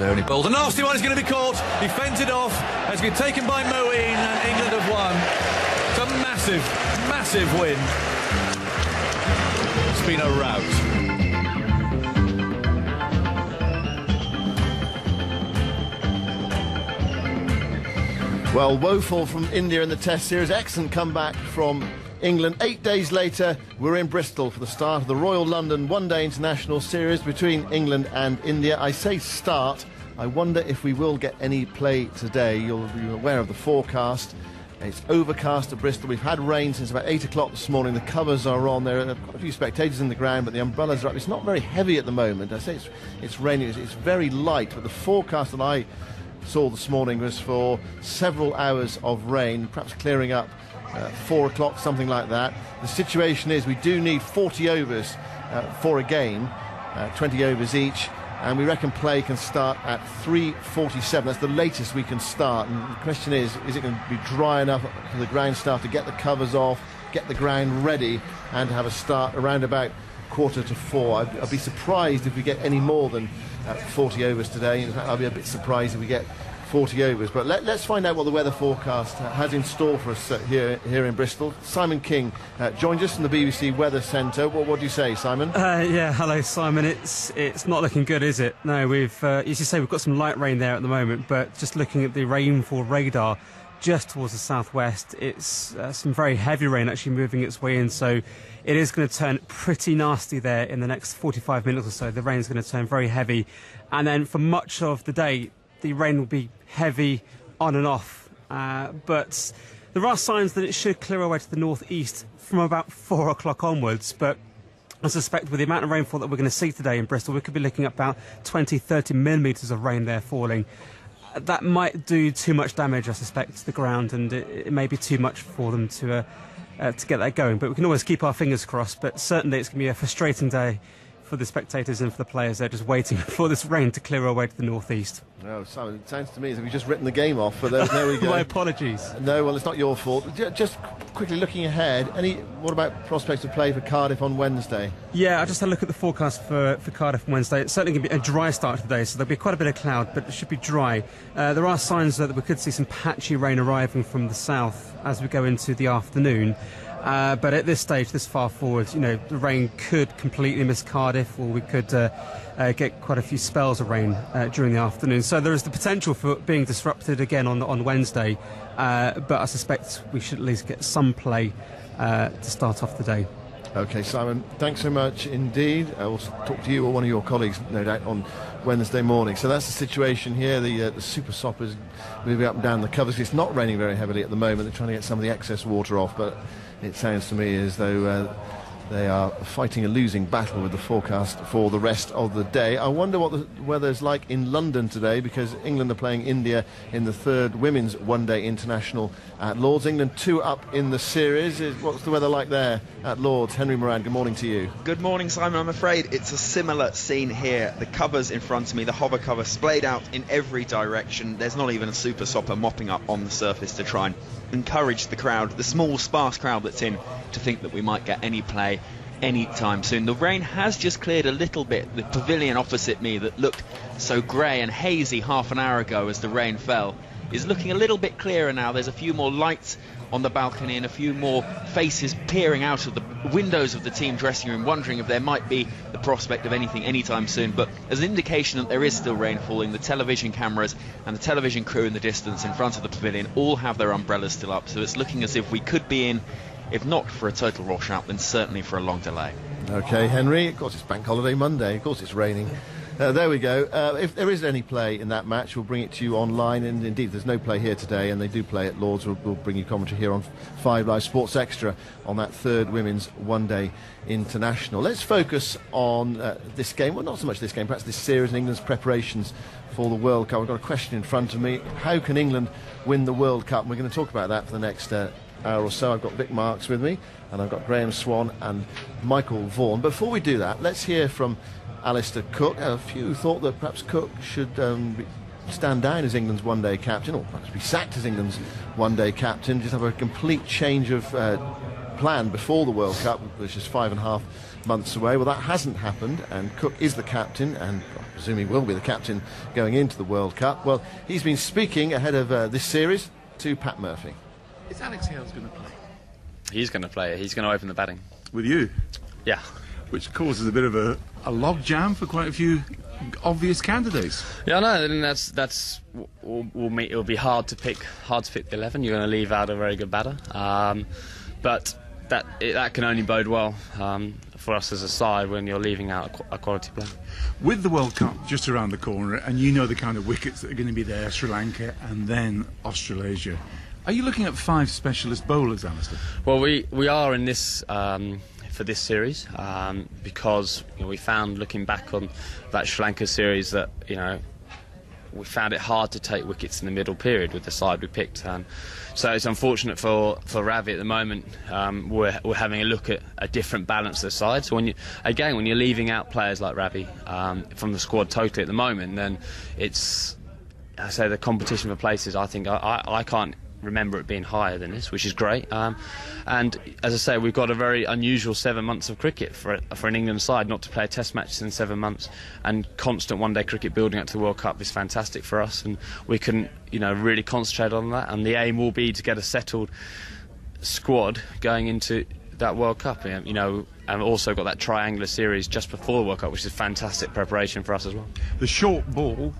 Zerny bowls. A nasty one is going to be caught. He fends it off. Has been taken by Moeen. And England have won. It's a massive, massive win. It's been a rout. Well, woeful from India in the Test series. Excellent comeback from England. Eight days later, we're in Bristol for the start of the Royal London One Day International Series between England and India. I say start. I wonder if we will get any play today. You'll be aware of the forecast. It's overcast at Bristol. We've had rain since about 8 o'clock this morning. The covers are on. There are quite a few spectators in the ground, but the umbrellas are up. It's not very heavy at the moment. I say it's, it's raining. It's, it's very light, but the forecast that I saw this morning was for several hours of rain, perhaps clearing up uh, four o'clock, something like that. The situation is we do need 40 overs uh, for a game, uh, 20 overs each, and we reckon play can start at 3:47. That's the latest we can start. And the question is, is it going to be dry enough for the ground staff to get the covers off, get the ground ready, and have a start around about quarter to four? I'd, I'd be surprised if we get any more than uh, 40 overs today. In fact, I'll be a bit surprised if we get 40 overs. But let, us find out what the weather forecast uh, has in store for us uh, here here in Bristol. Simon King uh, joins us from the BBC Weather Centre. What, what do you say, Simon? Uh, yeah, hello, Simon. It's it's not looking good, is it? No, we've uh, as you say, we've got some light rain there at the moment, but just looking at the rainfall radar. Just towards the southwest, it's uh, some very heavy rain actually moving its way in. So it is going to turn pretty nasty there in the next 45 minutes or so. The rain is going to turn very heavy, and then for much of the day, the rain will be heavy on and off. Uh, but there are signs that it should clear away to the northeast from about four o'clock onwards. But I suspect with the amount of rainfall that we're going to see today in Bristol, we could be looking at about 20, 30 millimetres of rain there falling. That might do too much damage, I suspect, to the ground, and it, it may be too much for them to uh, uh, to get that going. But we can always keep our fingers crossed. But certainly, it's going to be a frustrating day for the spectators and for the players. They're just waiting for this rain to clear away to the northeast. No, Simon, it sounds to me as if we've just written the game off, but there, there we go. My apologies. No, well, it's not your fault. Just quickly looking ahead, any what about prospects of play for Cardiff on Wednesday? Yeah, I just had a look at the forecast for, for Cardiff on Wednesday. It's certainly going to be a dry start today, so there'll be quite a bit of cloud, but it should be dry. Uh, there are signs that we could see some patchy rain arriving from the south as we go into the afternoon. Uh, but at this stage, this far forward, you know, the rain could completely miss Cardiff, or we could uh, uh, get quite a few spells of rain uh, during the afternoon. So there is the potential for being disrupted again on on Wednesday. Uh, but I suspect we should at least get some play uh, to start off the day. Okay, Simon, thanks so much indeed. I will talk to you or one of your colleagues, no doubt, on Wednesday morning. So that's the situation here. The, uh, the Super Soppers moving up and down the covers. It's not raining very heavily at the moment. They're trying to get some of the excess water off, but it sounds to me as though uh, they are fighting a losing battle with the forecast for the rest of the day. I wonder what the weather's like in London today because England are playing India in the third women's one day international at Lords. England two up in the series. What's the weather like there at Lords? Henry Moeran, good morning to you. Good morning, Simon. I'm afraid it's a similar scene here. The covers in front of me, the hover cover splayed out in every direction. There's not even a super sopper mopping up on the surface to try and encourage the crowd, the small, sparse crowd that's in, to think that we might get any play anytime soon. The rain has just cleared a little bit. The pavilion opposite me that looked so grey and hazy half an hour ago as the rain fell is looking a little bit clearer now. There's a few more lights on the balcony and a few more faces peering out of the windows of the team dressing room, wondering if there might be the prospect of anything anytime soon. But as an indication that there is still rain falling, the television cameras and the television crew in the distance in front of the pavilion all have their umbrellas still up. So it's looking as if we could be in, if not for a total washout, then certainly for a long delay. Okay, Henry. Of course, it's Bank Holiday Monday. Of course, it's raining. Uh, there we go. Uh, if there is any play in that match, we'll bring it to you online. And indeed, there's no play here today, and they do play at Lords. We'll, we'll bring you commentary here on Five Live Sports Extra on that third women's one-day international. Let's focus on uh, this game. Well, not so much this game, perhaps this series and England's preparations for the World Cup. I've got a question in front of me. How can England win the World Cup? And we're going to talk about that for the next uh, hour or so. I've got Vic Marks with me, and I've got Graeme Swann and Michael Vaughan. Before we do that, let's hear from Alastair Cook. A few thought that perhaps Cook should um, stand down as England's one day captain, or perhaps be sacked as England's one day captain, just have a complete change of uh, plan before the World Cup, which is five and a half months away. Well, that hasn't happened, and Cook is the captain, and I presume he will be the captain going into the World Cup. Well, he's been speaking ahead of uh, this series to Pat Murphy. Is Alex Hales going to play? He's going to play. He's going to open the batting. With you? Yeah. Which causes a bit of a, a log jam for quite a few obvious candidates. Yeah, no, I think that's that's will, will meet. It'll be hard to pick hard to pick the eleven. You're going to leave out a very good batter, um, but that it, that can only bode well um, for us as a side when you're leaving out a, a, quality player. With the World Cup just around the corner, and you know the kind of wickets that are going to be there, Sri Lanka and then Australasia. Are you looking at five specialist bowlers, Alastair? Well, we, we are in this um, for this series um, because you know, we found looking back on that Sri Lanka series that you know we found it hard to take wickets in the middle period with the side we picked. Um, so it's unfortunate for, for Ravi at the moment. Um, we're, we're having a look at a different balance of the side. So when you again when you're leaving out players like Ravi um, from the squad totally at the moment, then it's I say the competition for places. I think I, I, I can't remember it being higher than this, which is great. Um, and as I say, we've got a very unusual seven months of cricket for for an England side not to play a Test match in seven months, and constant one-day cricket building up to the World Cup is fantastic for us, and we can you know really concentrate on that. And the aim will be to get a settled squad going into that World Cup. You know, and also got that triangular series just before the World Cup, which is fantastic preparation for us as well. The short ball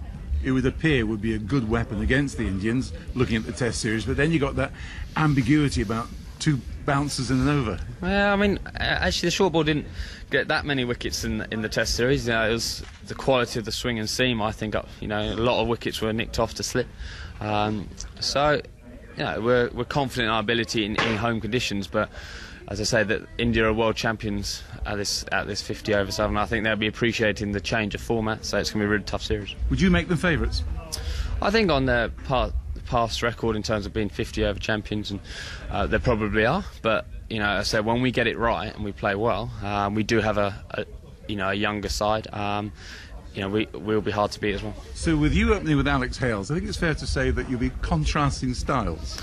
it would appear would be a good weapon against the Indians, looking at the Test series. But then you got that ambiguity about two bounces and an over. Yeah, I mean, actually, the short ball didn't get that many wickets in in the Test series. You know, it was the quality of the swing and seam. I think, you know, a lot of wickets were nicked off to slip. Um, so, you know, we're we're confident in our ability in, in home conditions, but as I say, that India are world champions at this at this 50 over seven. I think they'll be appreciating the change of format, so it's going to be a really tough series. Would you make them favourites? I think on their past, past record in terms of being 50 over champions, and uh, they probably are. But you know, I said when we get it right and we play well, um, we do have a, a, you know a younger side. Um, you know, we will be hard to beat as well. So, with you opening with Alex Hales, I think it's fair to say that you'll be contrasting styles.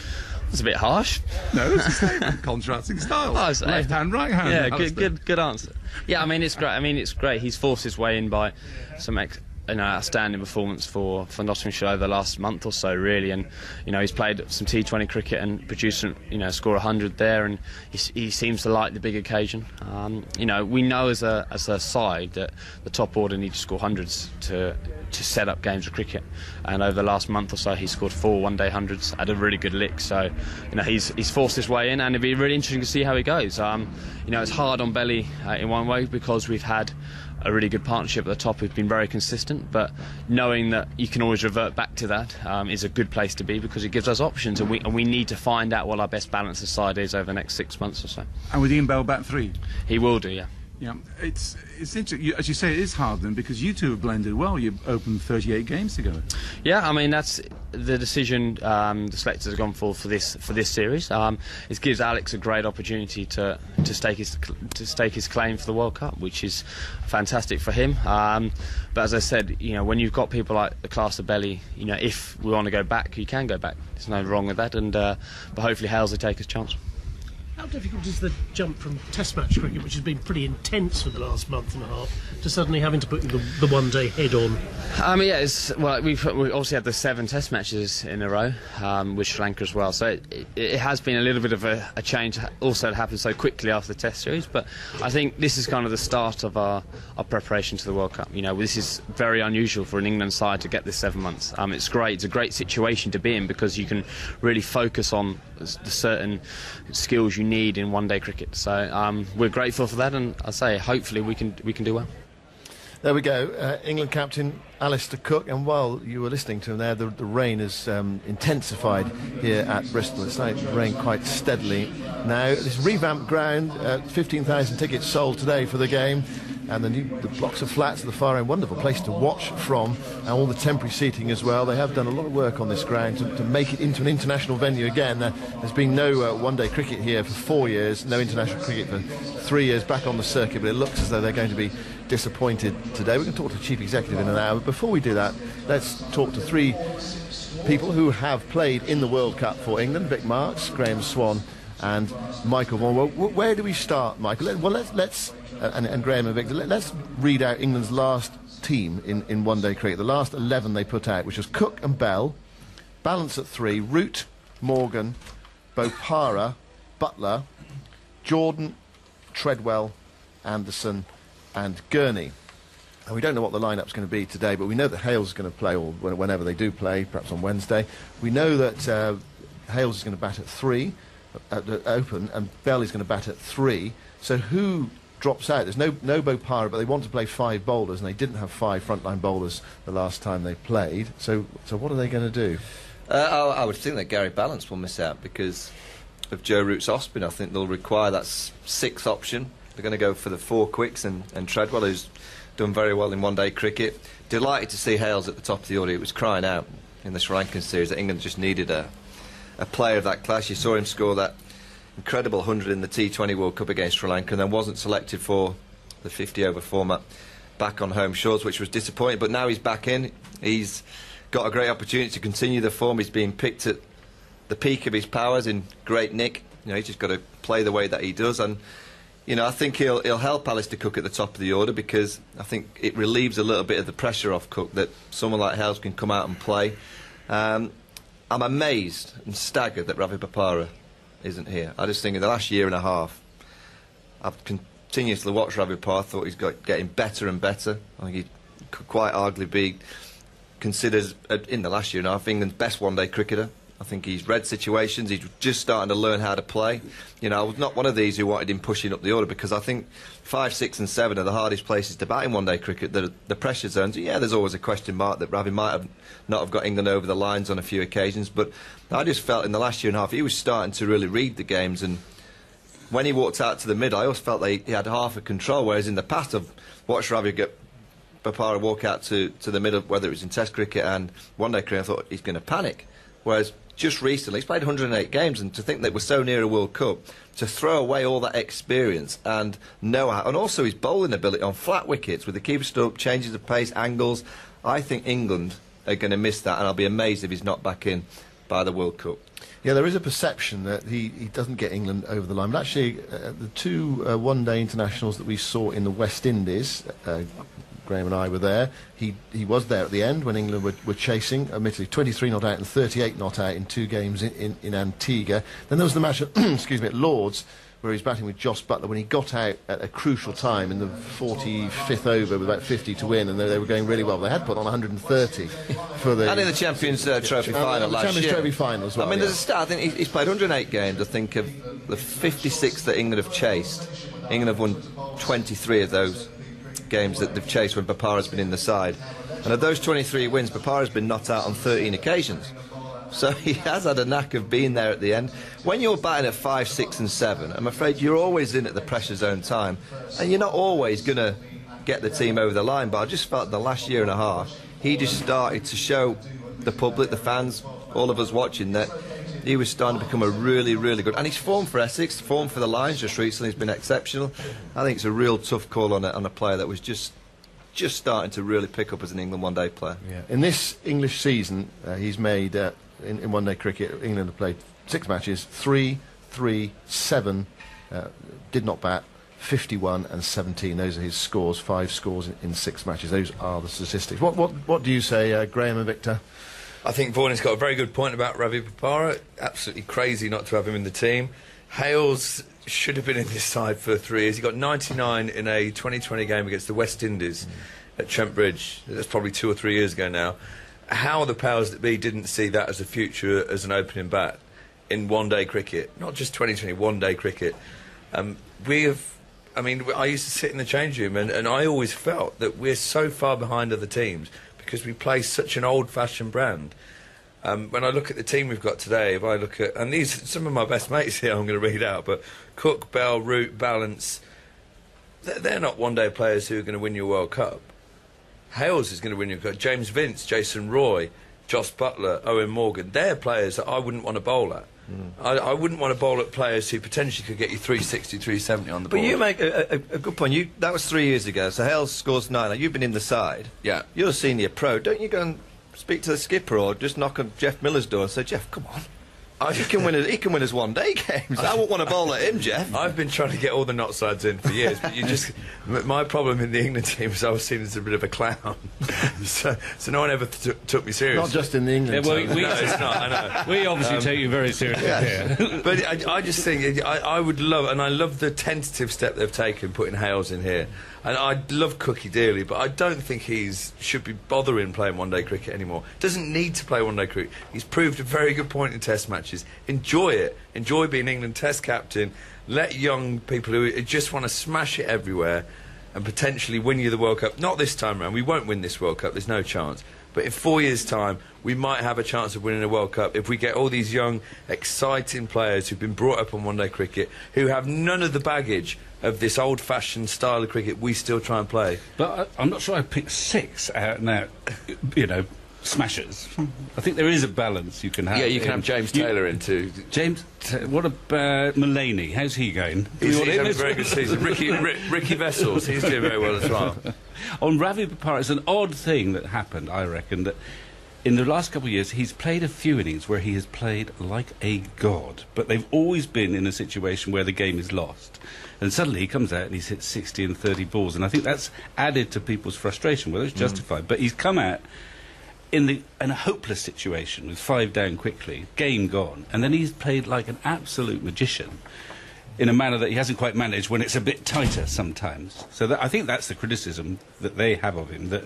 That's a bit harsh. No, it's a contrasting style. Oh, Left hand, right hand. Yeah, good, good, good answer. Yeah, I mean it's great. I mean it's great. He's forced his way in by some ex- know, outstanding performance for, for Nottinghamshire over the last month or so, really. And you know, he's played some T20 cricket and produced, you know, score 100 there, and he, he seems to like the big occasion. Um, you know, we know as a as a side that the top order need to score hundreds to to set up games of cricket. And over the last month or so, he's scored four one-day hundreds at a really good lick. So, you know, he's he's forced his way in, and it'd be really interesting to see how he goes. Um, you know, it's hard on Belly uh, in one way because we've had a really good partnership at the top who've been very consistent. But knowing that you can always revert back to that um, is a good place to be because it gives us options, and we and we need to find out what our best balance of side is over the next six months or so. And with Ian Bell back three, he will do, yeah. Yeah, it's it's interesting. As you say, it is hard then because you two have blended well. You opened 38 games together. Yeah, I mean that's the decision um, the selectors have gone for for this for this series. Um, it gives Alex a great opportunity to to stake his to stake his claim for the World Cup, which is fantastic for him. Um, but as I said, you know, when you've got people like the class of Belly, you know, if we want to go back, you can go back. There's no wrong with that, and uh, but hopefully Hales will take his chance. How difficult is the jump from Test match cricket, which has been pretty intense for the last month and a half, to suddenly having to put the, the one day head on? Mean, yeah, it's, well, we've we obviously had the seven Test matches in a row um, with Sri Lanka as well, so it, it, it has been a little bit of a, a, change. Also, it happened so quickly after the Test series, but I think this is kind of the start of our, our preparation to the World Cup. You know, this is very unusual for an England side to get this seven months. Um, it's great. It's a great situation to be in because you can really focus on the certain skills you need in one-day cricket. So um, we're grateful for that, and I say hopefully we can we can do well. There we go. Uh, England captain Alastair Cook. And while you were listening to him there, the, the rain has um, intensified here at Bristol. It's like rain quite steadily now. This revamped ground, uh, 15,000 tickets sold today for the game and the new the blocks of flats at the far end, wonderful place to watch from, and all the temporary seating as well. They have done a lot of work on this ground to, to make it into an international venue again. There's been no uh, one-day cricket here for four years, no international cricket for three years back on the circuit, but it looks as though they're going to be disappointed today. We're going to talk to the chief executive in an hour. Before we do that, let's talk to three people who have played in the World Cup for England: Vic Marks, Graeme Swann, and Michael Vaughan. Well, where do we start, Michael? Well, let's let's uh, and, and Graeme and Victor, let, us read out England's last team in, in one day cricket. The last 11 they put out, which was Cook and Bell, Ballance at three, Root, Morgan, Bopara, Buttler, Jordan, Treadwell, Anderson, and Gurney. And we don't know what the lineup's going to be today, but we know that Hales is going to play, or whenever they do play, perhaps on Wednesday. We know that uh, Hales is going to bat at three, at the open, and Bell is going to bat at three. So who drops out? There's no no Bopara, but they want to play five bowlers, and they didn't have five frontline bowlers the last time they played. So so what are they going to do? Uh, I, I would think that Gary Ballance will miss out because of Joe Root's off spin. I think they'll require that sixth option. They're going to go for the four quicks and, and Treadwell, who's done very well in one day cricket. Delighted to see Hales at the top of the order. It was crying out in the Sri Lankan series that England just needed a, a player of that class. You saw him score that incredible 100 in the T20 World Cup against Sri Lanka and then wasn't selected for the 50 over format back on home shores, which was disappointing. But now he's back in. He's got a great opportunity to continue the form. He's being picked at the peak of his powers in great nick. You know, he's just got to play the way that he does. And, you know, I think he'll, he'll help Alastair Cook at the top of the order because I think it relieves a little bit of the pressure off Cook that someone like Hales can come out and play. Um, I'm amazed and staggered that Ravi Bopara isn't here. I just think in the last year and a half, I've continuously watched Ravi Bopara. thought he's got getting better and better. I think he could quite arguably be considered, uh, in the last year and a half, England's best one-day cricketer. I think he's read situations. He's just starting to learn how to play. You know, I was not one of these who wanted him pushing up the order because I think five, six, and seven are the hardest places to bat in one-day cricket. The, the pressure zones. Yeah, there's always a question mark that Ravi might have not have got England over the lines on a few occasions, but I just felt in the last year and a half he was starting to really read the games and when he walked out to the mid, I always felt he had half a control. Whereas in the past, I've watched Ravi get Bopara walk out to, to the middle, whether it was in Test cricket and one day cricket, I thought he's going to panic. Whereas just recently, he's played 108 games, and to think that we're so near a World Cup, to throw away all that experience and know how, and also his bowling ability on flat wickets with the keeper up, changes of pace, angles. I think England are going to miss that, and I'll be amazed if he's not back in by the World Cup. Yeah, there is a perception that he, he doesn't get England over the line. But actually, uh, the two uh, one-day internationals that we saw in the West Indies, uh, Graeme and I were there. He he was there at the end when England were, were chasing, admittedly 23 not out and 38 not out in two games in, in, in Antigua. Then there was the match, at, excuse me, at Lords where he was batting with Jos Buttler when he got out at a crucial time in the 45th over with about 50 to win, and they, they were going really well. They had put on 130 for the. And in the Champions uh, Trophy final the last Champions year. Trophy final as well, I mean, there's a stat. I think he's played 108 games. I think of the 56 that England have chased. England have won 23 of those games that they've chased when Bopara's been in the side. And of those 23 wins, Bopara's been knocked out on 13 occasions. So he has had a knack of being there at the end. When you're batting at 5, 6, and 7, I'm afraid you're always in at the pressure zone time. And you're not always going to get the team over the line. But I just felt the last year and a half, he just started to show the public, the fans, all of us watching that he was starting to become a really, really good. And his form for Essex, form for the Lions just recently has been exceptional. I think it's a real tough call on a, on a player that was just just starting to really pick up as an England one-day player. In this English season, uh, he's made uh, in, in one-day cricket. England have played six matches, three, three, seven. Uh, did not bat. 51 and 17. Those are his scores. Five scores in, in six matches. Those are the statistics. What what what do you say, uh, Graeme and Victor? I think Vaughan's got a very good point about Ravi Bopara. Absolutely crazy not to have him in the team. Hales should have been in this side for three years. He got 99 in a 2020 game against the West Indies at Trent Bridge. That's probably two or three years ago now. How the powers that be didn't see that as a future as an opening bat in one day cricket, not just 2020, one day cricket. Um, we have. I mean, I used to sit in the change room, and, and I always felt that we're so far behind other teams because we play such an old-fashioned brand. Um, when I look at the team we've got today, if I look at and these some of my best mates here, I'm going to read out, but Cook, Bell, Root, Ballance, they're, they're not one-day players who are going to win you a World Cup. Hales is going to win you a Cup. James Vince, Jason Roy, Jos Buttler, Eoin Morgan, they're players that I wouldn't want to bowl at. I, I wouldn't want to bowl at players who potentially could get you 360, 370 on the ball. But you make a, a, a good point. You that was three years ago. So Hales scores nine. Now, you've been in the side. Yeah. You're a senior pro. Don't you go and speak to the skipper or just knock on Geoff Miller's door and say, Geoff, come on, Oh, he can win. He can win us one day games. I wouldn't want to bowl at him, Geoff. I've been trying to get all the not sides in for years, but you just. my problem in the England team is I was seen as a bit of a clown, so, so no one ever t- took me seriously. Not just in the England. Yeah, well, team. we, no, it's not. I know. we obviously um, take you very seriously here. but I, I just think I, I would love, and I love the tentative step they've taken, putting Hales in here. And I love Cookie dearly, but I don't think he's should be bothering playing one day cricket anymore. Doesn't need to play one day cricket. He's proved a very good point in Test matches. Enjoy it. Enjoy being England Test captain. Let young people who just want to smash it everywhere and potentially win you the World Cup. Not this time round. We won't win this World Cup. There's no chance. But in four years' time, we might have a chance of winning a World Cup if we get all these young, exciting players who've been brought up on one day cricket, who have none of the baggage of this old fashioned style of cricket we still try and play. But I, I'm not sure I picked six out now, you know, smashers. I think there is a balance you can have. Yeah, you can in- have James you- Taylor in too. James, what about Mullaney? How's he going? He's, you want he's having a very good season. Ricky, Ri- Riki Wessels, he's doing very well as well. On Ravi Bopara, it's an odd thing that happened, I reckon, that in the last couple of years he's played a few innings where he has played like a god, but they've always been in a situation where the game is lost. And suddenly he comes out and he's hit 60 and 30 balls, and I think that's added to people's frustration, whether it's mm. justified. But he's come out in, the, in a hopeless situation with five down quickly, game gone, and then he's played like an absolute magician in a manner that he hasn't quite managed when it's a bit tighter sometimes. So that, I think that's the criticism that they have of him, that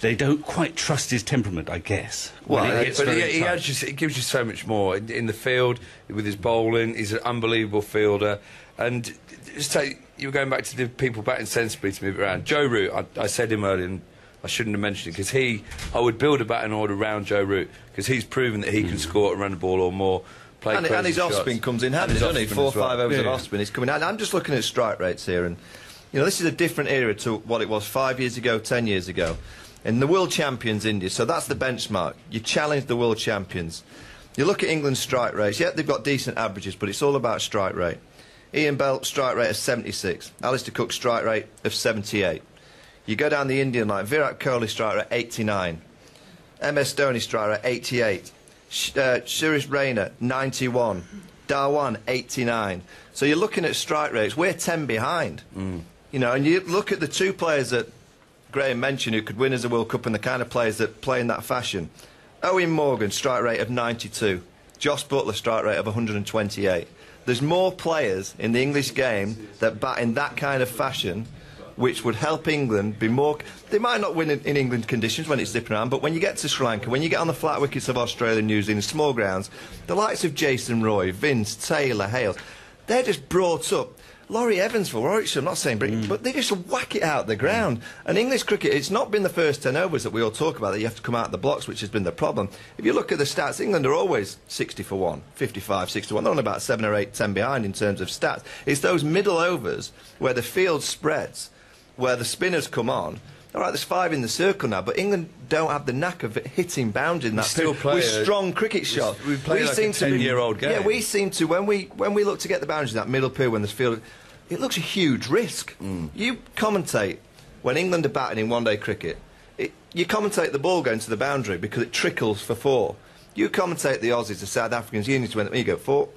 they don't quite trust his temperament, I guess. when Well, it uh, but he, he has just, it gives you so much more in, in the field with his bowling. He's an unbelievable fielder, and just take you were going back to the people batting sensibly to move it around. Joe Root, I, I said him earlier. And I shouldn't have mentioned it because he, I would build a batting order around Joe Root because he's proven that he can hmm. score and run the ball or more. Play And, and crazy his off spin comes in handy, doesn't he? Four or as well. five overs of Yeah. off spin. He's coming out. I'm just looking at strike rates here, and you know this is a different era to what it was five years ago, ten years ago. And the world champions, India. So that's the benchmark. You challenge the world champions. You look at England's strike rates. Yeah, they've got decent averages, but it's all about strike rate. Ian Bell strike rate of 76. Alastair Cook strike rate of 78. You go down the Indian line. Virat Kohli strike rate 89. MS Dhoni strike rate 88. Sh- uh, Suresh Raina 91. Dhawan 89. So you're looking at strike rates. We're 10 behind. You know, and you look at the two players that Graeme mentioned who could win as a World Cup and the kind of players that play in that fashion. Eoin Morgan strike rate of 92. Josh Buttler strike rate of 128. There's more players in the English game that bat in that kind of fashion which would help England be more. They might not win in, in England conditions when it's zipping around, but when you get to Sri Lanka, when you get on the flat wickets of Australia, New Zealand, small grounds, the likes of Jason Roy, Vince, Taylor, Hales, they're just brought up. Laurie Evans for Warwickshire, I'm not saying Britain, hmm. but they just whack it out the ground. Hmm. And English cricket, it's not been the first 10 overs that we all talk about that you have to come out of the blocks, which has been the problem. If you look at the stats, England are always 60 for 1, 55, 60 for 1. They're on about 7 or 8, 10 behind in terms of stats. It's those middle overs where the field spreads where the spinners come on. All right, there's five in the circle now, but England don't have the knack of hitting boundaries in that still period play with a- strong cricket shot. we play like a seem to be- 10-year-old game. Yeah, we seem to when we when we look to get the boundaries in that middle period when there's field, it looks a huge risk. Mm. You commentate when England are batting in one-day cricket. It, you commentate the ball going to the boundary because it trickles for four. You commentate the Aussies, the South Africans. You need to win. You go four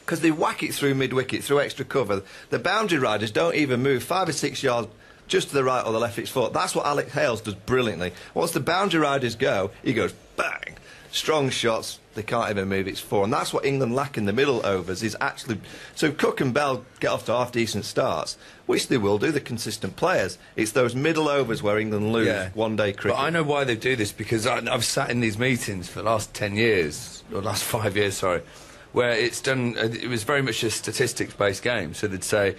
because they whack it through mid wicket, through extra cover. The boundary riders don't even move five or six yards just to the right or the left. It's foot. That's what Alex Hales does brilliantly. Once the boundary riders go, he goes bang. Strong shots, they can't even move. It's four, and that's what England lack in the middle overs. Is actually so Cook and Bell get off to half decent starts, which they will do. The consistent players. It's those middle overs where England lose one day cricket. But I know why they do this because I, I've sat in these meetings for the last 10 years, or last five years, sorry, where it's done, uh, it was very much a statistics based game. So they'd say,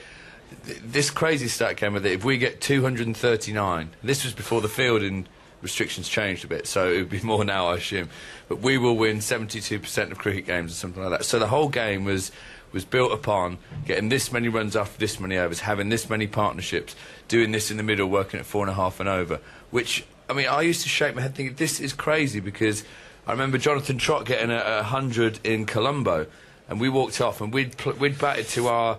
this crazy stat came with it. If we get 239, this was before the field fielding restrictions changed a bit, so it would be more now, I assume. But we will win 72% of cricket games or something like that. So the whole game was was built upon getting this many runs after this many overs, having this many partnerships, doing this in the middle, working at four and a half and over. Which I mean, I used to shake my head thinking this is crazy because I remember Jonathan Trott getting a, a hundred in Colombo, and we walked off and we'd we'd batted to our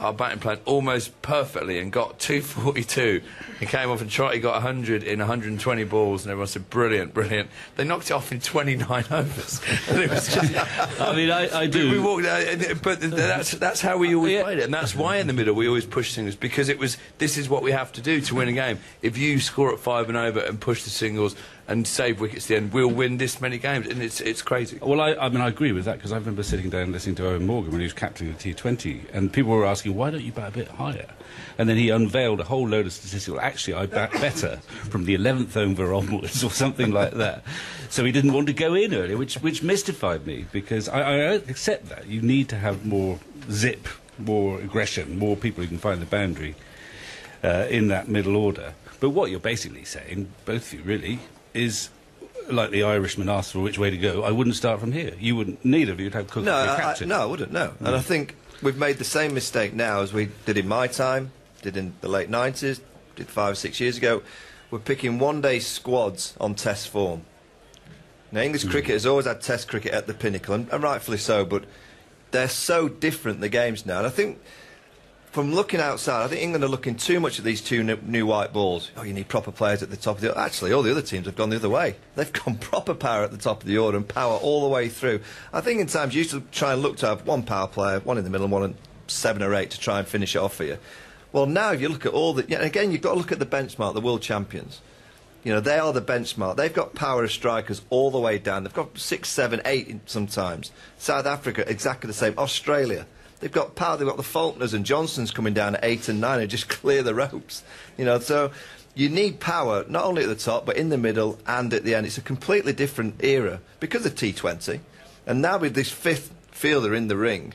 our batting plan almost perfectly and got 242 and came off and Trotty got 100 in 120 balls and everyone said brilliant brilliant. They knocked it off in 29 overs. And it was just I mean, I, I do. we walked uh, out, but that's that's how we uh, always played it and that's why in the middle we always push singles because it was this is what we have to do to win a game. If you score at five and over and push the singles and save wickets at the end we'll win this many games and it's it's crazy Well, I, I mean, I agree with that because I remember sitting down listening to Eoin Morgan when he was captaining the T20, and people were asking, why don't you bat a bit higher? And then he unveiled a whole load of statistics. Well, actually, I bat better from the 11th over onwards, or something like that. So he didn't want to go in earlier, which, which mystified me because I, I accept that. You need to have more zip, more aggression, more people who can find the boundary uh, in that middle order. But what you're basically saying, both of you really, is like the Irishman asked for which way to go. I wouldn't start from here. You wouldn't. Neither of you would have Cook No, your I, captain. no, I wouldn't. No, and I mm. think we've made the same mistake now as we did in my time, did in the late nineties, did five or six years ago. We're picking one-day squads on Test form. Now, English mm. cricket has always had Test cricket at the pinnacle, and, and rightfully so. But they're so different the games now, and I think. From looking outside, I think England are looking too much at these two new, new white balls. Oh, you need proper players at the top of the. order. Actually, all the other teams have gone the other way. They've gone proper power at the top of the order and power all the way through. I think in times you used to try and look to have one power player, one in the middle, and one in seven or eight to try and finish it off for you. Well, now if you look at all the, again, you've got to look at the benchmark, the world champions. You know, they are the benchmark. They've got power of strikers all the way down. They've got six, seven, eight sometimes. South Africa, exactly the same. Australia, they've got power. They've got the Faulkners and Johnsons coming down at eight and nine and just clear the ropes. You know, so you need power not only at the top but in the middle and at the end. It's a completely different era because of T20. And now with this fifth fielder in the ring,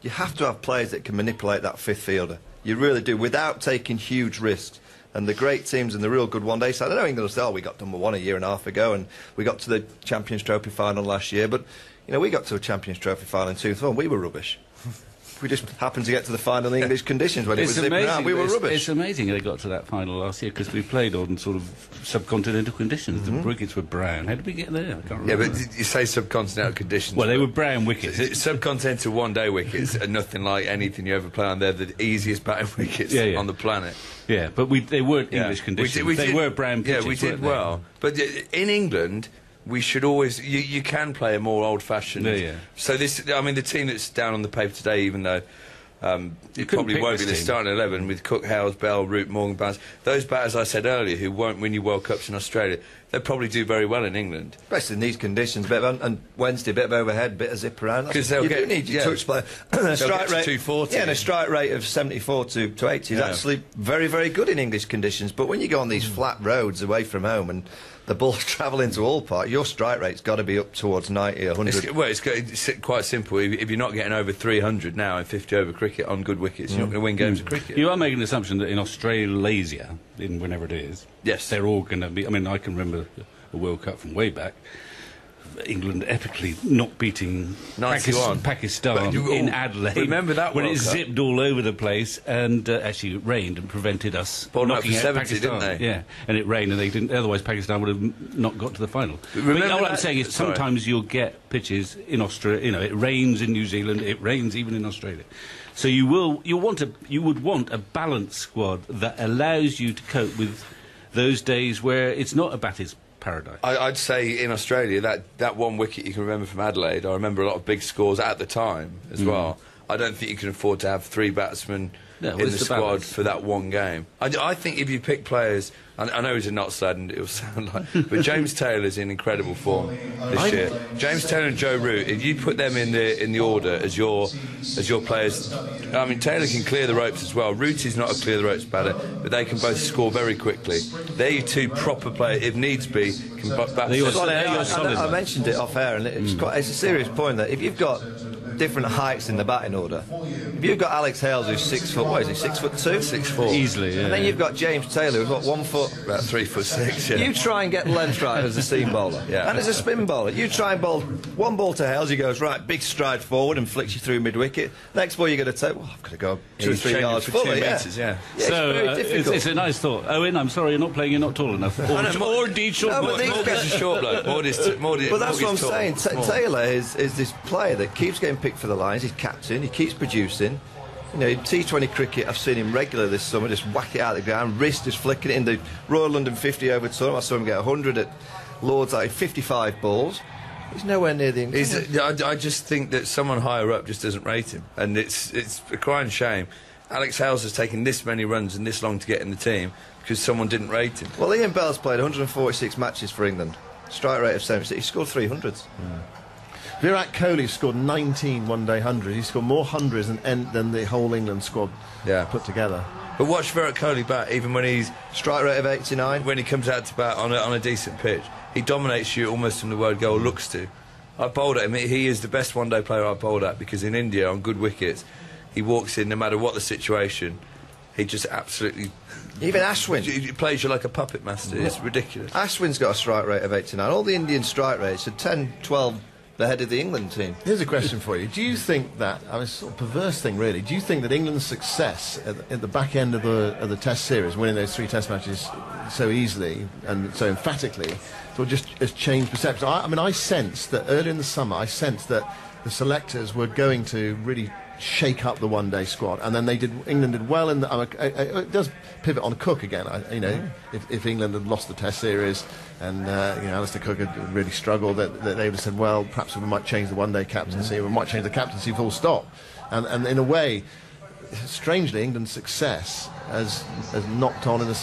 you have to have players that can manipulate that fifth fielder. You really do, without taking huge risks. And the great teams and the real good one-day side. I don't know England will say, "Oh, we got number one a year and a half ago, and we got to the Champions Trophy final last year." But you know, we got to a Champions Trophy final in 2001. We were rubbish. We just happened to get to the final in English conditions when it was It's amazing. around. We were it's, rubbish. It's amazing they got to that final last year because we played on sort of subcontinental conditions. Mm-hmm. The wickets were brown. How did we get there? I can't yeah but did you say subcontinental conditions well, they were brown wickets. Subcontinental one day wickets are nothing like anything you ever play on. They're the easiest batting wickets Yeah, yeah. on the planet. Yeah, but we, they weren't Yeah. English We conditions. did- we they did- were brown pitches. Yeah, we did well. But uh, in England, we should always. You, you can play a more old-fashioned. Yeah, yeah. So this, I mean, the team that's down on the paper today, even though. Um, You it probably won't be the starting eleven with Cook, Hales, Bell, Root, Morgan, Barnes. Those batters I said earlier, who won't win you World Cups in Australia, they'll probably do very well in England. Especially in these conditions, bit of, and Wednesday, bit of overhead, bit of zip around. 'Cause they'll you get- do need your yeah. touch player. a strike rate 240. Yeah, and a strike rate of 74 to, to 80 is Yeah. actually very, very good in English conditions. But when you go on these hmm. flat roads away from home and the ball's travelling to all parts, your strike rate's got to be up towards 90 or 100. It's, well, it's, it's quite simple. If, if you're not getting over 300 now in 50 over cricket on good wickets, you're not going to win hmm. games of hmm. cricket. You are making an assumption that in Australasia, in whenever it is, Yes. they're all going to be. I mean, I can remember a World Cup from way back. England epically not beating 91. Pakis- Pakistan you- in Adelaide. remember that when World it Cup? zipped all over the place and uh, actually it rained and prevented us knocking out 70, Pakistan. didn't they? Yeah, and it rained and they didn't. Otherwise, Pakistan would have not got to the final. But remember all I'm saying is sorry. sometimes you'll get pitches in Australia. You know, it rains in New Zealand. It rains even in Australia. So you will you want a you would want a balanced squad that allows you to cope with those days where it's not a batter's paradise. I, I'd say in Australia that, that one wicket you can remember from Adelaide. I remember a lot of big scores at the time as Mm. well. I don't think you can afford to have three batsmen No, in the, the squad balance? for that one game. I, I think if you pick players, I, I know he's a nuts lad and it'll sound like, but James Taylor's in incredible form this year. James Taylor and Joe Root, if you put them in the in the order as your as your players, I mean Taylor can clear the ropes as well. Root is not a clear the ropes batter, but they can both score very quickly. They're your two proper players, if needs be, can bu- bat. They're your- Well, they're I, your I- solid I ones. mentioned it off air, and it's, mm. quite, it's a serious point that if you've got different heights in the batting order, if you've got Alex Hales who's six foot, what is he, six foot two? Six foot. Easily, yeah. And then you've got James Taylor who's what, one foot? about three foot six. Yeah. You try and get length right as a seam bowler, Yeah. and as a spin bowler. You try and bowl one ball to Hales, he goes right, big stride forward and flicks you through mid wicket. Next ball, you're going to take, well, I've got to go two or three yards for two fuller, yeah. metres, yeah. Yeah, so it's very uh, it's, it's a nice thought. Eoin, I'm sorry you're not playing. You're not tall enough. Or, I know, more- or indeed short. No, but enough. these guys- a short bloke. Morgan's, Morgan, But that's what I'm tall. saying. Ta Taylor is, is this player that keeps getting picked for the Lions. He's captain. He keeps producing. You know, in T20 cricket, I've seen him regular this summer, just whack it out of the ground, wrist just flicking it in the Royal London 50 over tournament. I saw him get 100 at Lords, like 55 balls. He's nowhere near the. He's, I, I just think that someone higher up just doesn't rate him, and it's it's a crying shame. Alex Hales has taken this many runs and this long to get in the team because someone didn't rate him. Well, Ian Bell's played 146 matches for England. Strike rate of 76. He scored 300s. Virat Kohli scored 19 one-day hundreds. He scored more hundreds than, than the whole England squad Yeah. put together. But watch Virat Kohli bat, even when he's Strike rate of 89. when he comes out to bat on a, on a decent pitch, he dominates you almost from the word go looks to. I bowled at him. He is the best one-day player I bowled at because in India on good wickets, he walks in no matter what the situation. He just absolutely Even Ashwin. he he plays you like a puppet master. It's ridiculous. Ashwin's got a strike rate of 89. All the Indian strike rates are 10, 12 ahead of the England team. Here's a question for you. Do you think that, I mean, sort of perverse thing really, do you think that England's success at the, at the back end of the, of the Test series, winning those three Test matches so easily and so emphatically, sort of just has changed perception? I, I mean, I sensed that earlier in the summer, I sensed that the selectors were going to really shake up the one-day squad, and then they did. England did well in the. I, I, I- it does pivot on Cook again. I, you know, if, if England had lost the Test series and uh, you know Alastair Cook had really struggled, that, that they would have said, well, perhaps we might change the one-day captaincy. We might change the captaincy full stop. And, and in a way, strangely, England's success has has knocked on in a,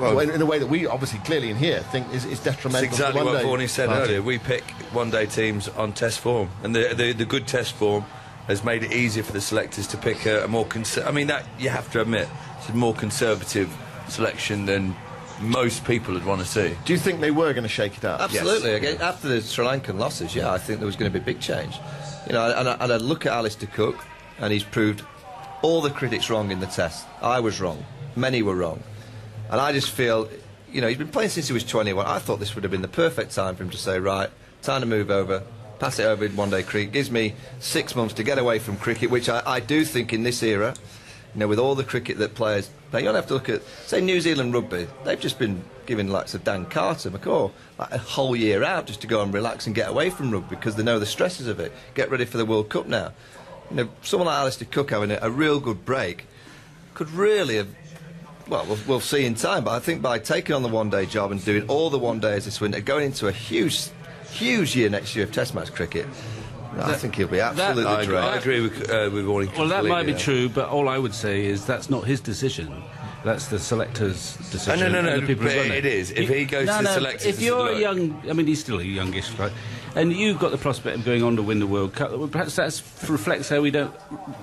well, in, in a way that we obviously clearly in here think is, is detrimental. That's exactly what one-day said party. earlier. We pick one-day teams on test form, and the, the the good test form has made it easier for the selectors to pick a, a more. Conser- I mean, that you have to admit, it's a more conservative selection than most people would want to see. Do you think they were going to shake it up? Absolutely. Again, After the Sri Lankan losses, yeah, I think there was going to be a big change. You know, and I, and I look at Alastair Cook, and he's proved all the critics wrong in the test. I was wrong. Many were wrong. And I just feel, you know, he's been playing since he was 21. I thought this would have been the perfect time for him to say, right, time to move over, pass it over in one day cricket. Gives me six months to get away from cricket, which I, I do think in this era, you know, with all the cricket that players play, you don't have to look at, say, New Zealand rugby. They've just been giving likes of Dan Carter, McCaw, like a whole year out just to go and relax and get away from rugby because they know the stresses of it. Get ready for the World Cup now. You know, someone like Alastair Cook having a, a real good break could really have. Well, well, we'll see in time, but I think by taking on the one-day job and doing all the one-days this winter, going into a huge, huge year next year of Test match cricket, I think he'll be absolutely I, agree- I agree with uh, with Vorney. Well, that might be yeah. true, but all I would say is that's not his decision. That's the selector's decision. Oh, no, no, no, the people but run it is. If You- he goes no, to the no, selectors if you're a young, I mean, he's still a youngish, right? And you've got the prospect of going on to win the World Cup. well, Perhaps that reflects how we don't,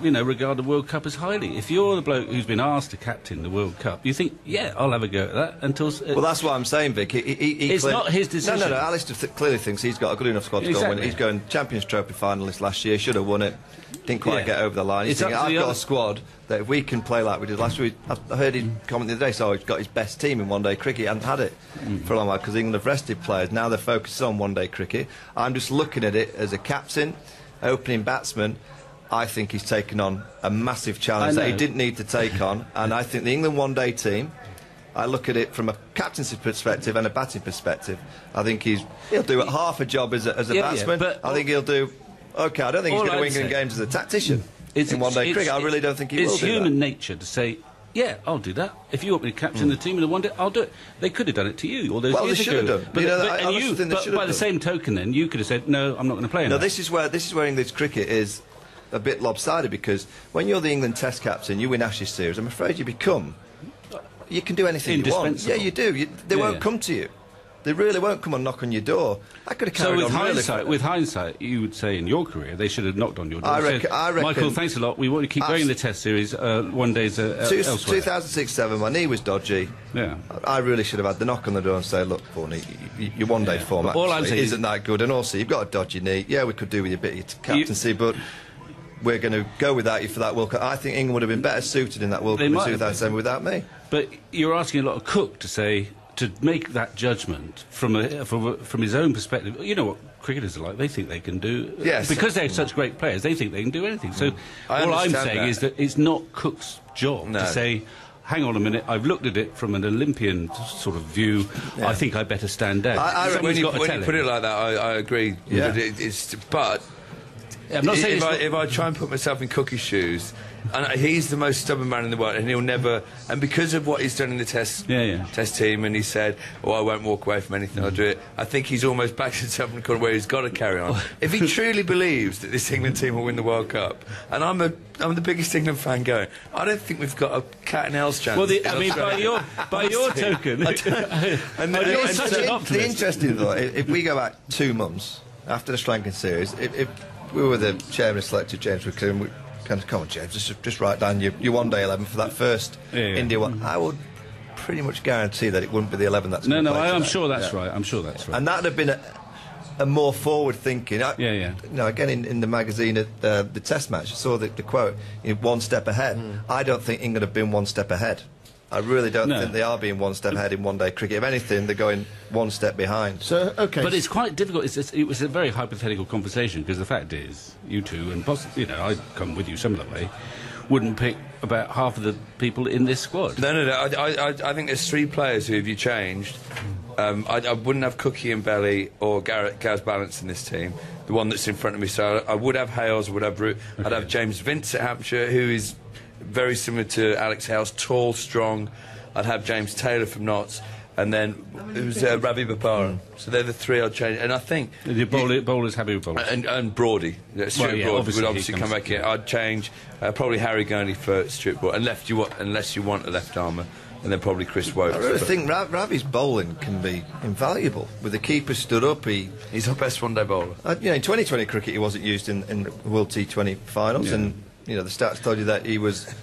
you know, regard the World Cup as highly. If you're the bloke who's been asked to captain the World Cup, you think, yeah, I'll have a go at that until. s- uh, Well, that's what I'm saying, Vic. He, he, he It's not his decision. No, no, no. Alastair th- clearly thinks he's got a good enough squad to go and win it. He's going Champions Trophy finalist last year, should have won it. Didn't quite Yeah. get over the line. He's thinking, I've got other- a squad that if we can play like we did last week, I heard him comment the other day, so he's got his best team in one-day cricket. He hadn't had it Mm. for a long while because England have rested players. Now they're focused on one-day cricket. I'm just looking at it as a captain, opening batsman. I think he's taken on a massive challenge that he didn't need to take on, and I think the England one-day team. I look at it from a captaincy perspective and a batting perspective. I think he's he'll do half a job as a, as a Yeah, yeah, batsman. but- I think he'll do okay. I don't think he's going to win England games as a tactician It's in one day cricket. I really don't think he will It's human that. nature to say, yeah, I'll do that. If you want me to captain the hmm. team in the one day, I'll do it. They could have done it to you all those Well, they years should ago. have done. But, You know, but- I- I and honestly you, but by the same token, then you could have said, no, I'm not going to play No, that. this is where this is where English cricket is a bit lopsided because when you're the England Test captain, you win Ashes series. I'm afraid you become. You can do anything you want. Yeah, you do. You, they Yeah, won't yeah. come to you. They really won't come and knock on your door. I could have So with on hindsight, for- with hindsight, you would say in your career they should have knocked on your door. I reckon- said, I reckon- Michael, thanks a lot. We want to keep going in the Test series. Uh, one day's uh, Two, elsewhere. 2006 7, my knee was dodgy. Yeah. I really should have had the knock on the door and say, look, Forney, your one day Yeah. form But all I'm saying is- isn't that good. And also, you've got a dodgy knee. Yeah, we could do with a bit of captaincy, but we're going to go without you for that World Cup. I think England would have been better suited in that World Cup in might have been. 2007 without me. But you're asking a lot of Cook to say to make that judgment from a, from, a, from his own perspective. You know what cricketers are like; they think they can do Yes. because they're such great players. They think they can do anything. So mm. I all I'm saying that. is that it's not Cook's job No. to say. Hang on a minute, I've looked at it from an Olympian sort of view. I think I better stand down. I- I when you, when you put it like that, I, I agree. Yeah. But it, it's but I'm not saying if I, if I try and put myself in Cookie's shoes, and he's the most stubborn man in the world, and he'll never. And because of what he's done in the test Yeah, yeah. test team, and he said, "Oh, I won't walk away from anything. I'll do it." I think he's almost back to himself in the corner where he's got to carry on. if he truly believes that this England team will win the World Cup, and I'm a I'm the biggest England fan going, I don't think we've got a cat and hell's chance. Well, the, I in mean, by your by your token, and, Oh, you're and- such an the, optimist. the interesting thought, if, if we go back two months after the Sri Lankan series, if, if we were the chairman and selected James McClure, we kind of come on, James, just, just write down your, your one day eleven for that first Yeah, yeah. India one. I would pretty much guarantee that it wouldn't be the eleven that's no, no, I, I'm sure that's Yeah. right. I'm sure that's right. And that'd have been a, a more forward thinking. I, Yeah, yeah. You know, again, in, in the magazine at uh, the Test match, I saw the, the quote, you know, one step ahead. I don't think England have been one step ahead. I really don't No. think they are being one step ahead in one day cricket. If anything, they're going one step behind. So, okay. But it's quite difficult. It's, it's, it was a very hypothetical conversation because the fact is, you two, and possibly, you know, I'd come with you some of the way, wouldn't pick about half of the people in this squad. No, no, no. I, I, I- I think there's three players who, if you changed, um, I, I wouldn't have Cookie and Belly or Garrett, Gaz Ballance in this team. The one that's in front of me. So I, I would have Hales, I would have Root. I'd have James Vince at Hampshire, who is very similar to Alex Hales, tall, strong. I'd have James Taylor from Notts. And then it was uh, Ravi Bopara. So they're the three I'd change. And I think. The bowler, bowler's happy with bowlers. And, and Brody. Yeah, Stuart Well, yeah, Broad obviously would he obviously come comes- back in. I'd change uh, probably Harry Gurney for Stuart Broad, unless you want, unless you want a left armour, and then probably Chris Woakes. I really think Ra- Ravi's bowling can be invaluable. With the keeper stood up, he, he's our best one-day bowler. uh, you know, in 2020 cricket, he wasn't used in, in World T20 finals, Yeah. and you know the stats told you that he was.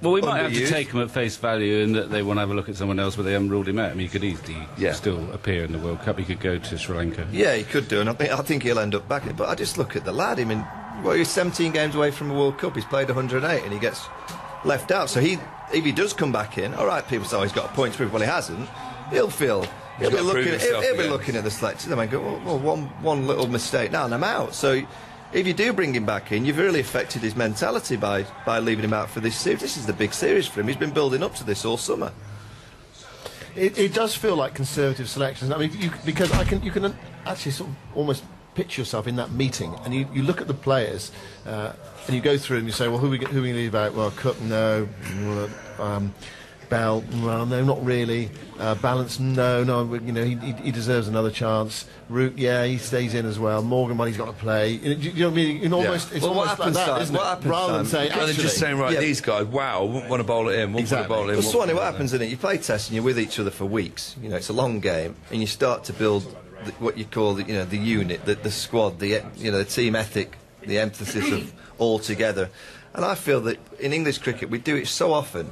Well, we might have to take him at face value and that they want to have a look at someone else, but they haven't ruled him out. I mean, he could easily Yeah. still appear in the World Cup. He could go to Sri Lanka. Yeah, he could do, and I think I think he'll end up back. in. But I just look at the lad. I mean, well, he's 17 games away from a World Cup. He's played 108, and he gets left out. So he, if he does come back in, all right, people say oh, he's got a point to prove. Well, he hasn't. He'll feel. He'll be looking. At, he'll, himself he'll be looking at the selectors and go, well, well, one one little mistake now, and I'm out. So. If you do bring him back in, you've really affected his mentality by, by leaving him out for this series. This is the big series for him. He's been building up to this all summer. It, it does feel like conservative selections. I mean, you, because I can, you can actually sort of almost picture yourself in that meeting, and you, you look at the players, uh, and you go through and you say, well, who we, who we leave out? Well, Cook, no. Um, Bell, well, no, not really. Uh, Ballance, no, no. You know, he, he, he deserves another chance. Root, yeah, he stays in as well. Morgan, well, he's got to play. You know, you know what I mean? You know, almost, it's Well, what almost happens, like that, Simon? isn't What it? happens, Rather than saying, Rather than actually, just saying, right, yeah. these guys, wow, wouldn't want to bowl it in, wouldn't Exactly. want to bowl it in. Well, wouldn't Swanee, what wanna- happens in it? You play test and you're with each other for weeks. You know, it's a long game, and you start to build the, what you call the, you know the unit, the, the squad, the you know the team ethic, the emphasis of all together. And I feel that in English cricket we do it so often,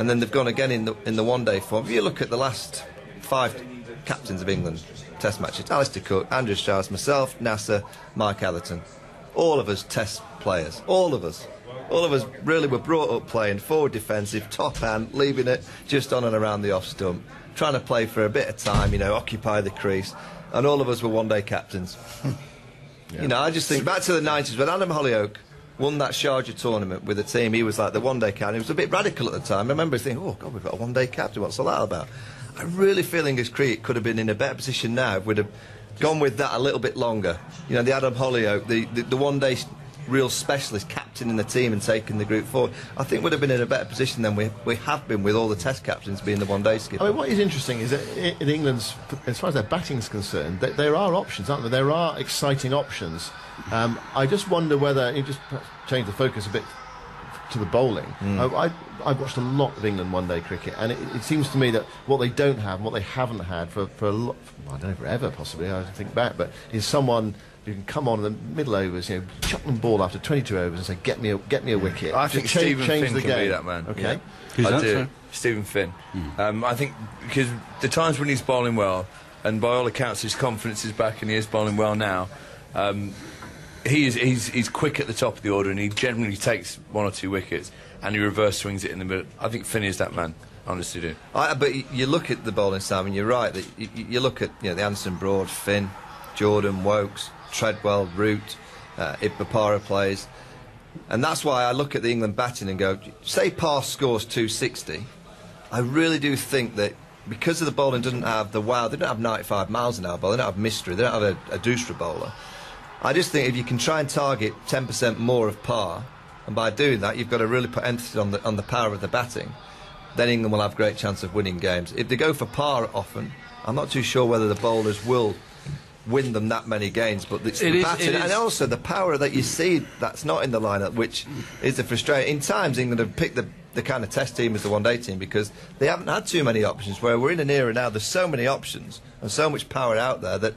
and then they've gone again in the in the one day form. If you look at the last five captains of England Test matches: Alastair Cook, Andrew Strauss, myself, Nasser, Mike Atherton. All of us Test players. All of us. All of us really were brought up playing forward defensive, top hand, leaving it just on and around the off stump, trying to play for a bit of time, you know, occupy the crease. And all of us were one day captains. You know, I just think back to the 90s when Adam Hollioake won that Sharjah tournament with a team, he was like the one day captain. He was a bit radical at the time. I remember thinking, oh, God, we've got a one day captain. What's all that about? I'm really feeling his cricket could have been in a better position now if we'd have gone with that a little bit longer. You know, the Adam Hollioake, the, the, the one day real specialist captain in the team and taking the group forward, I think would have been in a better position than we, we have been with all the test captains being the one day skipper. I mean, what is interesting is that in England's, as far as their batting is concerned, th- there are options, aren't there? There are exciting options. Um, I just wonder whether you just change the focus a bit to the bowling. I, I, I've watched a lot of England one-day cricket, and it, it seems to me that what they don't have, and what they haven't had for, for a lot, I don't know, forever possibly, I think back, but is someone who can come on in the middle overs, you know, chuck them ball after 22 overs and say, get me a, get me a wicket. I think cha- Steven change Finn the can game. be that man. Okay. Yeah. Who's I that, do. sorry? Steven Finn. Um, I think because the times when he's bowling well, and by all accounts his confidence is back and he is bowling well now. Um, he is he's, he's quick at the top of the order and he generally takes one or two wickets and he reverse swings it in the middle. I think Finn is that man. Honestly, do. I, but you look at the bowling, Sam, and you're right. That you, you look at you know the Anderson Broad, Finn, Jordan, Woakes, Treadwell, Root, uh, Ibapara plays, and that's why I look at the England batting and go, say Parr scores 260. I really do think that because of the bowling doesn't have the wow, they don't have 95 miles an hour bowler, they don't have mystery, they don't have a, a bowler. I just think if you can try and target 10% more of par, And by doing that, you've got to really put emphasis on the on the power of the batting. Then England will have great chance of winning games. If they go for par often, I'm not too sure whether the bowlers will win them that many games. But it's It the is- batting and also the power that you see that's not in the lineup, which is the frustrating. In times, England have picked the the kind of test team as the one day team because they haven't had too many options. Where we're in an era now, there's so many options and so much power out there that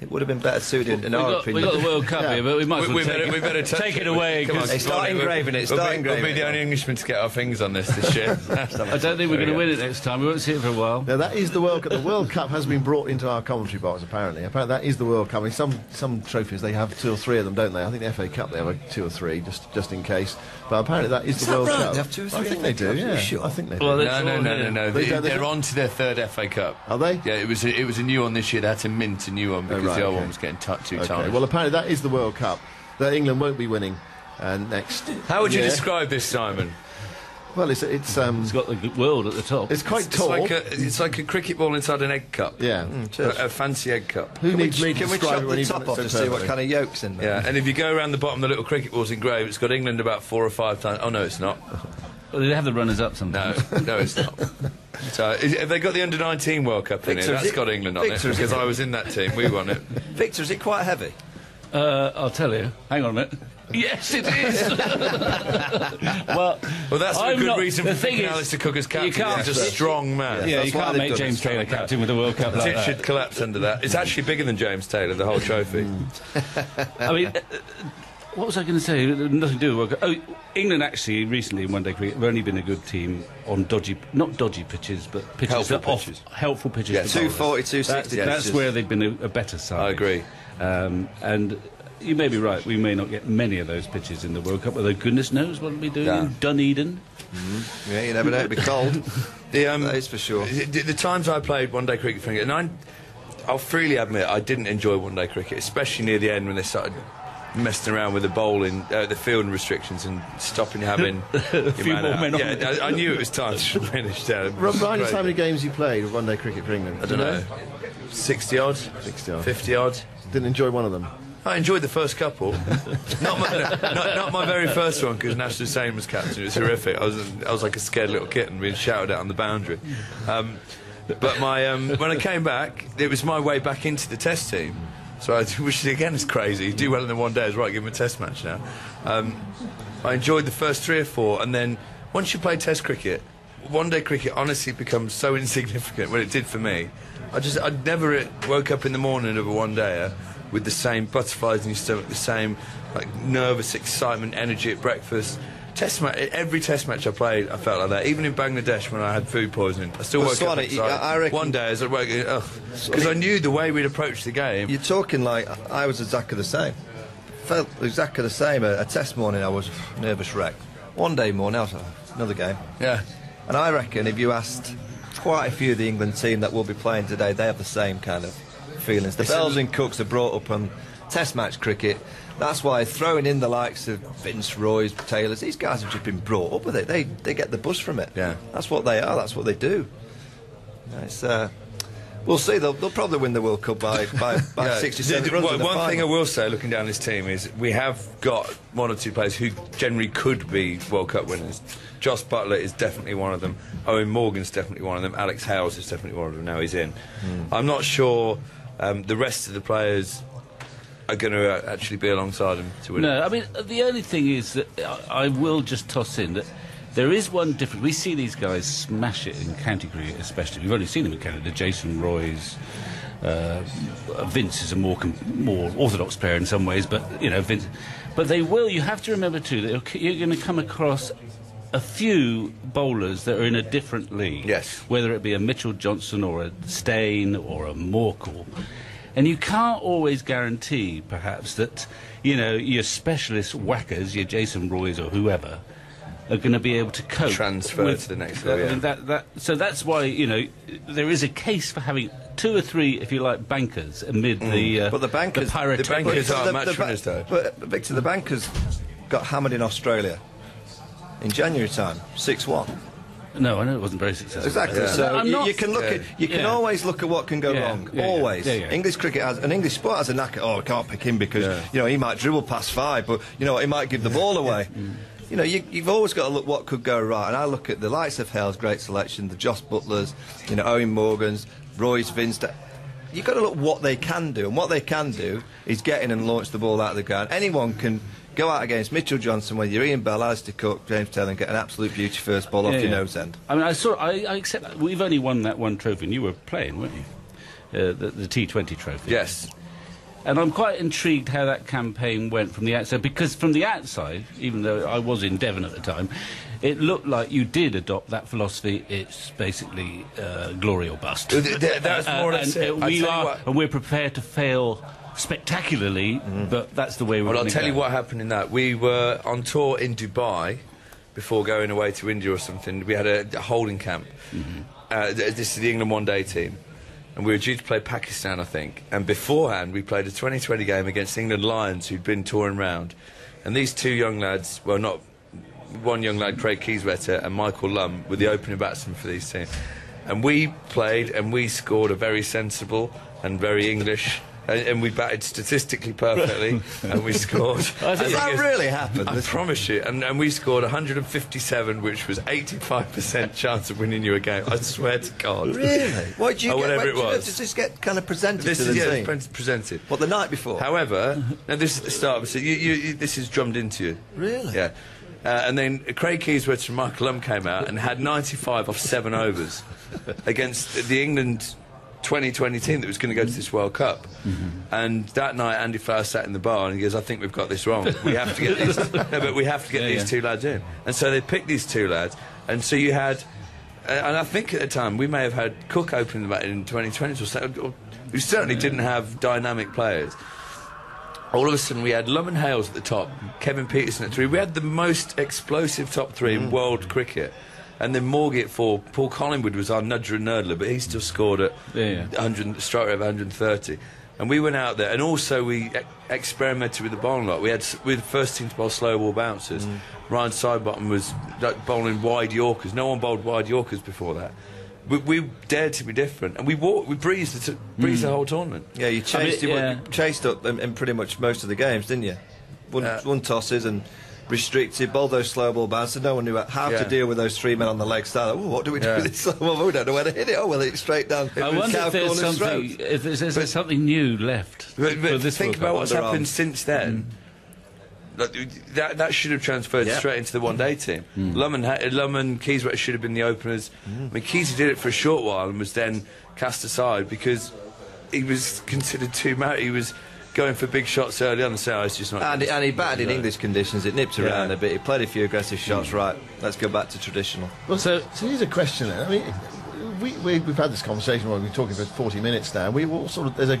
it would have been better suited, in we our got, we opinion. got the World Cup Yeah. here, but we might as We, well we take, better, it, we better take it away. Come on, 'cause Hey, start We'll be- engraving it, We'll start be, we'll be the only Englishman to get our fingers on this this year. I don't think we're going to win it next time. We won't see it for a while. Now that is the World Cup. The World Cup has been brought into our commentary box. Apparently, apparently that is the World Cup. I mean, some some trophies they have two or three of them, don't they? I think the FA Cup they have like two or three, just just in case. But apparently that is, Is the that World right? Cup. They have two or I think they do. FA Cups? Are you Yeah, sure? I think they do. Well, No, no, no, no, no. They They, don't- they they're on to their third FA Cup. Are they? Yeah, it was a, it was a new one this year. They had to mint a new one because right, the old okay. one was getting touched two Okay. times. Well, apparently that is the World Cup that England won't be winning uh, next. How would you year. describe this, Simon? Well, it's it's um It's got the world at the top. it's quite It's tall. like a it's like a cricket ball inside an egg cup. yeah. A, a fancy egg cup. Who Can we, needs me to can we chop the top off it to see what kind of yolks in there? Yeah, and if you go around the bottom, the little cricket ball's engraved. It's got England about four or five times. Oh no, it's not. Well, they have the runners up No, sometimes. no, it's not. So, is, have they got the under 19 World Cup in Victor, it? is That's it- got England on Victor, it is because it- I was in that team. We won it. Victor, is it quite heavy? Uh, I'll tell you. Hang on a minute. Yes, it is. well, Well, that's a I'm good not- reason the for thing picking is, Alastair Cook as captain. you can't- He's a strong man. yeah, That's you can't make James. Taylor captain with the World Cup like It should collapse under that. It's actually bigger than James Taylor, the whole trophy. I mean, uh, what was I going to say? Nothing to do with World Cup. Oh, England actually recently in one day cricket have only been a good team on dodgy, not dodgy pitches, but pitches Helpful that off- pitches. helpful pitches. Yeah, for 240, 260 That's, where they've been a, a better side. I agree. Um, and you may be right. We may not get many of those pitches in the World Cup, although goodness knows what we'll be doing Yeah. in Dunedin. Yeah, you never know. It'd be cold. The, um, That is for sure. The, the times I played one day cricket and I, I'll freely admit I didn't enjoy one day cricket, especially near the end when they started messing around with the bowling, uh, the fielding restrictions, and stopping having your few more out. men on Yeah, it. I, I knew it was time to finish down. Remind us how many games you played of one day cricket for England. I don't know, sixty odd, 60 odd. fifty odd. Didn't enjoy one of them. I enjoyed the first couple. not, my, no, not, not my very first one because Nasser Hussain was captain. It was horrific. I was I was like a scared little kitten being shouted at on the boundary. Um, but my um, when I came back, it was my way back into the Test team. So I, which again is crazy. You do well in the one day, is right. Give him a Test match now. Um, I enjoyed the first three or four, and then once you play Test cricket, one day cricket honestly becomes so insignificant. Well, it did for me. I just I never woke up in the morning of a one dayer with the same butterflies in your stomach, the same like nervous excitement, energy at breakfast. Test match, every Test match I played, I felt like that. Even in Bangladesh when I had food poisoning, I still Well, woke Swanee, up. I- I reckon- one day as I woke because I knew the way we'd approach the game. You're talking like I was exactly the same. Felt exactly the same. A, a test morning, I was nervous wreck. One day morning, I was like, another game. Yeah. And I reckon if you asked quite a few of the England team that will be playing today, they have the same kind of feelings. The It's Bells and Cooks are brought up on Test match cricket. That's why throwing in the likes of Vince Roy's, Taylors, these guys have just been brought up with it. They they get the buzz from it. Yeah. That's what they are. That's what they do. It's, uh, we'll see. They'll, they'll probably win the World Cup by by, by Yeah. 67 The- the- runs. one one thing I will say, looking down this team, is we have got one or two players who generally could be World Cup winners. Jos Buttler is definitely one of them. Eoin Morgan's definitely one of them. Alex Hales is definitely one of them. Now he's in. Hmm. I'm not sure um, the rest of the players are going to uh, actually be alongside him to win. No, it. I mean the only thing is that I, I will just toss in that there is one difference. We see these guys smash it in county cricket, especially. We've only seen them in Canada. Jason Roy's. Uh, Vince is a more more orthodox player in some ways, but you know Vince. But they will. You have to remember too that you're- you're going to come across a few bowlers that are in a different league. Yes. Whether it be a Mitchell Johnson or a Steyn or a Morkel. And you can't always guarantee, perhaps, that you know your specialist whackers, your Jason Roys or whoever, are going to be able to cope. Transfer with- to the next that- level, yeah. that, that, so that's why you know there is a case for having two or three, if you like, bankers amid the uh, But the bankers, the pyrotechnics. bankers are the- match winners, though. But Victor, the bankers got hammered in Australia in January time, six one. No, I know it wasn't very successful. Exactly. Yeah. So you, not- you can look at you can Yeah. always look at what can go Yeah, wrong. yeah, yeah. always. Yeah, yeah. English cricket has an English sport has a knack. Oh, I can't pick him because you know he might dribble past five, but you know he might give the ball away. Mm. You know, you, you've always got to look what could go right. And I look at the likes of Hale's great selection, the Jos Buttlers, you know, Eoin Morgans, Royce Vince. You've got to look what they can do, and what they can do is get in and launch the ball out of the ground. Anyone can go out against Mitchell Johnson, whether you're Ian Bell, Alastair Cook, James Taylor, and get an absolute beauty first ball off Yeah, your yeah. nose end. I mean, I saw. I, I accept that. We've only won that one trophy, and you were playing, weren't you? Uh, the, the T20 trophy. Yes. And I'm quite intrigued how that campaign went from the outside, because from the outside, even though I was in Devon at the time, it looked like you did adopt that philosophy. It's basically uh, glory or bust. Th- th- that's more or less and, uh, we are, what- and we're prepared to fail spectacularly, but that's the way we're Well, I'll tell go. you what happened in that. We were on tour in Dubai before going away to India or something. We had a, a holding camp. Uh, this is the England one day team. And we were due to play Pakistan, I think. And beforehand, we played a 2020 game against England Lions, who'd been touring round. And these two young lads, well, not one young lad, Craig Kieswetter, and Michael Lumb, were the opening batsmen for these teams. And we played and we scored a very sensible and very English. And, and we batted statistically perfectly, and we scored. Does that really happen? I promise you. And, and we scored 157, which was 85% chance of winning you a game. I swear to God. Really? What do you or get? whatever it you was. Does this get kind of presented This to is the yeah, team? presented. What the night before? However, now this is the start. So you, you, you, this is drummed into you. Really? Yeah. Uh, and then Craig Kieswetter and Michael Lumb came out and had 95 off seven overs against the England 2020 team that was going to go to this World Cup. And that night, Andy Flower sat in the bar and he goes, "I think we've got this wrong. We have to get these. no, but we have to get Yeah, these yeah. two lads in." And so they picked these two lads, and so you had. Uh, and I think at the time we may have had Cook opening the bat in 2020 or so. or- We certainly didn't have dynamic players all of a sudden we had Lumb and Hales at the top, Kevin Pietersen at three. We had the most explosive top three in world cricket. And then Morgie for. Paul Collingwood was our nudger and nurdler, but he still scored at Yeah, yeah. 100, strike rate of 130. And we went out there, and also we e- experimented with the bowling lot. We had s- with first team to bowl slow ball bouncers. Ryan Sidebottom was like, bowling wide Yorkers. No one bowled wide Yorkers before that. We, we dared to be different, and we walked, we breezed the, t- breezed the whole tournament. Yeah, you chased, mean, you, yeah. you chased up in, in pretty much most of the games, didn't you? One, Uh, won tosses and restricted, bowled those slow ball bounces. No one knew how Yeah. to deal with those three men on the leg side. Oh, what do we do Yeah. with this slow ball? We don't know where to hit it. Oh, well, it's straight down. I wonder cow if there's something, if there's, is there something new left But, for but this think about what's Underarm. happened since then. Mm. Like, that, that should have transferred Yeah. straight into the one day team. Mm. Mm. Lumb and, Ha- Lumb and Kieswetter should have been the openers. I mean, Keysy did it for a short while and was then cast aside because he was considered too mad. He was going for big shots early on, so it's just not. And, and he batted in Right. English conditions. It nipped Yeah. around a bit. He played a few aggressive shots. Mm. Right, let's go back to traditional. Well, so, so here's a question then. I mean, we, we, we've had this conversation where we've been talking for 40 minutes now. We all sort of, there's a,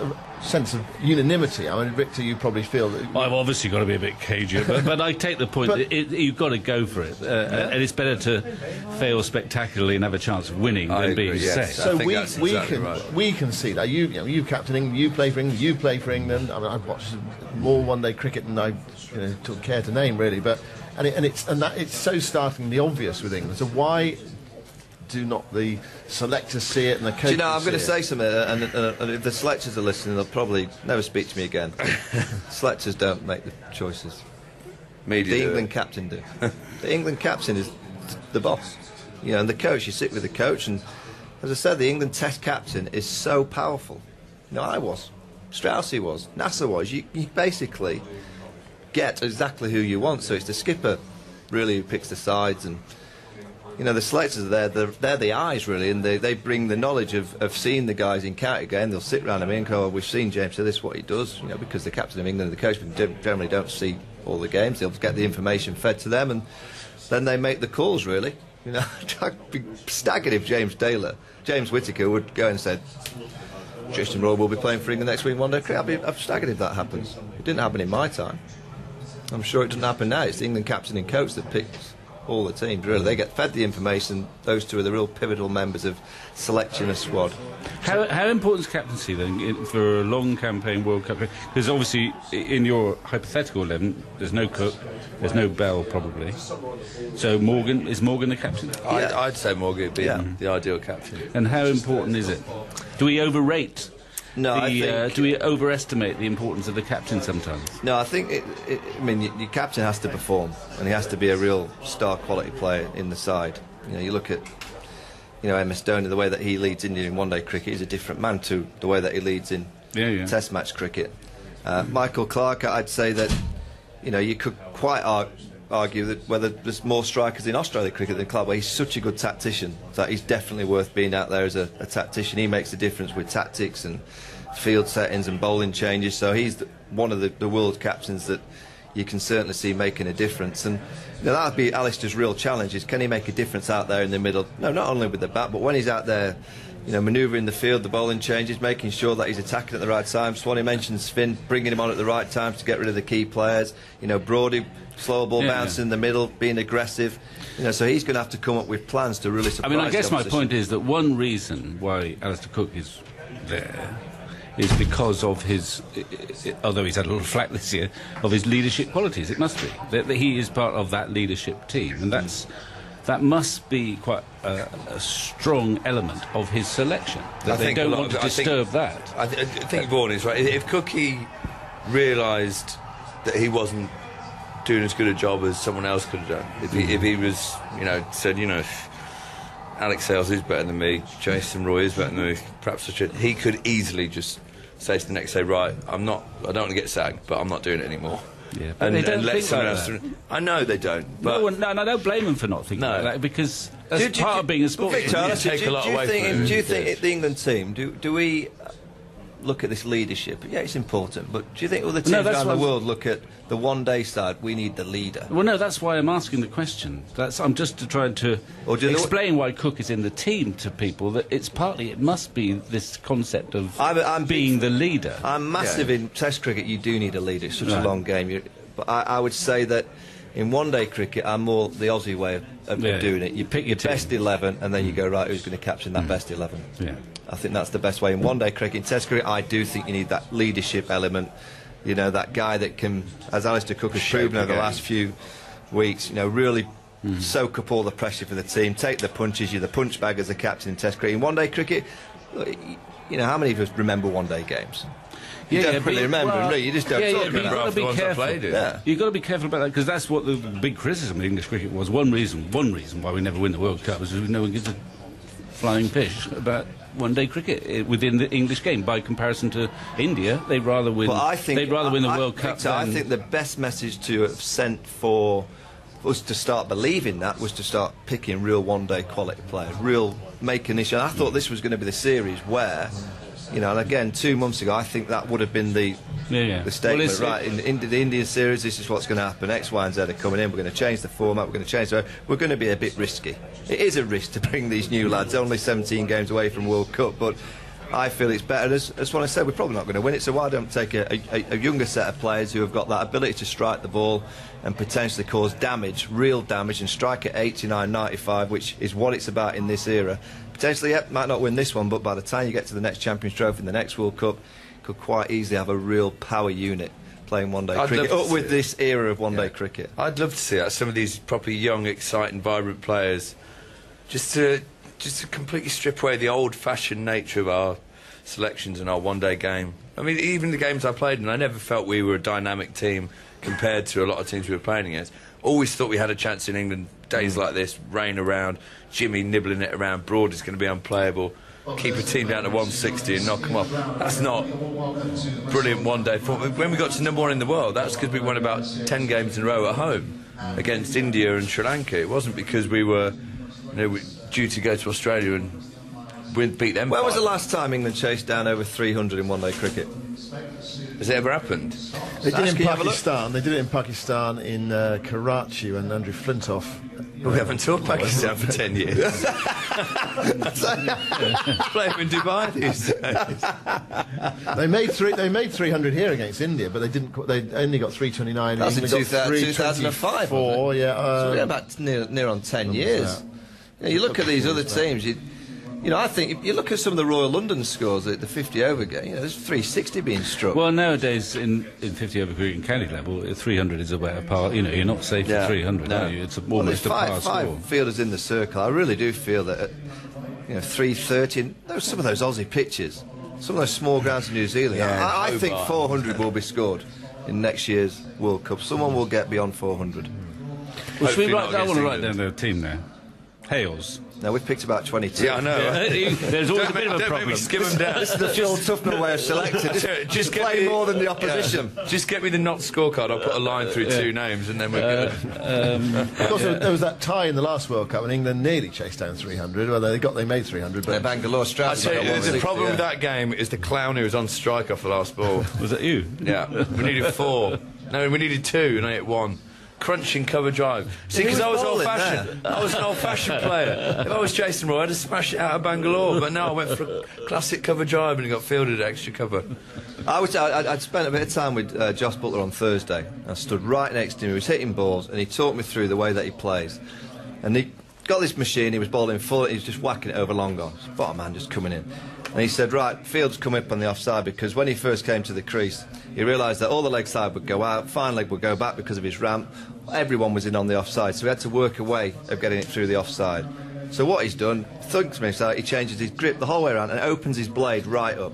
a sense of unanimity. I mean, Victor, you probably feel that. I've obviously got to be a bit cagey, but, but I take the point But- that it, you've got to go for it, uh, and it's better to fail spectacularly and have a chance of winning I than being agree, yes. safe. So we, that's we exactly can right. we can see that you you know you captain England, you play for England, you play for England. I mean, I've watched more one day cricket than I you know, took care to name really, but and it, and it's and that it's so startlingly obvious with England. So why do not the selectors see it and the coaches? Do you know, I'm going to say something, uh, and, and, and if the selectors are listening, they'll probably never speak to me again. selectors don't make the choices. Media The do it. England captain do. the England captain is the boss. You know, and the coach, you sit with the coach, and as I said, the England Test captain is so powerful. You know, I was, Straussy was, Nasser was. You, you basically get exactly who you want. So it's the skipper, really, who picks the sides, and you know the selectors are there. They're, they're the eyes, really, and they, they bring the knowledge of, of seeing the guys in county game. They'll sit around them and go, oh, "We've seen James. So this is what he does." You know, because the captain of England and the coach generally don't see all the games. They'll get the information fed to them, and then they make the calls. Really, you know, I'd be staggered if James Taylor, James Whitaker would go and said. Tristan Roy will be playing for England next week one day. I'd be I'm staggered if that happens. It didn't happen in my time. I'm sure it doesn't happen now. It's the England captain and coach that picks all the teams. Really, they get fed the information. Those two are the real pivotal members of selecting a squad. How, how important is captaincy then in, for a long campaign World Cup? Because obviously, in your hypothetical eleven, there's no Cook, there's no Bell probably. So Morgan is Morgan the captain? I'd, I'd say Morgan would be Yeah. the ideal captain. And how important is it? Do we overrate? No, the, I think- uh, do we overestimate the importance of the captain sometimes? No, I think it, it, I mean your, your captain has to perform, and he has to be a real star quality player in the side. You know, you look at you know MS Dhoni, the way that he leads India in one-day cricket, he's a different man to the way that he leads in Yeah, yeah. Test match cricket. Uh, Michael Clarke, I'd say that you know you could quite ar- argue that whether there's more strikers in Australia cricket than club. Where he's such a good tactician that he's definitely worth being out there as a, a tactician. He makes a difference with tactics and field settings and bowling changes. So he's the, one of the, the world captains that you can certainly see making a difference. And you know, that'd be Alastair's real challenge: is can he make a difference out there in the middle? No, not only with the bat, but when he's out there. You know, manoeuvring the field, the bowling changes, making sure that he's attacking at the right time. Swanee mentions Finn bringing him on at the right times to get rid of the key players. You know, Brody, slow ball Yeah, bounce yeah. in the middle, being aggressive. You know, so he's going to have to come up with plans to really I mean, I guess my point is that one reason why Alastair Cook is there is because of his, although he's had a little flack this year, of his leadership qualities. It must be that, that he is part of that leadership team, and that's that must be quite a, a strong element of his selection. That I they don't want to I think- disturb that. I, th- I think Vaughan is right. If Cookie realised that he wasn't doing as good a job as someone else could have done, if he, if he mm. was, you know, said, you know, Alex Hales is better than me, Jason Roy is better than me, perhaps I should, he could easily just say to the next day, right, I'm not, I don't want to get sacked, but I'm not doing it anymore. Yeah, and, they don't and let think someone else. through- I know they don't, but no, one- no, no, don't blame them for not thinking No. like that because that's Do- do- part do- of being a sport. Victor, Yeah, take do, a lot do you away think, from. Do you think Yes. the England team do do we look at this leadership? Yeah, it's important, but do you think other teams No, around the world look at the one-day side? We need the leader. Well, no, that's why I'm asking the question. That's I'm just trying to Or do you know explain why Cook is in the team to people. That it's partly it must be this concept of I'm- I'm being big- the leader. I'm massive in Test cricket. You do need a leader. It's such Right. a long game. You, but I, I would say that in one-day cricket, I'm more the Aussie way of, of Yeah. doing it. You Pick your best team. eleven, and then you mm. go right. Who's going to captain that mm. best eleven? Yeah. I think that's the best way in one-day cricket. In Test cricket, I do think you need that leadership element. You know, that guy that can, as Alastair Cook has proven over the last few weeks, you know, really. Mm. Soak up all the pressure for the team. Take the punches. You're the punch bag as a captain in Test cricket. In one-day cricket, you know how many of us remember one-day games? You don't but really remember them, well, do you? You just don't yeah, talk yeah, but about you've it. got to be careful. Yeah. You've got to be careful about that because that's what the big criticism of English cricket was. One reason, one reason why we never win the World Cup is because no one gives a flying fish about one-day cricket eh, within the English game. By comparison to India, they'd rather win. But I think they'd rather win the I- World Cup. Victor, I think the best message to have sent for us to start believing that was to start picking real one-day quality players, real making this. And I thought this was going to be the series where, you know, and again, two months ago, I think that would have been the Yeah, yeah. the statement, Well, right? In, in the Indian series, this is what's going to happen. X, Y, and Z are coming in. We're going to change the format. We're going to change. The, we're going to be a bit risky. It is a risk to bring these new lads. Only 17 games away from World Cup, but. I feel it's better. As, as what I said, we're probably not going to win it. So why don't take a, a, a younger set of players who have got that ability to strike the ball and potentially cause damage, real damage, and strike at 89, 95, which is what it's about in this era. Potentially, yep, might not win this one, but by the time you get to the next Champions Trophy and the next World Cup, could quite easily have a real power unit playing one day I'd cricket. Up with it. this era of one day cricket. I'd love to see that. Some of these properly young, exciting, vibrant players, just to just to completely strip away the old-fashioned nature of our selections and our one-day game. I mean, even the games I played in, I never felt we were a dynamic team compared to a lot of teams we were playing against. Always thought we had a chance in England. Days like this, rain around, Jimmy nibbling it around, Broad is going to be unplayable. Keep a team down to 160 and knock them off. That's not brilliant one day form. When we got to number one in the world, that's because we won about 10 games in a row at home against India and Sri Lanka. It wasn't because we were you know, due to go to Australia and beat them. When was the last time England chased down over 300 in one day cricket? Has it ever happened? They did it in can you have a look? Pakistan. They did it in Pakistan in uh, Karachi when Andrew Flintoff. We haven't toured Pakistan for 10 years. Play them in Dubai these days. They made three. They made 300 here against India, but they didn't. They only got 329. That's in 2000 2005. Four, yeah. so we're Uh, back near, near on 10 years. You, know, you look at these other teams, you, you know, I think if you look at some of the Royal London scores at the 50 over game, you know, there's 360 being struck. Well, nowadays in, in 50 over cricket and county level, uh, 300 is about a par. You know, you're not safe Yeah. for 300, No. are you? It's a, Well, almost there's a five, par five score. fielders in the circle. I really do feel that, at, you know, 330. Those some of those Aussie pitches, some of those small grounds in New Zealand. Yeah, I, I think 400 will be scored in next year's World Cup. Someone will get beyond 400. Well, should we Hopefully write, not I want to write down the team now. Hales. Now we've picked about 22. Yeah, I know. There's always a Don't bit make- of a don't problem. Make me skim them down. This is the Phil Tufnell way of selecting. Just, Just just get play me- more than the opposition. Yeah. Just get me the not scorecard. I'll put a line through two names and then we're good. Uh, um, of course, there was- there was that tie in the last World Cup when England nearly chased down 300. Well, they got they made 300, Yeah, but Bangalore I Stratford. tell you, got there's a 160, problem with that game is the clown who was on strike off the last ball. Was that you? Yeah, we needed four. No, we needed two, and I hit one. Crunching cover drive. See, because I was old-fashioned. I was an old-fashioned player. If I was Jason Roy, I'd have smashed it out of Bangalore. But no, I went for a classic cover drive and got fielded at extra cover. I was, I, I'd spent a bit of time with uh, Jos Buttler on Thursday. I stood right next to him. He was hitting balls, and he talked me through the way that he plays. And he got this machine. He was bowling full. He was just whacking it over long on. a man just coming in. And he said, right, field's come up on the offside because when he first came to the crease, he realised that all the leg side would go out, fine leg would go back because of his ramp. Everyone was in on the offside, so he had to work a way of getting it through the offside. So what he's done, thunks me, so he changes his grip the whole way around and opens his blade right up,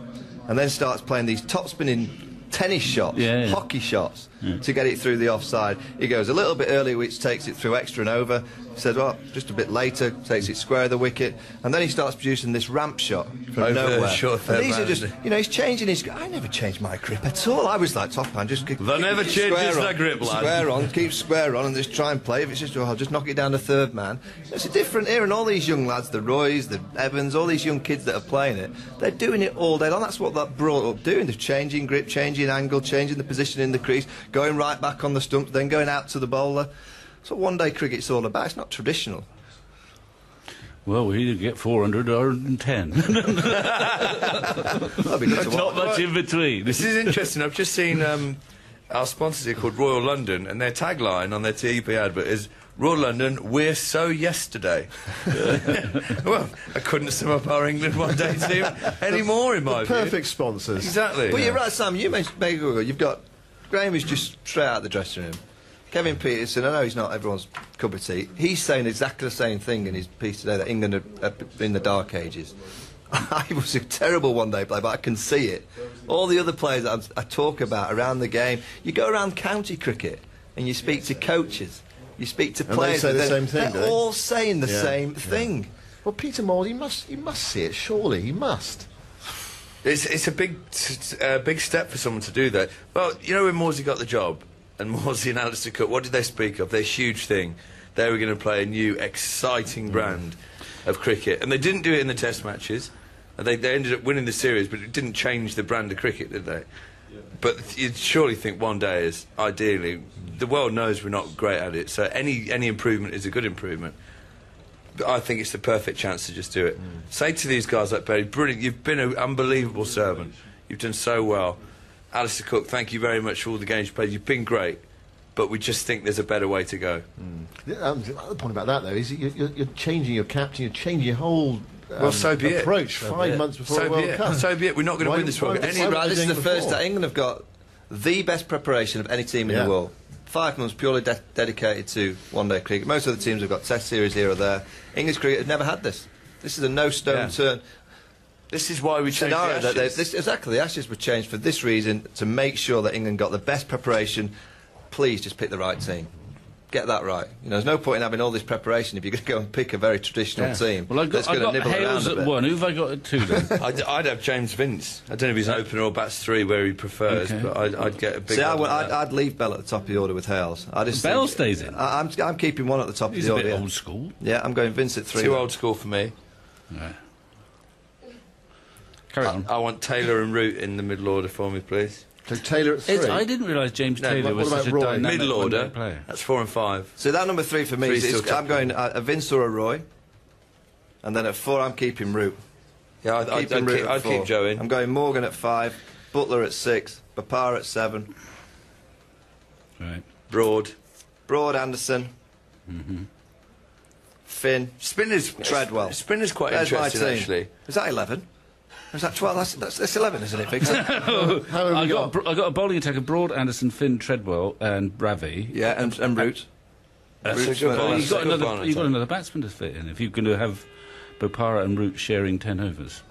and then starts playing these top spinning tennis shots, Yeah, yeah. hockey shots, to get it through the offside. He goes a little bit early, which takes it through extra and over. He said, well, just a bit later, takes it square of the wicket, and then he starts producing this ramp shot from Over the nowhere. short and these are just, you know, he's changing his. I never changed my grip at all. I was like top man, just keep, They keep- never changes square their on, grip, lad. Square on, keep square on, and just try and play. If it's just, oh, I'll just knock it down to third man. It's a different era, and all these young lads, the Roys, the Evans, all these young kids that are playing it, they're doing it all day long. That's what that brought up doing. They're changing grip, changing angle, changing the position in the crease, going right back on the stumps, then going out to the bowler. That's what one day cricket's all about. It's not traditional. Well, we either get 400 or 10. That'd be good to Not watch. much in between. This is interesting. I've just seen um, our sponsors here called Royal London, and their tagline on their TEP advert is Royal London, we're so yesterday. well, I couldn't sum up our England one day team anymore, in my view. perfect sponsors. Exactly. But you're right, Sam. You mentioned make Google. You've got Graham is just straight out the dressing room. Kevin Pietersen. I know he's not everyone's cup of tea. He's saying exactly the same thing in his piece today that England are, are in the dark ages. I was a terrible one day player, but I can see it. All the other players that I'm, talk about around the game, you go around county cricket and you speak to coaches, you speak to And they players, say the they're- same thing, They're they? all saying the Yeah, same yeah. thing. Well, Peter Moores, he must, he must see it. Surely, he must. It's, it's a big, t- uh, big step for someone to do that. Well, you know when Morsey got the job, and Morsey and Alastair Cook, what did they speak of? Their huge thing. They were going to play a new, exciting mm. brand of cricket, and they didn't do it in the Test matches. And they, they ended up winning the series, but it didn't change the brand of cricket, did they? But you'd surely think one day is ideally. The world knows we're not great at it, so any any improvement is a good improvement. But I think it's the perfect chance to just do it. Mm. Say to these guys like Perry, brilliant, you've been an unbelievable servant. You've done so well. Alastair Cook, thank you very much for all the games you played. You've been great, but we just think there's a better way to go. The um, the other point about that, though, is you- you're, you're changing your captain, you're changing your whole um, Well, so be approach So five be it. months before So the World it. Cup. So be it. We're not gonna win this why- World Cup. why Any, were right, this is the it first before? that England have got the best preparation of any team in Yeah. the world. Five months purely de- dedicated to one-day cricket. Most of the teams have got Test series here or there. English cricket has never had this. This is a no-stone Yeah. turn This is why we changed scenario. the That they, Ashes. this, exactly, the Ashes were changed for this reason to make sure that England got the best preparation. Please just pick the right team. Get that right. You know, there's no point in having all this preparation if you're going to go and pick a very traditional team Well, I that's got, I going to got nibble Hales around a at bit. one. Who have I got at two then? I'd, I'd have James Vince. I don't know if he's an opener or bats three where he prefers, Okay. but I'd, I'd get a big. See, I one would, on I'd. I'd leave Bell at the top of the order with Hales. I just Bell think- stays in? I, I'm, I'm keeping one at the top He's of a the bit order. yeah. old school. Yeah, I'm going Vince at three. Too old school for me. Yeah. Carry on. I want Taylor and Root in the middle order for me, please. So Taylor at three. It's- I didn't realise James No, Taylor what- was what such a Roy? dynamic Middle order. one-day player. That's four and five. So that number three for me Three's is, still tough I'm going uh, a Vince or a Roy, and then at four I'm keeping Root. Yeah, I'd, I'd, Keeping I'd, Root keep, at I'd four. keep Joe in. I'm going Morgan at five, Buttler at six, Bopara at seven, Right. Broad. Broad Anderson, Finn. Spinner's Treadwell. Spinner's quite There's my interesting team. actually. Is that eleven? Is that twelve? That's, that's, that's eleven, isn't it, Victor? How have I got, got? Bro- I got a bowling attack of Broad, Anderson, Finn, Treadwell, and Ravi. yeah, and, and Root. Uh, that's a Root's good well, one. Well, That's you've got another. You've got another batsman to fit in if you're going to have Bopara and Root sharing ten overs.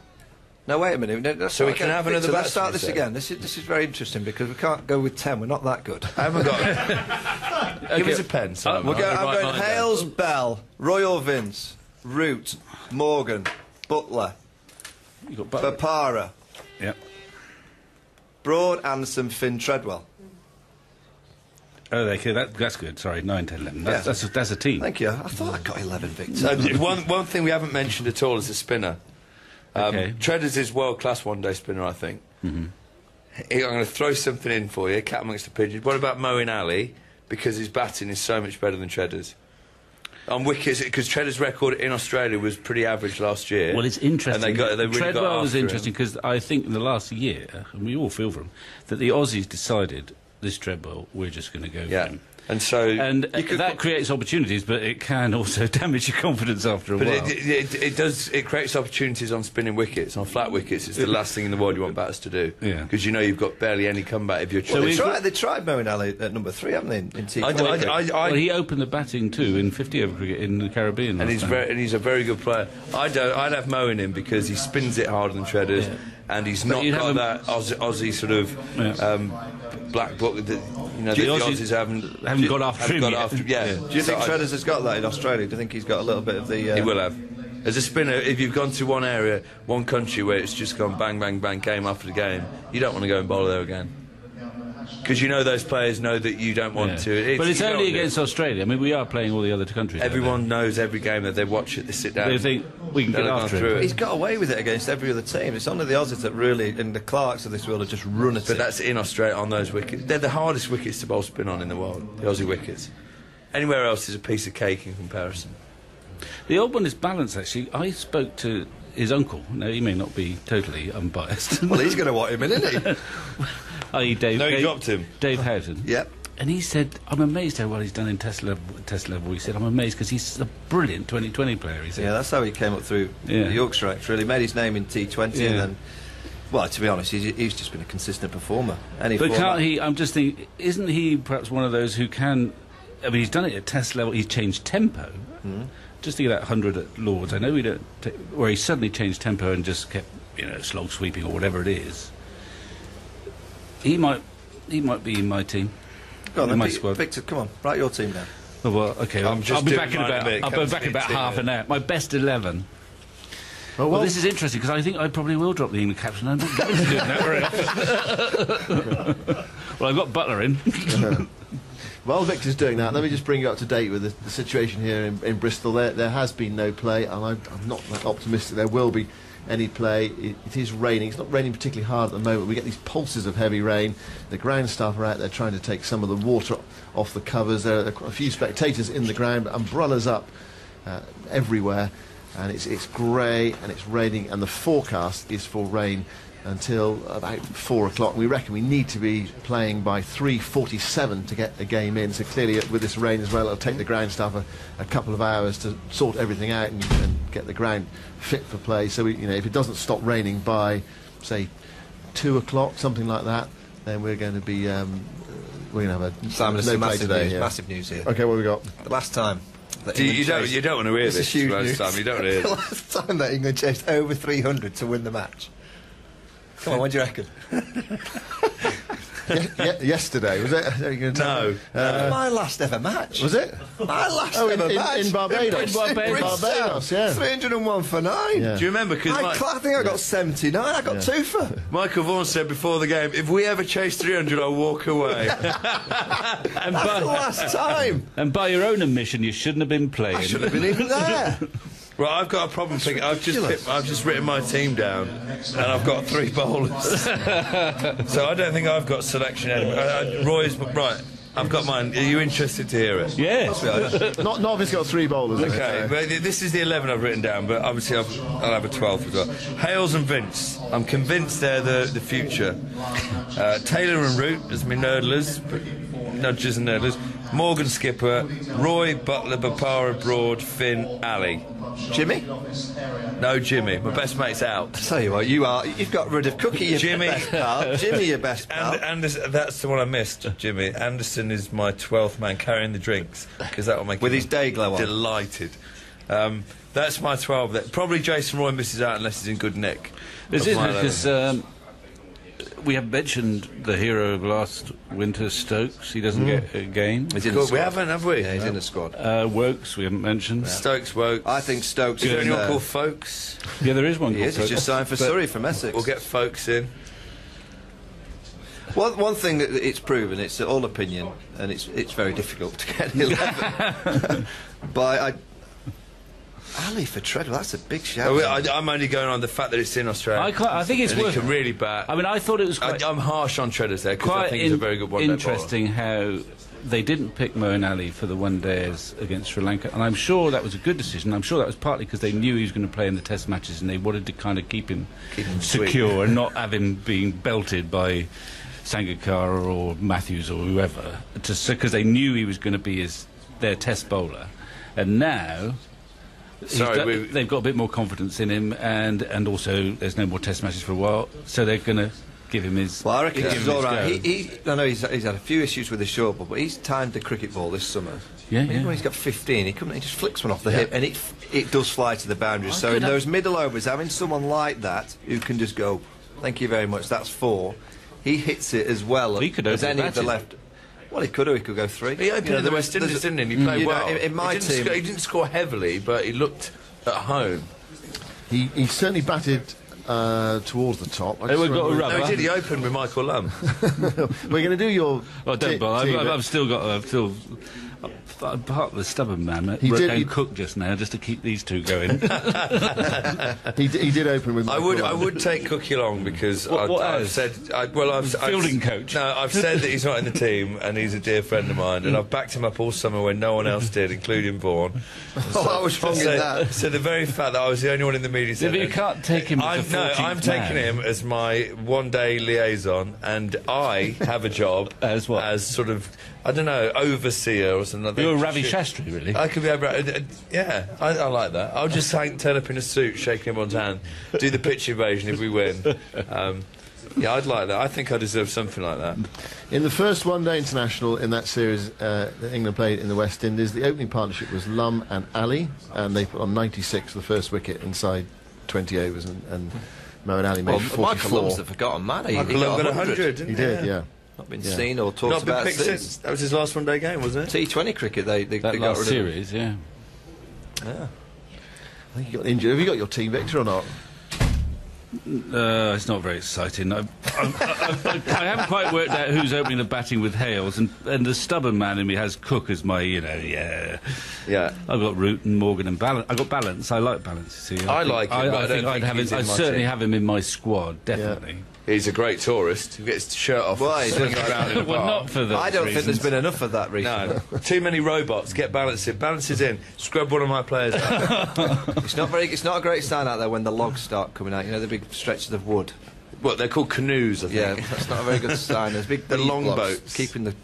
No, wait a minute. No, So we can have another Victor, Let's start this again. This is this is very interesting because we can't go with ten. We're not that good. I haven't got. Give us a pen. Uh, Simon. We'll go, I'll I'm write going mine down. Hales, Bell, Royal Vince, Root, Morgan, Buttler, You got Buttler. Bopara, Yep. Broad, Anderson, Finn, Treadwell. Oh, okay, that, that's good. Sorry, 9, 10, 11. That's, Yeah. that's, a, that's a team. Thank you. I thought I got 11, Victor. So, one, one thing we haven't mentioned at all is the spinner. Um, Okay. Treaders is world class one day spinner, I think. Mm-hmm. I'm going to throw something in for you, cat amongst the pigeons. What about Moeen Ali? Because his batting is so much better than Treaders. On wickets, because Treaders' record in Australia was pretty average last year. Well, it's interesting. And they got, they really Treadwell got was interesting because I think in the last year, and we all feel for him, that the Aussies decided this Treadwell, we're just going to go Yeah. for him. And so. And uh, could that creates opportunities, but it can also damage your confidence after a But while. it, it, it does. It creates opportunities on spinning wickets, on flat wickets. It's the last thing in the world you want batters to do. Yeah. Because you know you've got barely any comeback if you're. Well, they, we've tried, they tried Moeen Ali at number three, haven't they, in, in I, T20? I, I, I, well, he opened the batting too in 50 over cricket in the Caribbean. and he's time. very, and he's a very good player. I don't. I'd have Mo in him because he spins it harder than Treaders, and he's not got that Aussie, Aussie sort of Yeah. um, black book that you know The the, the Aussies Aussies haven't haven't got after him got yet. after- yeah. Do you So think I- Treaders has got that in Australia? Do you think he's got a little bit of the... Uh, He will have. As a spinner, if you've gone to one area, one country where it's just gone bang, bang, bang, game after the game, you don't want to go and bowl there again. Because you know those players know that you don't want Yeah. to. but it's you know only against. Australia. I mean, we are playing all the other countries. Everyone knows every game that they watch it, they sit down. They think we can get after through it. it. He's got away with it against every other team. It's only the Aussies that really, and the Clarkes of this world, have just run at But it. that's in Australia on those wickets. They're the hardest wickets to bowl spin on in the world, the Aussie wickets. Anywhere else is a piece of cake in comparison. The old one is balanced, actually. I spoke to his uncle. Now, he may not be totally unbiased. Well, he's going to want him in, isn't he? i.e. Dave, No, he Dave, dropped him. Dave Houghton. yep. And he said, I'm amazed how well he's done in test level. Test level. He said, I'm amazed because he's a brilliant 2020 player. He said, Yeah, that's how he came up through Yeah. the Yorkshire Act, really. Made his name in T20 Yeah. and then... Well, to be honest, he's, he's just been a consistent performer. Any But format. can't he? I'm just thinking, isn't he perhaps one of those who can? I mean, he's done it at test level. He's changed tempo. Hmm. Just think of that hundred at Lords. I know we don't. ta where he suddenly changed tempo and just kept, you know, slog sweeping or whatever it is. He might. He might be in my team. Go on, in then, my Pete- squad. Victor, come on, write your team down. Oh, well, okay. I'm I'll, just I'll be back in about. bit, I'll be back in about half an hour. My best eleven. Well, Well, well, this is interesting because I think I probably will drop the England captain. I'm not going to do that. well, I've got Buttler in. While Victor's doing that, let me just bring you up to date with the, the situation here in, in Bristol. There, there has been no play, and I'm, I'm not that optimistic there will be any play. It, it is raining. It's not raining particularly hard at the moment. We get these pulses of heavy rain. The ground staff are out there trying to take some of the water off the covers. There are a few spectators in the ground, umbrellas up uh, everywhere, and it's, it's grey and it's raining, and the forecast is for rain until about four o'clock. We reckon we need to be playing by 3:47 to get the game in. So clearly, uh, with this rain as well, it'll take the ground staff a, a couple of hours to sort everything out and, and get the ground fit for play. So we, you know, if it doesn't stop raining by, say, two o'clock, something like that, then we're going to be um, we're going to have a Simon, no play massive today. news, yeah. massive news here. Okay, what have we got? The last time. Do you, you don't. You don't want to hear This this. is huge most news. time. You don't want to hear. the last time that England chased over 300 to win the match. Come on, what do you reckon? Ye- ye- yesterday was it? Are you No. Uh, my last ever match. was it? My last Oh, in- ever in- match. in Barbados. In Barbados. Barbados, yeah. 301 for nine. Yeah. Do you remember? Because I, cla- I think I got 79. I got two for. Michael Vaughan said before the game, "If we ever chase 300, I'll walk away." and, That's the last time. and by your own admission, you shouldn't have been playing. I should have been even there. Right, I've got a problem picking. I've just picked, I've just written my team down, and I've got three bowlers. so I don't think I've got selection anymore. Uh, uh, Roy's right. I've got mine. Are you interested to hear it? Yes. Not Novice got three bowlers. in it, Okay, so- this is the 11 I've written down, but obviously I've, I'll have a 12 as well. Hales and Vince, I'm convinced they're the, the future. Uh, Taylor and Root as my nurdlers, but nudgers and nurdlers. Morgan Skipper, Roy, Buttler, Bopara, Broad, Finn, Ali. Jimmy? No, Jimmy. My best mate's out. Tell you what, you are. You've got rid of Cookie, your Jimmy. best pal. Jimmy, your best pal. And Anderson, that's the one I missed, Jimmy. Anderson is my 12th man carrying the drinks because that will make With him his day glow on. Delighted. Um, that's my 12. That- Probably Jason Roy misses out unless he's in good nick. This is because um, we have mentioned the hero of last winter, Stokes. He doesn't get a game. He's in Cool, the we squad. haven't, have we? Yeah, he's in the squad. Uh, Woakes, we haven't mentioned. Stokes woke. I think Stokes Is there is, anyone uh, called Foakes? Yeah, there is one. He called is. He's just signed for But- Surrey from Essex. We'll get Foakes in. One, one thing that it's proven, it's all opinion, and it's it's very difficult to get an 11. but I, Ali for Tredwell, that's a big shout. Oh, I, I'm only going on the fact that it's in Australia. I, can't, I think it's and worth. he can really bad. I mean, I thought it was I, quite, I'm harsh on Treaders there because I quite think he's a very good one interesting how they didn't pick Moeen Ali for the one days against Sri Lanka, and I'm sure that was a good decision. I'm sure that was partly because they knew he was going to play in the Test matches, and they wanted to kind of keep him, Keep him sweet. secure and not have him being belted by Sangakkara or Mathews or whoever, because they knew he was going to be his their Test bowler, and now. He's Sorry, got- they've got a bit more confidence in him, and, and also there's no more Test matches for a while, so they're going to give him his. Well, I reckon give he's him all his right. go. He, he, I know he's, he's had a few issues with the short ball, but he's timed the cricket ball this summer. Yeah, Even yeah. when he's got 15, he, come, he just flicks one off the hip, and it it does fly to the boundaries. so in those middle overs, having someone like that who can just go, "Thank you very much, that's four, he hits it as well He could as open any of the batted. left. Well, he could, or he could go three. He opened You know, the West Indies, didn't he? And he played you know, well. in, in my he didn't, team, score, he didn't score heavily, but he looked at home. He, he certainly batted uh, towards the top. I Hey, we've got a remember- rub. No, he did. He opened with Michael Lumb. We're going to do your. Oh, don't ti- bother. team I've, I've. I've still got. I've still. I'm part of the stubborn man. I He wrote did- down he- Cook just now just to keep these two going. he, d- he did open with. I Michael would, I Owen. would take Cookie along because What- I, what I've as? said, I, well, I've, I've Fielding coach? No, I've said that he's not in the team, and he's a dear friend of mine, and I've backed him up all summer when no one else did, including Vaughan. Oh, I was wrong in so, that. so the very fact that I was the only one in the media Yeah, but you centre- can't take him I'm, as the no, 14th I'm taking man. him as my one-day liaison, and I have a job As what? As sort of, I don't know, overseer or something. You're Ravi Shastri, really. I could be able. Uh, uh, yeah, I, I like that. I'll just hang, turn up in a suit, shaking everyone's hand, do the pitch invasion if we win. Um, yeah, I'd like that. I think I deserve something like that. In the first one-day international in that series uh, that England played in the West Indies, the opening partnership was Lumb and Ali, and they put on 96 for the first wicket inside 20 overs, and, and Moeen Ali made Well, 44. Michael Lumb's the forgotten man. He, Michael he Lumb got got 100. 100, didn't He did, yeah. Not been Yeah. seen or talked Not been about since. since. That was his last one-day game, wasn't it? T20 cricket, they, they, that they got last rid of series, yeah. Yeah. I think you got injured. Have you got your team, Victor, or not? Uh, it's not very exciting. I, I, I, I, I haven't quite worked out who's opening the batting with Hales, and, and the stubborn man in me has Cook as my, you know, yeah. Yeah. I've got Root and Morgan and Ballance. I've got Ballance. I like Ballance. You see, I think- like him, I, but I I don't think I'd think have him. I certainly team. have him in my squad, definitely. He's a great tourist who gets his shirt off, Why? swinging around in a well, not for that. I don't think there's been enough of that recently. No, too many robots. Get Ballance in. Ballance in. Scrub one of my players. out. It's not very. It's not a great sign out there when the logs start coming out. You know the big stretches of wood. what they're called canoes, I think. Yeah, that's not a very good sign. There's big The lead blocks longboats. keeping the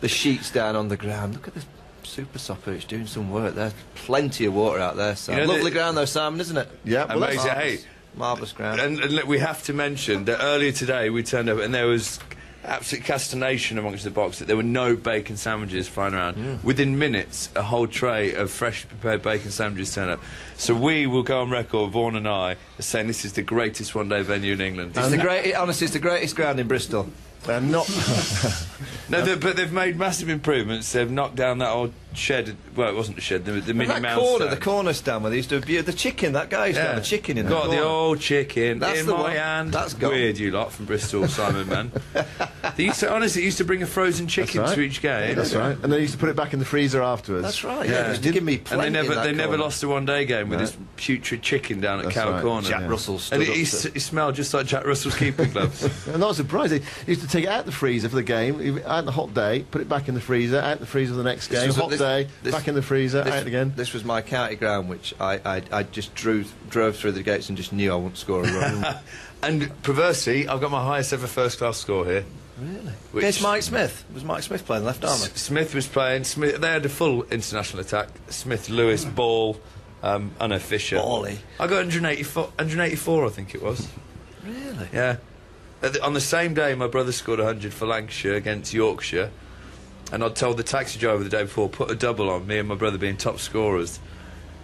the sheets down on the ground. Look at this super sopper. It's doing some work. There's plenty of water out there. Sam. You know, Lovely the- ground though, Simon, isn't it? Yeah, well, that's- Amazing. Hey, Marvellous ground. And, and look, we have to mention that earlier today we turned up and there was absolute castanation amongst the box that there were no bacon sandwiches flying around. Within minutes, a whole tray of freshly prepared bacon sandwiches turned up. So we will go on record, Vaughan and I, as saying this is the greatest one-day venue in England. it's the great. It, honestly, it's the greatest ground in Bristol. And not. no, they- but they've made massive improvements. They've knocked down that old shed. Well, it wasn't a shed. The, the Minnie that Mouse corner, stand. the corner stand where they used to be the chicken. That guy's got the chicken in Got the the old chicken That's in the my one. hand. That's gone. weird, you lot from Bristol, Simon man. they used to honestly they used to bring a frozen chicken right. to each game. That's right. And they used to put it back in the freezer afterwards. That's right. Yeah, Yeah. Just give me And they never in that they never lost a one day game with this putrid chicken down at That's Cow right. Corner. Jack Yeah. Russell stood And it, up he, to- s- he smelled just like Jack Russell's keeping gloves. I'm not surprised. He used to take it out the freezer for the game, he- out the hot day, put it back in the freezer, out the freezer the next game, hot this- day, this- back in the freezer, This, out again. this was my county ground, which I, I, I just drew, drove through the gates and just knew I wouldn't score a run. and perversely, I've got my highest ever first class score here. really? Which- Mike Smith. Was Mike Smith playing left arm? Smith was playing. Smith. They had a full international attack. Smith, Lewis, Ball. Um, I know Fisher. Bally. I got 184, 184, I think it was. Really? Yeah. The- on the same day, my brother scored 100 for Lancashire against Yorkshire, and I'd told the taxi driver the day before put a double on me and my brother being top scorers.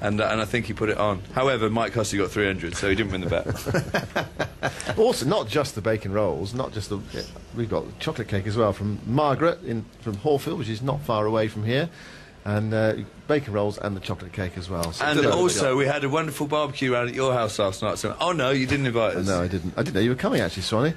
And, uh, and I think he put it on. However, Mike Hussey got 300, so he didn't win the bet. Also, not just the bacon rolls, not just the. we've got chocolate cake as well from Margaret in from Hallfield, which is not far away from here, and uh, bacon rolls and the chocolate cake as well. So and also, we had a wonderful barbecue round at your house last night. So, oh no, you didn't invite us. No, I didn't. I didn't know you were coming actually, Swanee.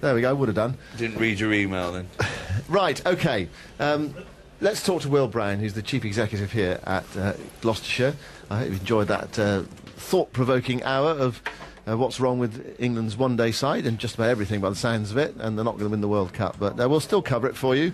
There we go. Would have done. Didn't read your email then. Right, okay. Um, let's talk to Will Brown, who's the chief executive here at uh, Gloucestershire. I hope you enjoyed that uh, thought provoking hour of uh, what's wrong with England's one day side and just about everything by the sounds of it. And they're not going to win the World Cup, but uh, we'll still cover it for you.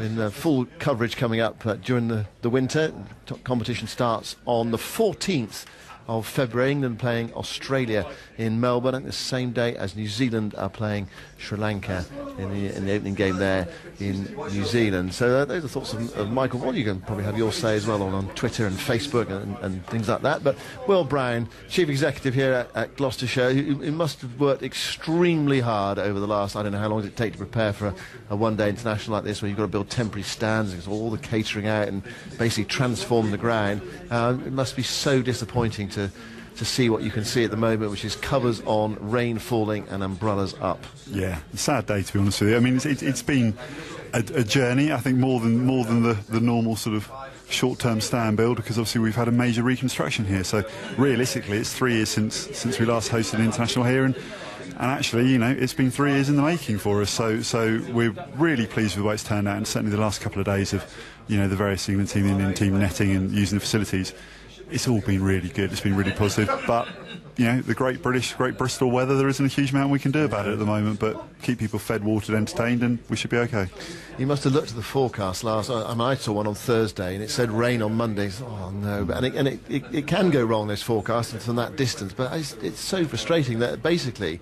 In uh, full coverage coming up uh, during the, the winter. T- competition starts on the 14th of February. England playing Australia in Melbourne the same day as New Zealand are playing Sri Lanka in the, in the opening game there in New Zealand. So uh, those are thoughts of, of Michael. Well, you can probably have your say as well on, on Twitter and Facebook and, and things like that. But Will Brown, Chief Executive here at, at Gloucestershire, who, who must have worked extremely hard over the last, I don't know how long does it take to prepare for a, a one-day international like this where you've got to build temporary stands and all the catering out and basically transform the ground. Uh, it must be so disappointing to to see what you can see at the moment, which is covers on, rain falling, and umbrellas up. Yeah, sad day to be honest with you. I mean, it's, it's, it's been a, a journey. I think more than more than the, the normal sort of short-term stand build because obviously we've had a major reconstruction here. So realistically, it's three years since since we last hosted an international here, and and actually, you know, it's been three years in the making for us. So so we're really pleased with the way it's turned out, and certainly the last couple of days of you know the various England team, the Indian team netting and using the facilities it's all been really good. It's been really positive. But you know, the great British, great Bristol weather, there isn't a huge amount we can do about it at the moment. But keep people fed, watered, entertained, and we should be okay. You must have looked at the forecast last. I, I, saw one on Thursday, and it said rain on Monday. Oh no! And it, and it, it, it can go wrong this forecast from that distance. But it's, it's so frustrating that basically.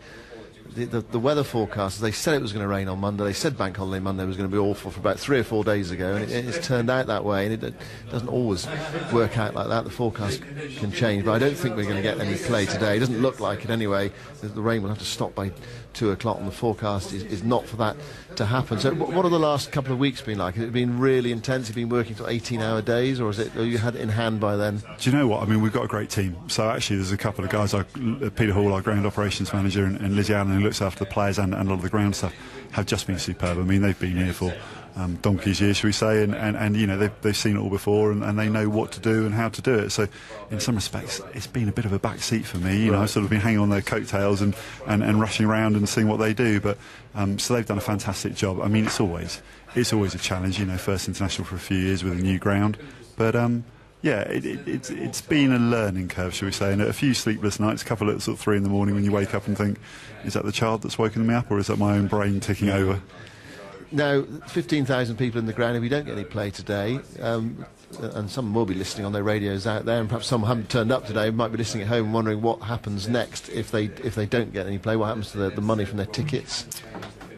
The, the, the weather forecasters, they said it was going to rain on Monday. They said Bank Holiday Monday was going to be awful for about three or four days ago, and it, it's turned out that way. And it, it doesn't always work out like that. The forecast can change, but I don't think we're going to get any play today. It doesn't look like it anyway. The, the rain will have to stop by two o'clock, and the forecast is, is not for that to happen. So, what, have the last couple of weeks been like? Has it been really intense? Have you been working for 18-hour days, or is it? Or you had it in hand by then? Do you know what? I mean, we've got a great team. So actually, there's a couple of guys, like uh, Peter Hall, our ground operations manager, and, and Lizzie Allen, who looks after the players and, and a lot of the ground stuff, have just been superb. I mean, they've been here for um, donkey's years, shall we say, and, and, and you know they've, they've seen it all before and, and they know what to do and how to do it. So, in some respects, it's been a bit of a back seat for me. You know, I've sort of been hanging on their coattails and, and, and rushing around and seeing what they do. But um, so they've done a fantastic job. I mean, it's always it's always a challenge. You know, first international for a few years with a new ground, but. Um, yeah, it, it, it's it's been a learning curve, shall we say, and a few sleepless nights, a couple at sort of three in the morning when you wake up and think, is that the child that's woken me up, or is that my own brain ticking over? Now, 15,000 people in the ground. If we don't get any play today, um, and some will be listening on their radios out there, and perhaps some haven't turned up today, might be listening at home wondering what happens next if they if they don't get any play. What happens to the, the money from their tickets?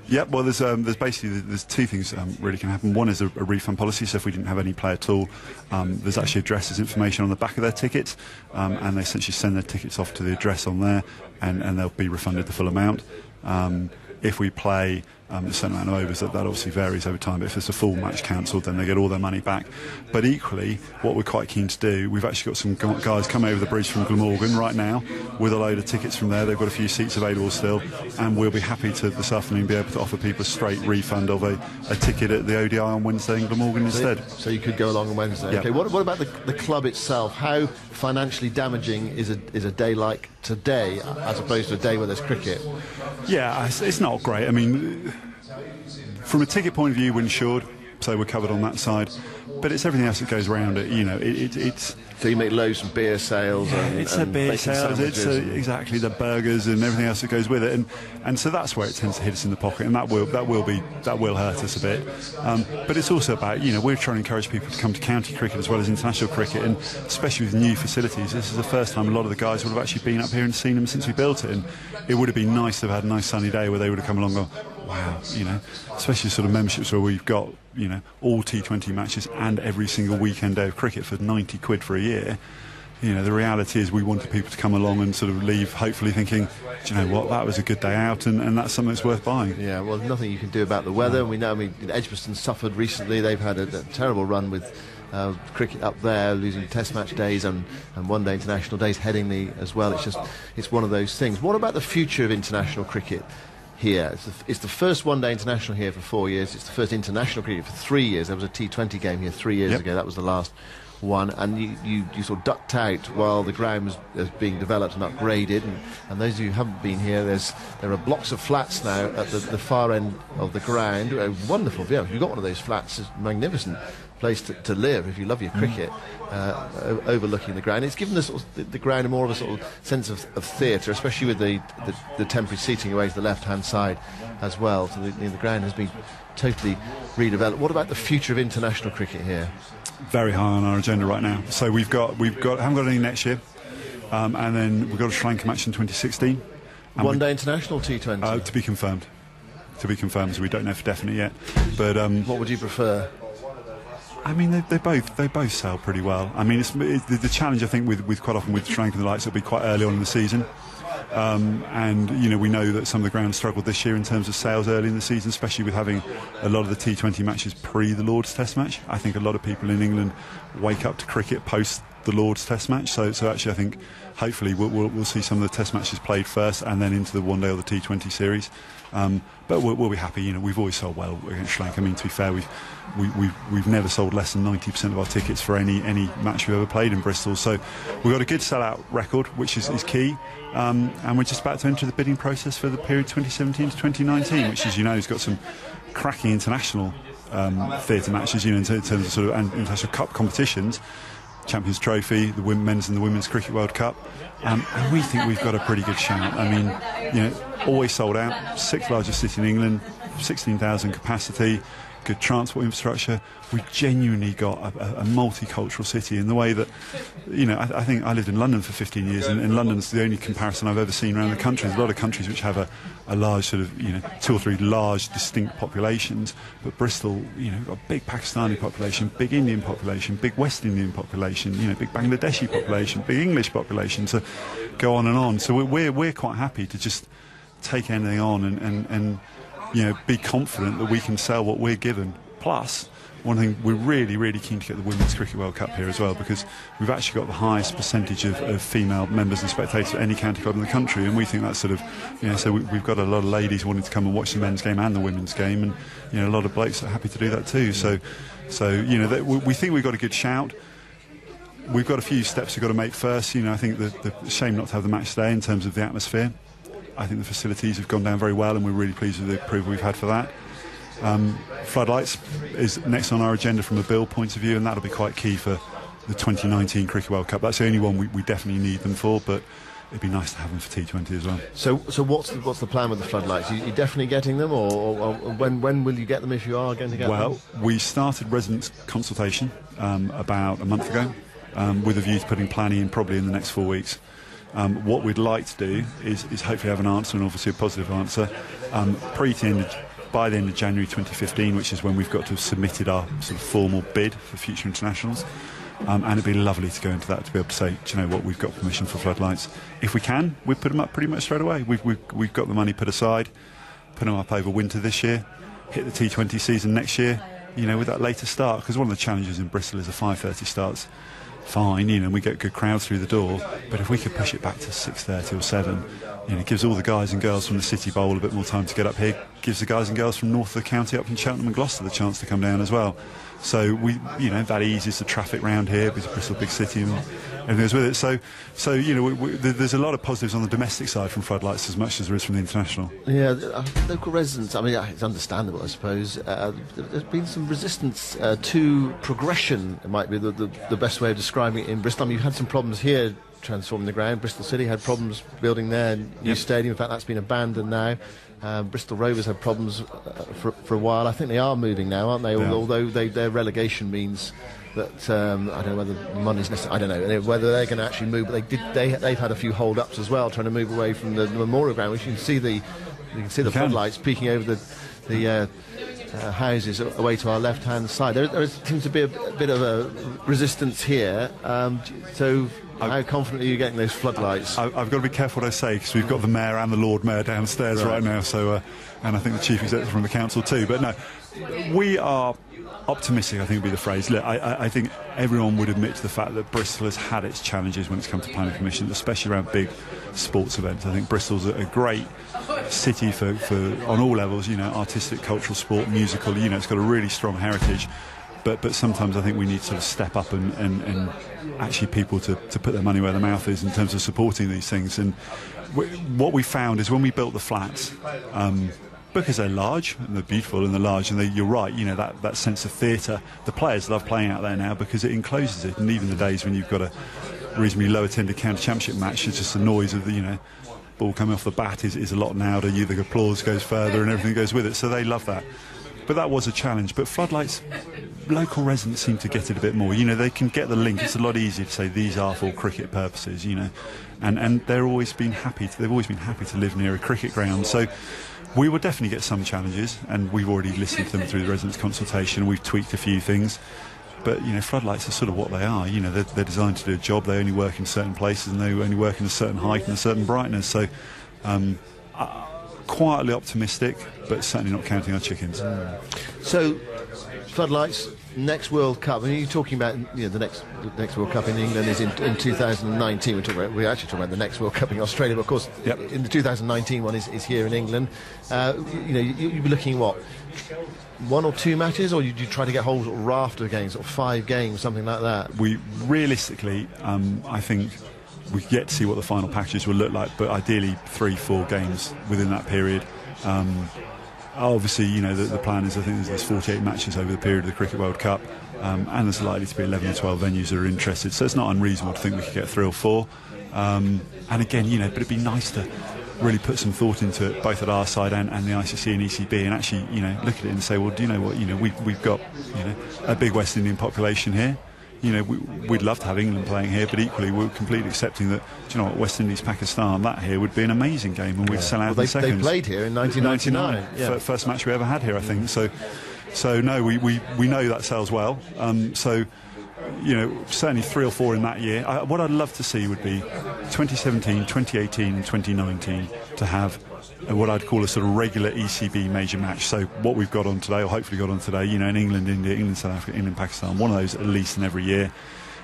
Yeah, well, there's um, there's basically there's two things um, really can happen. One is a, a, refund policy. So if we didn't have any play at all, um, there's actually addresses information on the back of their tickets, um, and they essentially send their tickets off to the address on there, and, and they'll be refunded the full amount. Um, if we play, um, a certain amount of overs. That, that obviously varies over time. But if there's a full match cancelled, then they get all their money back. But equally, what we're quite keen to do, we've actually got some guys coming over the bridge from Glamorgan right now with a load of tickets from there. They've got a few seats available still, and we'll be happy to this afternoon be able to offer people a straight refund of a, a ticket at the ODI on Wednesday in Glamorgan So, instead. so you could go along on Wednesday. Yeah. Okay. What, what about the, the club itself? How financially damaging is a is a day like today, as opposed to a day where there's cricket? Yeah, it's, it's not great. I mean, from a ticket point of view, we're insured, so we're covered on that side. But it's everything else that goes around it. You know, it, it, it's So you make loaves from beer sales and, it's a and beer sales, it's a, exactly the burgers and everything else that goes with it, and and so that's where it tends to hit us in the pocket, and that will that will be that will hurt us a bit. Um, but it's also about you know we're trying to encourage people to come to county cricket as well as international cricket, and especially with new facilities. This is the first time a lot of the guys would have actually been up here and seen them since we built it, and it would have been nice to have had a nice sunny day where they would have come along and wow, you know, especially sort of memberships where we've got you know all T20 matches and every single weekend day of cricket for 90 quid for a year. You know, the reality is we wanted people to come along and sort of leave hopefully thinking, do you know what, that was a good day out and, and that's something that's worth buying. Yeah, well, nothing you can do about the weather. We know, I mean, Edgbaston suffered recently. They've had a, a terrible run with uh, cricket up there, losing Test match days and, and one day international days, Headingley as well. It's just, it's one of those things. What about the future of international cricket? Here, it's the, it's the first one-day international here for four years. It's the first international cricket for three years. There was a T20 game here three years Yep. ago. That was the last one, and you, you, you sort of ducked out while the ground was, was being developed and upgraded. And, and those of you who haven't been here, there's there are blocks of flats now at the, the far end of the ground. A wonderful view. If you've got one of those flats, it's magnificent place to, to live if you love your cricket, uh, o- overlooking the ground. It's given the, sort of, the, the ground a more of a sort of sense of, of theatre, especially with the, the, the temporary seating away to the left-hand side as well. So the, the ground has been totally redeveloped. What about the future of international cricket here? Very high on our agenda right now. So we've got, we've got, haven't got any next year, um, and then we've got a Sri Lanka match in 2016. And One day international T20. Uh, to be confirmed. To be confirmed, so we don't know for definite yet. But um, what would you prefer? I mean, they, they both they both sell pretty well. I mean, it's, the, the challenge I think with, with quite often with Sri Lanka and the lights, it'll be quite early on in the season. Um, and you know we know that some of the ground struggled this year in terms of sales early in the season, especially with having a lot of the T20 matches pre the Lords Test match. I think a lot of people in England wake up to cricket post the Lords Test match. So, so actually, I think hopefully we'll, we'll, we'll see some of the Test matches played first, and then into the one day or the T20 series. Um, but we'll, we'll be happy. You know, we've always sold well against Sri Lanka. I mean, to be fair, we've we, we've, we've never sold less than 90% of our tickets for any any match we've ever played in Bristol. So we've got a good sellout record, which is, is key. Um, and we're just about to enter the bidding process for the period 2017 to 2019, which, as you know, has got some cracking international um, theatre matches. You know, in terms of sort of international cup competitions. Champions Trophy, the men's and the women's Cricket World Cup, um, and we think we've got a pretty good shout. I mean, you know, always sold out, sixth largest city in England, 16,000 capacity, good transport infrastructure. We've genuinely got a, a, multicultural city in the way that, you know, I, I think I lived in London for 15 years, and, and London's the only comparison I've ever seen around the country. There's a lot of countries which have a, a large sort of, you know, two or three large distinct populations, but Bristol, you know, got a big Pakistani population, big Indian population, big West Indian population, you know, big Bangladeshi population, big English population, to go on and on. So we're, we're, we're quite happy to just take anything on and, and, and you know, be confident that we can sell what we're given. Plus, one thing we're really, really keen to get the Women's Cricket World Cup here as well because we've actually got the highest percentage of, of female members and spectators of any county club in the country, and we think that's sort of, you know, so we, we've got a lot of ladies wanting to come and watch the men's game and the women's game, and you know, a lot of blokes are happy to do that too. So, so you know, that, we, we think we've got a good shout. We've got a few steps we've got to make first. You know, I think the, the shame not to have the match today in terms of the atmosphere. I think the facilities have gone down very well, and we're really pleased with the approval we've had for that. Um, floodlights is next on our agenda from a bill point of view, and that'll be quite key for the 2019 Cricket World Cup. That's the only one we, we definitely need them for, but it'd be nice to have them for T20 as well. So, so what's the, what's the plan with the floodlights? You, you definitely getting them, or, or, or when when will you get them if you are going to get Well, them? Well, we started residents consultation um, about a month ago um, with a view to putting planning in probably in the next four weeks. Um, what we'd like to do is, is hopefully have an answer and obviously a positive answer um, pre end of, by the end of January 2015, which is when we've got to have submitted our sort of formal bid for future internationals. Um, and it'd be lovely to go into that to be able to say, do you know what, we've got permission for floodlights. If we can, we put them up pretty much straight away. We've, we've, we've got the money put aside. put them up over winter this year, hit the T20 season next year, you know, with that later start. Because one of the challenges in Bristol is the 5.30 starts. Fine, you know, we get good crowds through the door, but if we could push it back to 6.30 or 7, it gives all the guys and girls from the City Bowl a bit more time to get up here, gives the guys and girls from north of the county up from Cheltenham and Gloucester the chance to come down as well. So we, you know, that eases the traffic round here because Bristol big city and everything goes with it. So, so you know, we, we, there's a lot of positives on the domestic side from floodlights as much as there is from the international. Yeah, uh, local residents. I mean, it's understandable, I suppose. Uh, there's been some resistance uh, to progression. It might be the, the, the best way of describing it in Bristol. I mean, you've had some problems here transforming the ground. Bristol City had problems building their new yep. stadium. In fact, that's been abandoned now. Um, Bristol Rovers had problems uh, for, for a while. I think they are moving now, aren't they? Although they, their relegation means that um, I don't know whether money's necessary. I don't know whether they're going to actually move. But they did. They they've had a few hold ups as well, trying to move away from the, the memorial ground, which you can see the you can see the floodlights peeking over the the. Uh, uh, houses away to our left-hand side. There, there, seems to be a, a, bit of a resistance here. Um, so how confident are you getting those floodlights? I, have got to be careful what I say because we've got the mayor and the Lord Mayor downstairs right, right now. So, uh, and I think the chief executive from the council too. But no, we are optimistic. I think would be the phrase. Look, I, I, think everyone would admit to the fact that Bristol has had its challenges when it's come to planning permission, especially around big sports events. I think Bristol's a, a great city for, for on all levels. You know, artistic, cultural, sport, musical. You know, it's got a really strong heritage but but sometimes I think we need to sort of step up and, and, and actually people to, to put their money where their mouth is in terms of supporting these things. And what we found is when we built the flats, um, because they're large and they're beautiful and they're large and they, you're right, you know that, that sense of theatre. The players love playing out there now because it encloses it. And even the days when you've got a reasonably low attended county championship match, it's just the noise of the you know ball coming off the bat is, is a lot louder. You the applause goes further and everything goes with it. So they love that. But that was a challenge. But floodlights, local residents seem to get it a bit more. You know, they can get the link. It's a lot easier to say these are for cricket purposes. You know, and and they're always been happy. To, they've always been happy to live near a cricket ground. So. We will definitely get some challenges, and we've already listened to them through the residents' consultation. We've tweaked a few things, but you know, floodlights are sort of what they are. You know, they're, they're, designed to do a job. They only work in certain places, and they only work in a certain height and a certain brightness. So, um, quietly optimistic, but certainly not counting our chickens. So, floodlights. Next World Cup. Mean, you're talking about you know, the next the next World Cup in England is in, in 2019. We're, talking about, we're actually talking about the next World Cup in Australia, but of course, yep. in the 2019 one is, is here in England. Uh, you know, you, you'd be looking what one or two matches, or you, you try to get whole sort of raft of games, or five games, something like that. We realistically, um, I think we yet to see what the final packages will look like, but ideally three, four games within that period. Um, obviously, you know, the, the, plan is I think there's 48 matches over the period of the Cricket World Cup, um, and there's likely to be 11 or 12 venues that are interested. So it's not unreasonable to think we could get three or four. Um, and again, you know, but it'd be nice to really put some thought into it, both at our side and, and the ICC and ECB, and actually, you know, look at it and say, well, do you know what? You know, we, we've got, you know, a big West Indian population here you know, we, would love to have England playing here, but equally we're completely accepting that, you know what, West Indies, Pakistan, that here would be an amazing game and we'd yeah. sell out well, they, in seconds. They played here in 1999. Yeah. First match we ever had here, I think. So, so no, we, we, we know that sells well. Um, so, you know, certainly three or four in that year. I, what I'd love to see would be 2017, 2018, 2019 to have Uh, what I'd call a sort of regular ECB major match. So what we've got on today, or hopefully got on today, you know, in England, India, England, South Africa, England, Pakistan, one of those at least in every year.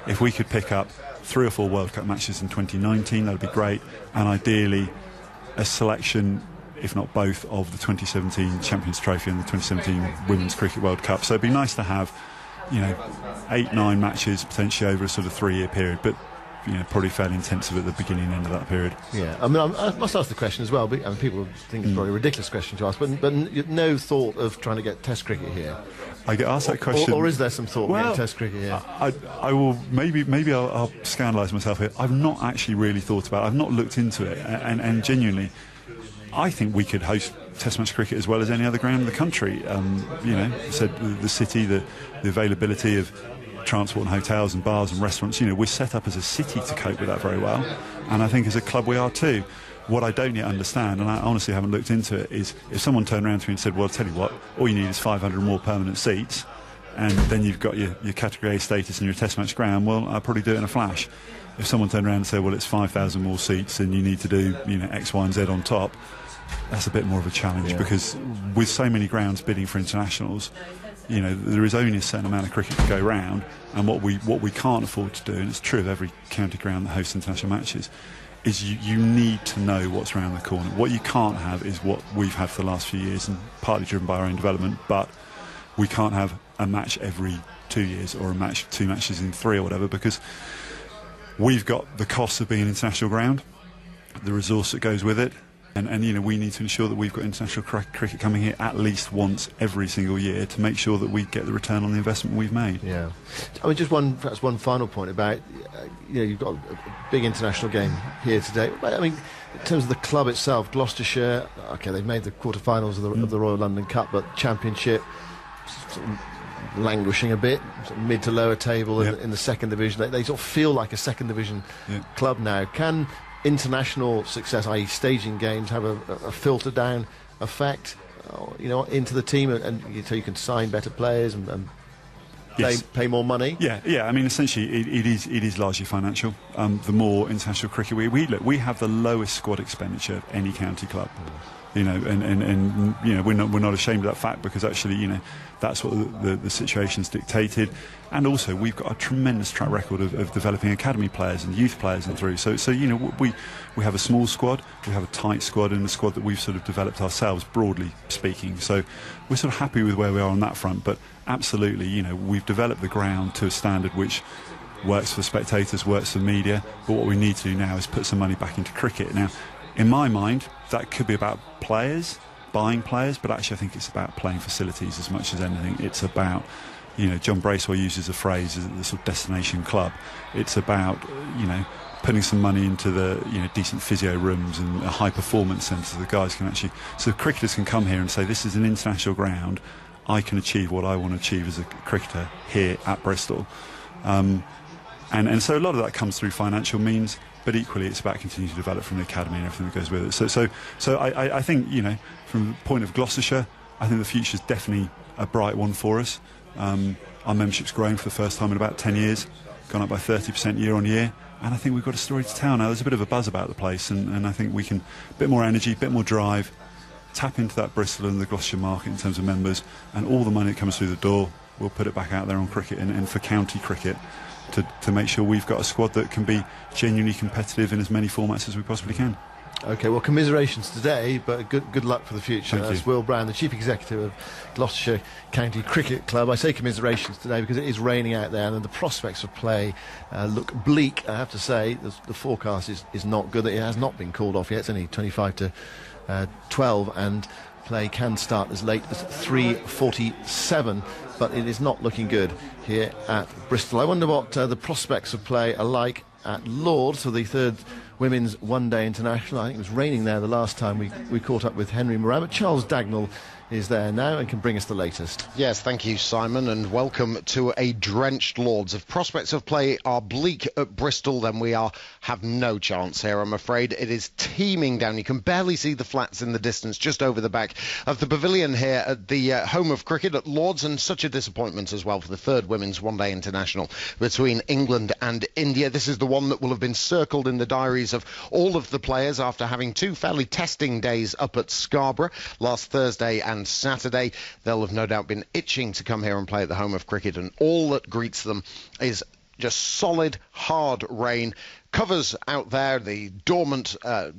If we could pick up three or four World Cup matches in 2019, that would be great. And ideally, a selection, if not both, of the 2017 Champions Trophy and the 2017 Women's Cricket World Cup. So it'd be nice to have, you know, eight, nine matches potentially over a sort of three-year period. But you know, probably fairly intensive at the beginning and end of that period. Yeah, I mean, I must ask the question as well. But, I mean, people think it's mm. probably a ridiculous question to ask, but but no thought of trying to get Test cricket here. I get asked that question, or, or is there some thought well, of Test cricket here? I, I, I will maybe maybe I'll, I'll scandalise myself here. I've not actually really thought about. it. I've not looked into it, and, and, and genuinely, I think we could host Test match cricket as well as any other ground in the country. Um, you know, said the, the city, the, the availability of transport and hotels and bars and restaurants. You know, we're set up as a city to cope with that very well, and I think as a club we are too. What I don't yet understand, and I honestly haven't looked into it, is if someone turned around to me and said, "Well, I'll tell you what, all you need is 500 more permanent seats." and then you've got your, your category A status and your test match ground, well, I'll probably do it in a flash. If someone turned around and said, well, it's 5,000 more seats and you need to do, you know, X, Y, and Z on top, that's a bit more of a challenge Yeah. because with so many grounds bidding for internationals, you know, there is only a certain amount of cricket to go round, and what we what we can't afford to do, and it's true of every county ground that hosts international matches, is you, you need to know what's around the corner. What you can't have is what we've had for the last few years, and partly driven by our own development, but we can't have a match every two years or a match two matches in three or whatever because we've got the cost of being an international ground, the resource that goes with it, and, and you know we need to ensure that we've got international cr- cricket coming here at least once every single year to make sure that we get the return on the investment we've made. Yeah, I mean, just one perhaps one final point about uh, you know you've got a, big international game here today. But, I mean, in terms of the club itself, Gloucestershire, okay, they've made the quarterfinals of the, of the Royal London Cup, but Championship sort of languishing a bit, sort of mid to lower table in, Yep. in the second division. They, they sort of feel like a second division Yeah. club now. Can international success, i.e., staging games, have a, a filter down effect? uh, You know, into the team, and, and so you can sign better players and, and pay, pay more money. Yeah, yeah. I mean, essentially, it, it is it is largely financial. Um, the more international cricket we we look, we have the lowest squad expenditure of any county club. You know, and, and, and you know we're not we're not ashamed of that fact because actually you know that's what the, the, the situation's dictated, and also we've got a tremendous track record of, of developing academy players and youth players and through. So so you know we we have a small squad, we have a tight squad, and a squad that we've sort of developed ourselves, broadly speaking. So we're sort of happy with where we are on that front, but absolutely, you know, we've developed the ground to a standard which works for spectators, works for media. But what we need to do now is put some money back into cricket. Now, in my mind, that could be about players, buying players, but actually, I think it's about playing facilities as much as anything. It's about, you know, John Bracewell uses the phrase, the sort of destination club. It's about, you know, putting some money into the you know decent physio rooms and a high performance centre so the guys can actually so cricketers can come here and say this is an international ground. I can achieve what I want to achieve as a cricketer here at Bristol. Um, and and so a lot of that comes through financial means but equally it's about continuing to develop from the academy and everything that goes with it. So so so I, I, I think you know from the point of Gloucestershire I think the future is definitely a bright one for us um, our membership's growing for the first time in about 10 years gone up by 30% year on year and I think we've got a story to tell now there's a bit of a buzz about the place and, and I think we can a bit more energy a bit more drive tap into that Bristol and the Gloucestershire market in terms of members, and all the money that comes through the door, we'll put it back out there on cricket and, and for county cricket to, to make sure we've got a squad that can be genuinely competitive in as many formats as we possibly can. Okay, well, commiserations today, but good good luck for the future. Thank That's you. Will Brown, the chief executive of Gloucestershire County Cricket Club. I say commiserations today because it is raining out there, and the prospects of play uh, look bleak. I have to say, the, the forecast is, is not good. It has not been called off yet. It's only 25 to uh, 12, and play can start as late as 3:47. But it is not looking good here at Bristol. I wonder what uh, the prospects of play are like at Lords for the third women's one-day international. I think it was raining there the last time we, we caught up with Henry Moeran, but Charles Dagnall is there now and can bring us the latest. Yes, thank you, Simon, and welcome to a drenched Lords. If prospects of play are bleak at Bristol, then we are have no chance here. I'm afraid it is teeming down. You can barely see the flats in the distance, just over the back of the pavilion here at the uh, home of cricket at Lords, and such a disappointment as well for the third women's one-day international between England and India. This is the one that will have been circled in the diaries of all of the players after having two fairly testing days up at Scarborough last Thursday and Saturday. They'll have no doubt been itching to come here and play at the home of cricket, and all that greets them is just solid, hard rain. Covers out there, the dormant uh,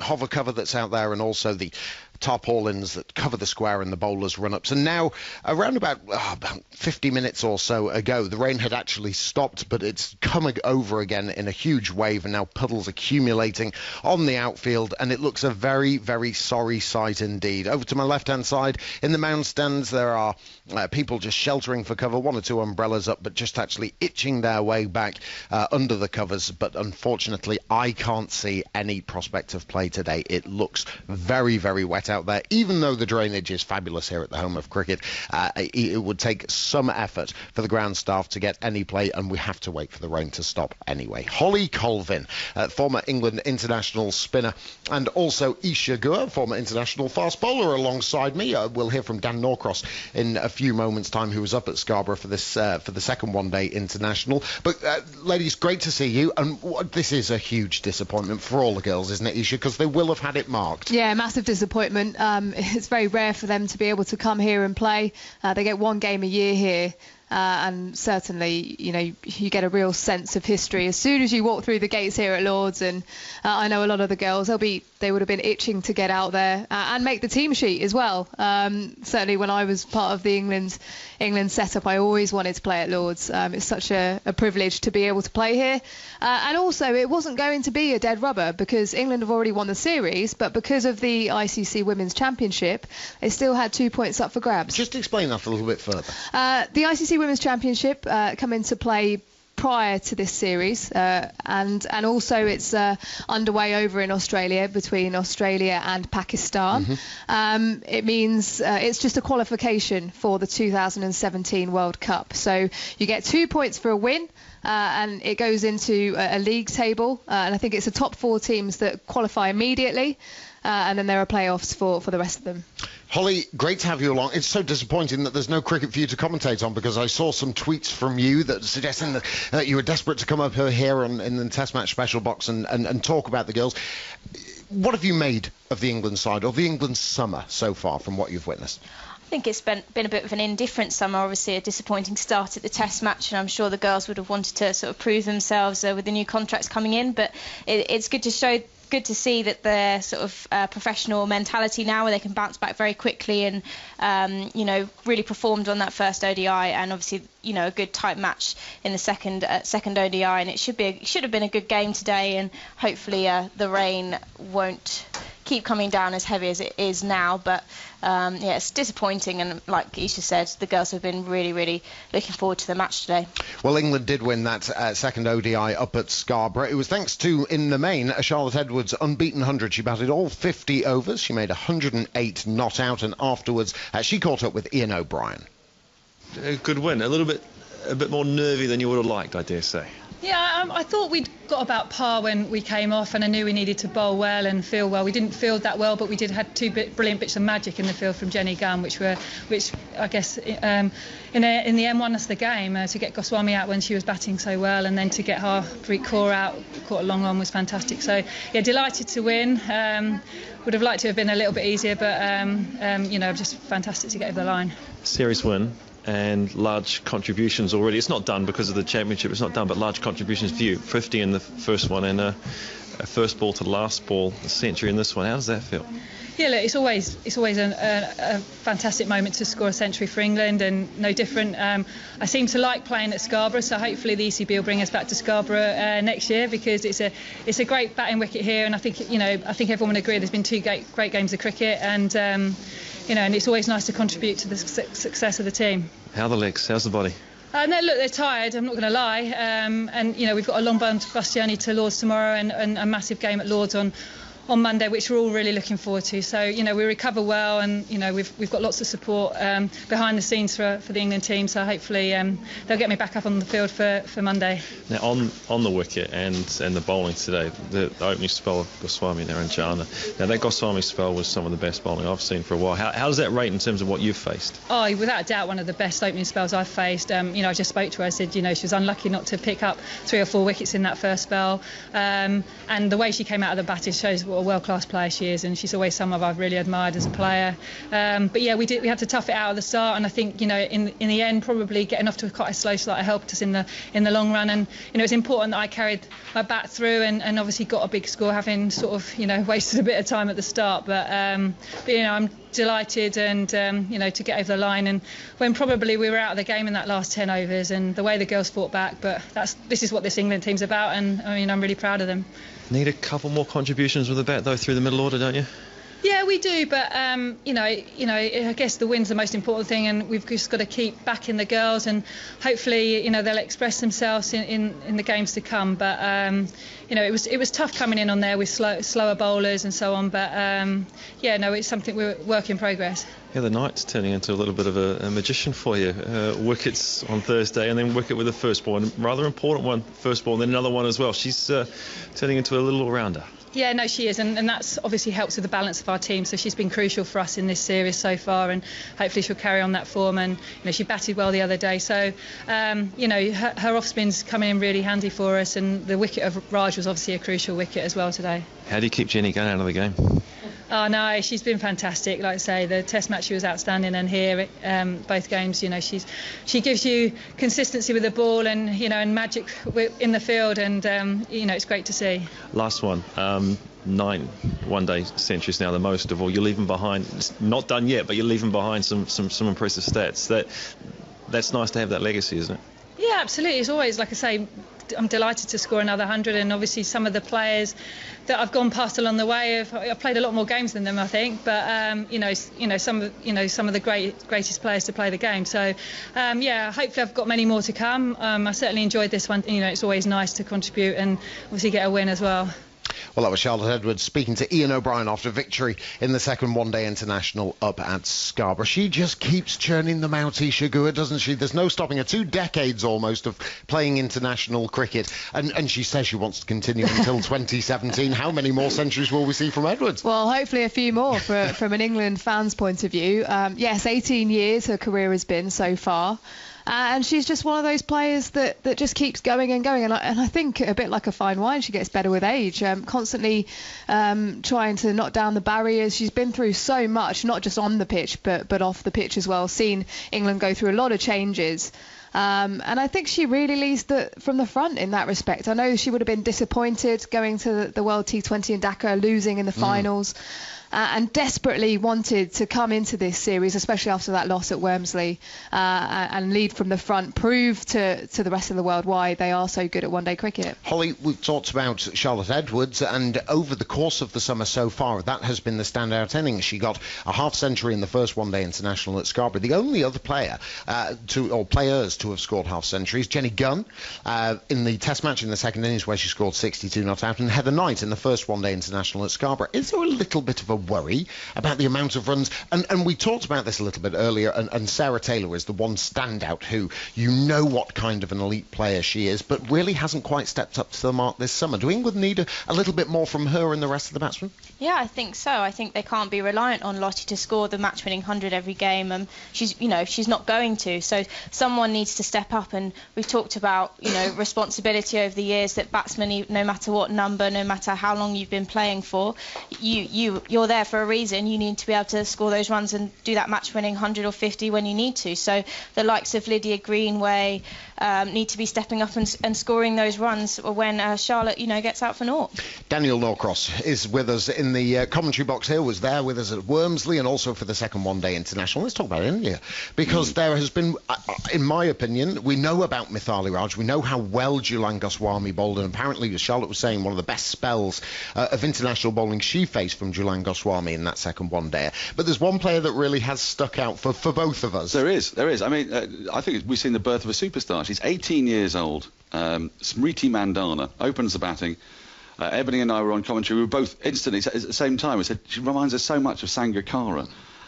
hover cover that's out there, and also the tarpaulins that cover the square and the bowlers run ups. And now, around about, ah, about 50 minutes or so ago, the rain had actually stopped, but it's coming over again in a huge wave, and now puddles accumulating on the outfield, and it looks a very, very sorry sight indeed. Over to my left hand side, in the mound stands, there are uh, people just sheltering for cover, one or two umbrellas up, but just actually itching their way back uh, under the covers. But unfortunately, I can't see any prospect of play today. It looks very, very wet out there. Even though the drainage is fabulous here at the home of cricket, uh, it, it would take some effort for the ground staff to get any play, and we have to wait for the rain to stop anyway. Holly Colvin, uh, former England international spinner, and also Isa Guha, former international fast bowler, alongside me. Uh, we'll hear from Dan Norcross in a few moments' time, who was up at Scarborough for this uh, for the second one-day international. But uh, ladies, great to see you. And this is a huge disappointment for all the girls, isn't it, Isa? Because they will have had it marked. Yeah, massive disappointment. Um, it's very rare for them to be able to come here and play. Uh, they get one game a year here. Uh, and certainly, you know, you get a real sense of history as soon as you walk through the gates here at Lords. And uh, I know a lot of the girls, they'll be, they would have been itching to get out there uh, and make the team sheet as well. Um, certainly, when I was part of the England England setup, I always wanted to play at Lords. Um, it's such a, a, privilege to be able to play here. Uh, and also, it wasn't going to be a dead rubber because England have already won the series, but because of the ICC Women's Championship, they still had two points up for grabs. Just explain that a little bit further. Uh, the ICC Women's Championship uh, come into play prior to this series, uh, and and also it's uh, underway over in Australia between Australia and Pakistan. Mm-hmm. Um, it means uh, it's just a qualification for the 2017 World Cup. So you get two points for a win. Uh, and it goes into a, a league table, uh, and I think it's the top four teams that qualify immediately, uh, and then there are playoffs for, for the rest of them. Holly, great to have you along. It's so disappointing that there's no cricket for you to commentate on because I saw some tweets from you that suggesting that uh, you were desperate to come up here on, in the Test match special box and, and, and talk about the girls. What have you made of the England side or the England summer so far from what you've witnessed? I think it's been, been a bit of an indifferent summer, obviously a disappointing start at the Test match, and I'm sure the girls would have wanted to sort of prove themselves uh, with the new contracts coming in. But it, it's good to show good to see that their sort of uh, professional mentality now, where they can bounce back very quickly and um, you know really performed on that first ODI, and obviously you know a good tight match in the second uh, second ODI, and it should be a, should have been a good game today, and hopefully uh, the rain won't keep coming down as heavy as it is now. But um, yeah, it's disappointing. And like Isa said, the girls have been really, really looking forward to the match today. Well, England did win that uh, second ODI up at Scarborough. It was thanks to, in the main, Charlotte Edwards' unbeaten 100. She batted all 50 overs. She made 108 not out, and afterwards uh, she caught up with Ian O'Brien. A good win. A little bit, a bit more nervy than you would have liked, I dare say. Yeah, um, I thought we'd got about par when we came off, and I knew we needed to bowl well and feel well. We didn't field that well, but we did had two brilliant bits of magic in the field from Jenny Gunn, which were, which I guess um, in, a, in the M1 that's the game uh, to get Goswami out when she was batting so well, and then to get Harmanpreet Kaur out, caught a long on was fantastic. So yeah, delighted to win. Um, would have liked to have been a little bit easier, but um, um, you know, just fantastic to get over the line. Series win and large contributions already. It's not done because of the championship. It's not done, but large contributions for you. 50 in the first one and a, a first ball to last ball, a century in this one. How does that feel? Yeah, look, it's always it's always a, a, a, fantastic moment to score a century for England, and no different. Um, I seem to like playing at Scarborough, so hopefully the ECB will bring us back to Scarborough uh, next year because it's a it's a great batting wicket here, and I think you know I think everyone would agree. There's been two great, great games of cricket, and um, you know, and it's always nice to contribute to the su- success of the team. How are the legs? How's the body? Uh, no, look, they're tired. I'm not going to lie. Um, and you know, we've got a long bus journey to Lords tomorrow, and, and a massive game at Lords on on Monday, which we're all really looking forward to. So, you know, we recover well, and you know, we've we've got lots of support um, behind the scenes for for the England team. So hopefully um, they'll get me back up on the field for, for Monday. Now, on on the wicket and and the bowling today, the, the opening spell of Goswami there and Jana. Now that Goswami spell was some of the best bowling I've seen for a while. How, how does that rate in terms of what you've faced? Oh, without a doubt, one of the best opening spells I've faced. Um, you know, I just spoke to her. I said, you know, she was unlucky not to pick up three or four wickets in that first spell, um, and the way she came out of the batting shows what a world-class player she is, and she's always someone I've really admired as a player. Um, but yeah, we did we had to tough it out at the start, and I think you know in in the end probably getting off to quite a slow start helped us in the in the long run. And you know it's important that I carried my bat through and, and obviously got a big score, having sort of you know wasted a bit of time at the start. But um, but you know I'm delighted and um, you know to get over the line and when probably we were out of the game in that last 10 overs and the way the girls fought back but that's this is what this England team's about and I mean I'm really proud of them need a couple more contributions with the bat though through the middle order don't you Yeah, we do, but um, you know, you know, I guess the win's the most important thing, and we've just got to keep backing the girls, and hopefully, you know, they'll express themselves in, in, in the games to come. But um, you know, it was it was tough coming in on there with slow, slower bowlers and so on. But um, yeah, no, it's something we're work in progress. Yeah, the Knight's turning into a little bit of a, a magician for you. Uh, wickets on Thursday, and then wicket with the first ball, and rather important one, first ball, and then another one as well. She's uh, turning into a little all-rounder. Yeah, no, she is, and, and that's obviously helps with the balance of our team. So she's been crucial for us in this series so far, and hopefully she'll carry on that form. And you know, she batted well the other day, so um, you know her, her off spin's coming in really handy for us. And the wicket of Raj was obviously a crucial wicket as well today. How do you keep Jenny going out of the game? Oh no, she's been fantastic. Like I say, the Test match she was outstanding, and here um, both games, you know, she's she gives you consistency with the ball and you know and magic in the field, and um, you know it's great to see. Last one. Um, nine one-day centuries now, the most of all. You're leaving behind. It's not done yet, but you're leaving behind some some, some impressive stats. That that's nice to have that legacy, isn't it? Yeah, absolutely. It's always like I say, I'm delighted to score another 100, and obviously some of the players that I've gone past along the way have I've played a lot more games than them, I think. But um, you know, you know some of you know some of the great greatest players to play the game. So um, yeah, hopefully I've got many more to come. Um, I certainly enjoyed this one. You know, it's always nice to contribute and obviously get a win as well. Well, that was Charlotte Edwards speaking to Ian O'Brien after victory in the second one-day international up at Scarborough. She just keeps churning them out, Isa Guha, doesn't she? There's no stopping her. Two decades almost of playing international cricket, and, and she says she wants to continue until 2017. How many more centuries will we see from Edwards? Well, hopefully a few more for, from an England fan's point of view. Um, yes, 18 years her career has been so far. Uh, and she's just one of those players that, that just keeps going and going. And I, and I think a bit like a fine wine, she gets better with age. Um, constantly um, trying to knock down the barriers. She's been through so much, not just on the pitch, but but off the pitch as well. Seen England go through a lot of changes. Um, and I think she really leads the, from the front in that respect. I know she would have been disappointed going to the, the World T20 in Dhaka, losing in the mm. finals uh, and desperately wanted to come into this series, especially after that loss at Wormsley, uh, and lead from the front, prove to, to the rest of the world why they are so good at one day cricket. Holly, we've talked about Charlotte Edwards, and over the course of the summer so far, that has been the standout innings. She got a half century in the first one day international at Scarborough. The only other player uh, to, or players to have scored half centuries, Jenny Gunn uh, in the test match in the second innings where she scored 62 not out, and Heather Knight in the first one day international at Scarborough. Is there a little bit of a worry about the amount of runs. And, and we talked about this a little bit earlier, and, and Sarah Taylor is the one standout who you know what kind of an elite player she is, but really hasn't quite stepped up to the mark this summer. Do England need a, a little bit more from her and the rest of the batsmen? Yeah, I think so. I think they can't be reliant on Lottie to score the match-winning hundred every game. Um, she's, you know, she's not going to. So someone needs to step up. And we've talked about, you know, responsibility over the years that batsmen, no matter what number, no matter how long you've been playing for, you, you, you're there for a reason, you need to be able to score those runs and do that match winning 100 or 50 when you need to. So the likes of Lydia Greenway um, need to be stepping up and, and scoring those runs when uh, Charlotte, you know, gets out for naught. Daniel Norcross is with us in the uh, commentary box here, was there with us at Wormsley and also for the second one day international. Let's talk about India because mm. there has been, uh, uh, in my opinion, we know about Mithali Raj, we know how well Jhulan Goswami bowled, and apparently, as Charlotte was saying, one of the best spells uh, of international bowling she faced from Jhulan Goswami in that second one day. But there's one player that really has stuck out for, for both of us. There is, there is. I mean, uh, I think we've seen the birth of a superstar. She's 18 years old. Um, Smriti Mandhana opens the batting. Uh, Ebony and I were on commentary. We were both instantly at the same time. We said she reminds us so much of Sangakkara.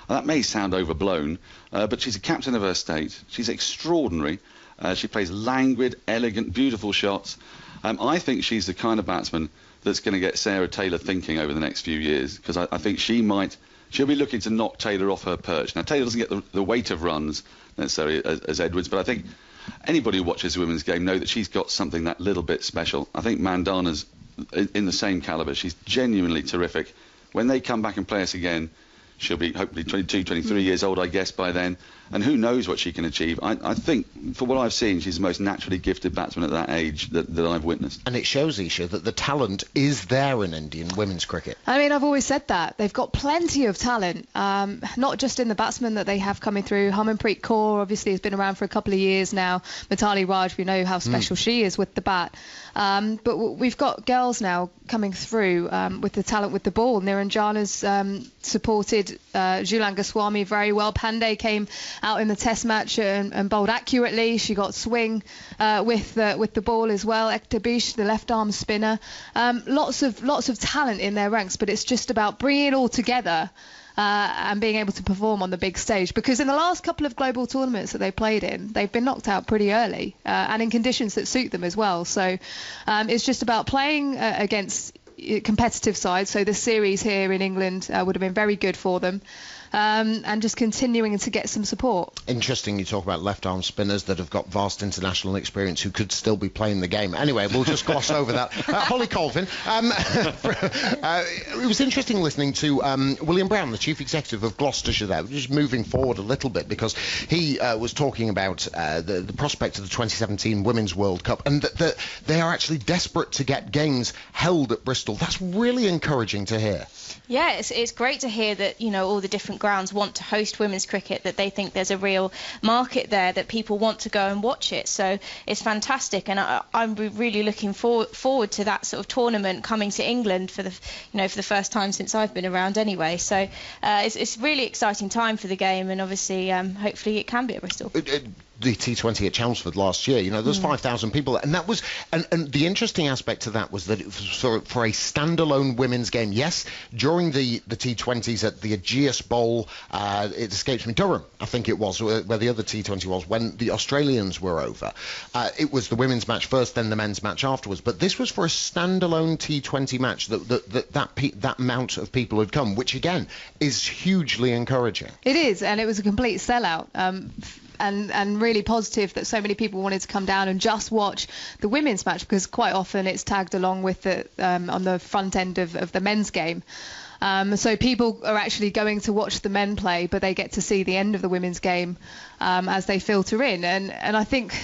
that may sound overblown, uh, but she's a captain of her state. She's extraordinary. Uh, she plays languid, elegant, beautiful shots. Um, I think she's the kind of batsman that's going to get Sarah Taylor thinking over the next few years because I, I, think she might she'll be looking to knock Taylor off her perch. Now Taylor doesn't get the, the weight of runs necessarily as, as, Edwards, but I think anybody who watches the women's game know that she's got something that little bit special. I think Mandhana's in, the same calibre. She's genuinely terrific. When they come back and play us again, she'll be hopefully 22, 23 years old, I guess, by then and who knows what she can achieve. I, I, think, for what I've seen, she's the most naturally gifted batsman at that age that, that I've witnessed. And it shows, Isa, that the talent is there in Indian women's cricket. I mean, I've always said that. They've got plenty of talent, um, not just in the batsmen that they have coming through. Harmanpreet Kaur obviously has been around for a couple of years now. Mithali Raj, we know how special mm. she is with the bat. Um, but w- we've got girls now coming through um, with the talent with the ball. Niranjana's um, supported uh, Jhulan Goswami very well. Pandey came out in the test match and, and bowled accurately. She got swing uh, with uh, with the ball as well. Ekta Bisht, the left arm spinner. Um, lots of lots of talent in their ranks, but it's just about bringing it all together. Uh, and being able to perform on the big stage because in the last couple of global tournaments that they played in, they've been knocked out pretty early uh, and in conditions that suit them as well. So um, it's just about playing uh, against uh, competitive sides. So the series here in England uh, would have been very good for them. Um, and just continuing to get some support. Interesting you talk about left arm spinners that have got vast international experience who could still be playing the game. Anyway, we'll just gloss over that. Uh, Holly Colvin, um, uh, it was interesting listening to um, William Brown, the chief executive of Gloucestershire there, just moving forward a little bit because he uh, was talking about uh, the, the prospect of the 2017 Women's World Cup and that the, they are actually desperate to get games held at Bristol. That's really encouraging to hear. Yeah, it's, it's great to hear that you know all the different grounds want to host women's cricket. That they think there's a real market there. That people want to go and watch it. So it's fantastic, and I, I'm really looking for, forward to that sort of tournament coming to England for the you know for the first time since I've been around anyway. So uh, it's it's really exciting time for the game, and obviously um, hopefully it can be at Bristol. It, it, the T20 at Chelmsford last year. You know, there was Mm. 5,000 people, and that was, and, and the interesting aspect to that was that it was for, for a standalone women's game. Yes, during the, the T20s at the Ageas Bowl, uh, it escapes me, Durham, I think it was, where, where the other T20 was, when the Australians were over. Uh, it was the women's match first, then the men's match afterwards. But this was for a standalone T20 match that that that, that, pe- that amount of people had come, which again is hugely encouraging. It is, and it was a complete sellout. Um, f- and, and really positive that so many people wanted to come down and just watch the women's match because quite often it's tagged along with the um, on the front end of, of the men's game. Um, so people are actually going to watch the men play, but they get to see the end of the women's game um, as they filter in. And and I think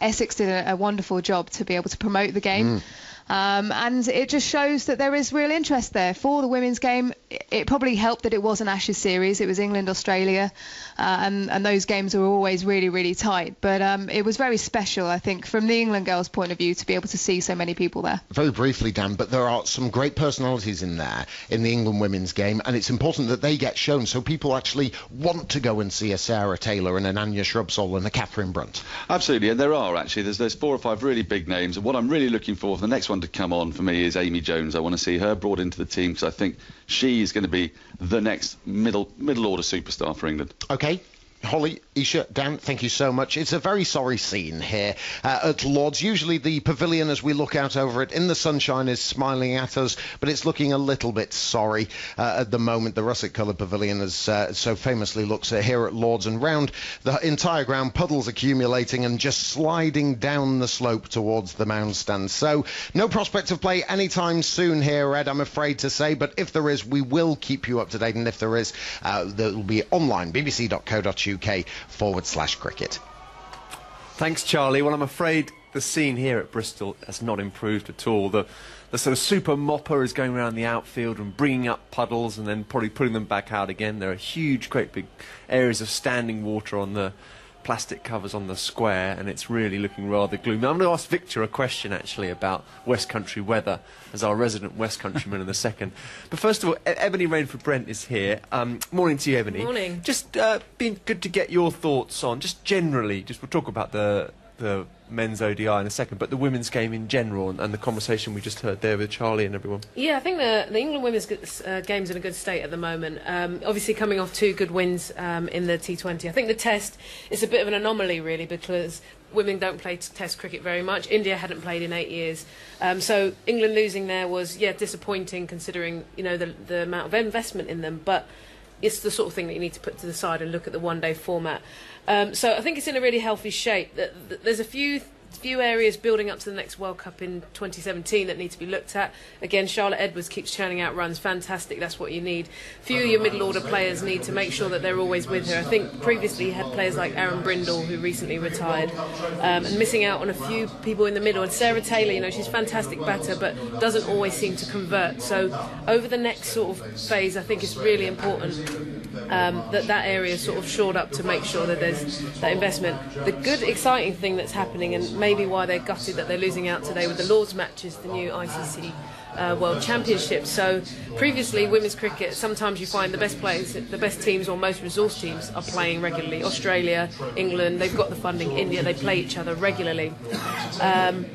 Essex did a, a wonderful job to be able to promote the game. Um, and it just shows that there is real interest there for the women's game. It, it probably helped that it was an Ashes series. It was England, Australia, uh, and, and those games were always really, really tight. But um, it was very special, I think, from the England girls' point of view, to be able to see so many people there. Very briefly, Dan, but there are some great personalities in there in the England women's game, and it's important that they get shown so people actually want to go and see a Sarah Taylor and an Anya Shrubsole and a Catherine Brunt. Absolutely, and there are actually. There's there's four or five really big names, and what I'm really looking for for the next one to come on for me is Amy Jones. I want to see her brought into the team because I think she is going to be the next middle middle order superstar for England. Okay. Holly, Isa, Dan, thank you so much. It's a very sorry scene here uh, at Lords. Usually the pavilion, as we look out over it in the sunshine, is smiling at us, but it's looking a little bit sorry uh, at the moment. The russet coloured pavilion, as uh, so famously looks here at Lords, and round the entire ground, puddles accumulating and just sliding down the slope towards the mound stand. So no prospect of play anytime soon here, Ed, I'm afraid to say, but if there is, we will keep you up to date, and if there is, uh, there will be online, bbc.co.uk forward slash cricket. Thanks, Charlie. Well, I'm afraid the scene here at Bristol has not improved at all. The, the sort of super mopper is going around the outfield and bringing up puddles and then probably putting them back out again. There are huge, great big areas of standing water on the plastic covers on the square, and it's really looking rather gloomy. I'm going to ask Victor a question actually about West Country weather as our resident West Countryman in a second. But first of all, E- Ebony Rainford Brent is here. Um, morning to you, Ebony. Morning. Just uh, been good to get your thoughts on, just generally, just we'll talk about the the men's ODI in a second, but the women's game in general and, and the conversation we just heard there with Charlie and everyone. Yeah, I think the, the England women's uh, game's in a good state at the moment. Um, obviously, coming off two good wins um, in the T20. I think the Test is a bit of an anomaly, really, because women don't play Test cricket very much. India hadn't played in eight years, um, so England losing there was yeah disappointing considering you know the the amount of investment in them, but. It's the sort of thing that you need to put to the side and look at the one-day format. Um, so I think it's in a really healthy shape. Th- th- There's a few few areas building up to the next World Cup in 2017 that need to be looked at. Again, Charlotte Edwards keeps churning out runs. Fantastic. That's what you need. Few of your middle order players need to make sure that they're always with her. I think previously you had players like Arran Brindle who recently retired um, and missing out on a few people in the middle. And Sarah Taylor, you know, she's fantastic batter but doesn't always seem to convert. So over the next sort of phase, I think it's really important um, that that area is sort of shored up to make sure that there's that investment. The good, exciting thing that's happening, and maybe why they're gutted that they're losing out today with the Lords matches, the new ICC uh, World Championship. So previously, women's cricket, sometimes you find the best players, the best teams or most resource teams are playing regularly. Australia, England, they've got the funding. India, they play each other regularly. Um,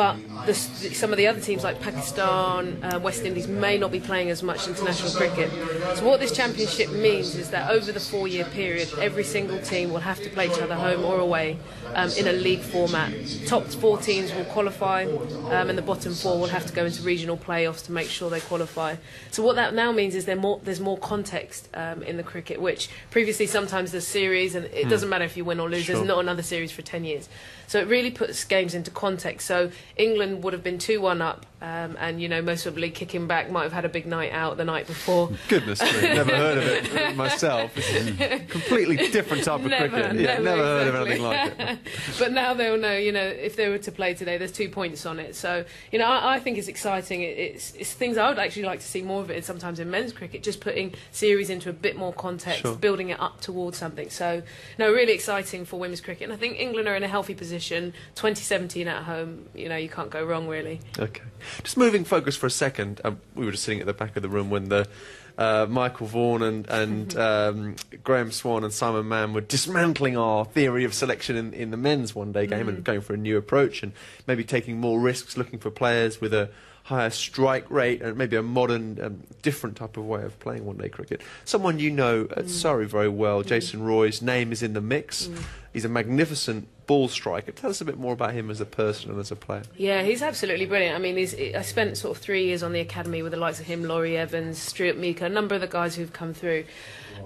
but the, some of the other teams like Pakistan, uh, West Indies may not be playing as much international cricket. So what this championship means is that over the four-year period, every single team will have to play each other home or away um, in a league format. Top four teams will qualify, um, and the bottom four will have to go into regional playoffs to make sure they qualify. So what that now means is more, there's more context um, in the cricket, which previously sometimes there's series, and it Hmm. doesn't matter if you win or lose. Sure. There's not another series for 10 years. So it really puts games into context. So England would have been 2 1 up, um, and, you know, most probably kicking back, might have had a big night out the night before. Goodness me, never heard of it myself. Completely different type of Never, cricket. Yeah, never, never heard of anything like it. but now they'll know, you know, if they were to play today, there's two points on it. So, you know, I, I think it's exciting. It, it's, it's things I would actually like to see more of it sometimes in men's cricket, just putting series into a bit more context, Sure. building it up towards something. So, no, really exciting for women's cricket. And I think England are in a healthy position. 2017 at home, you know, you can't go wrong, really. Okay. Just moving focus for a second. Um, we were just sitting at the back of the room when the uh, Michael Vaughan and, and um, Graeme Swann and Simon Mann were dismantling our theory of selection in, in the men's one day game and Mhm. going for a new approach and maybe taking more risks, looking for players with a higher strike rate and maybe a modern, um, different type of way of playing one day cricket. Someone you know at mm. Surrey very well, mm. Jason Roy's name is in the mix. Mm. He's a magnificent ball striker. Tell us a bit more about him as a person and as a player. Yeah, he's absolutely brilliant. I mean, he's, I spent sort of three years on the academy with the likes of him, Laurie Evans, Stuart Meaker, a number of the guys who've come through.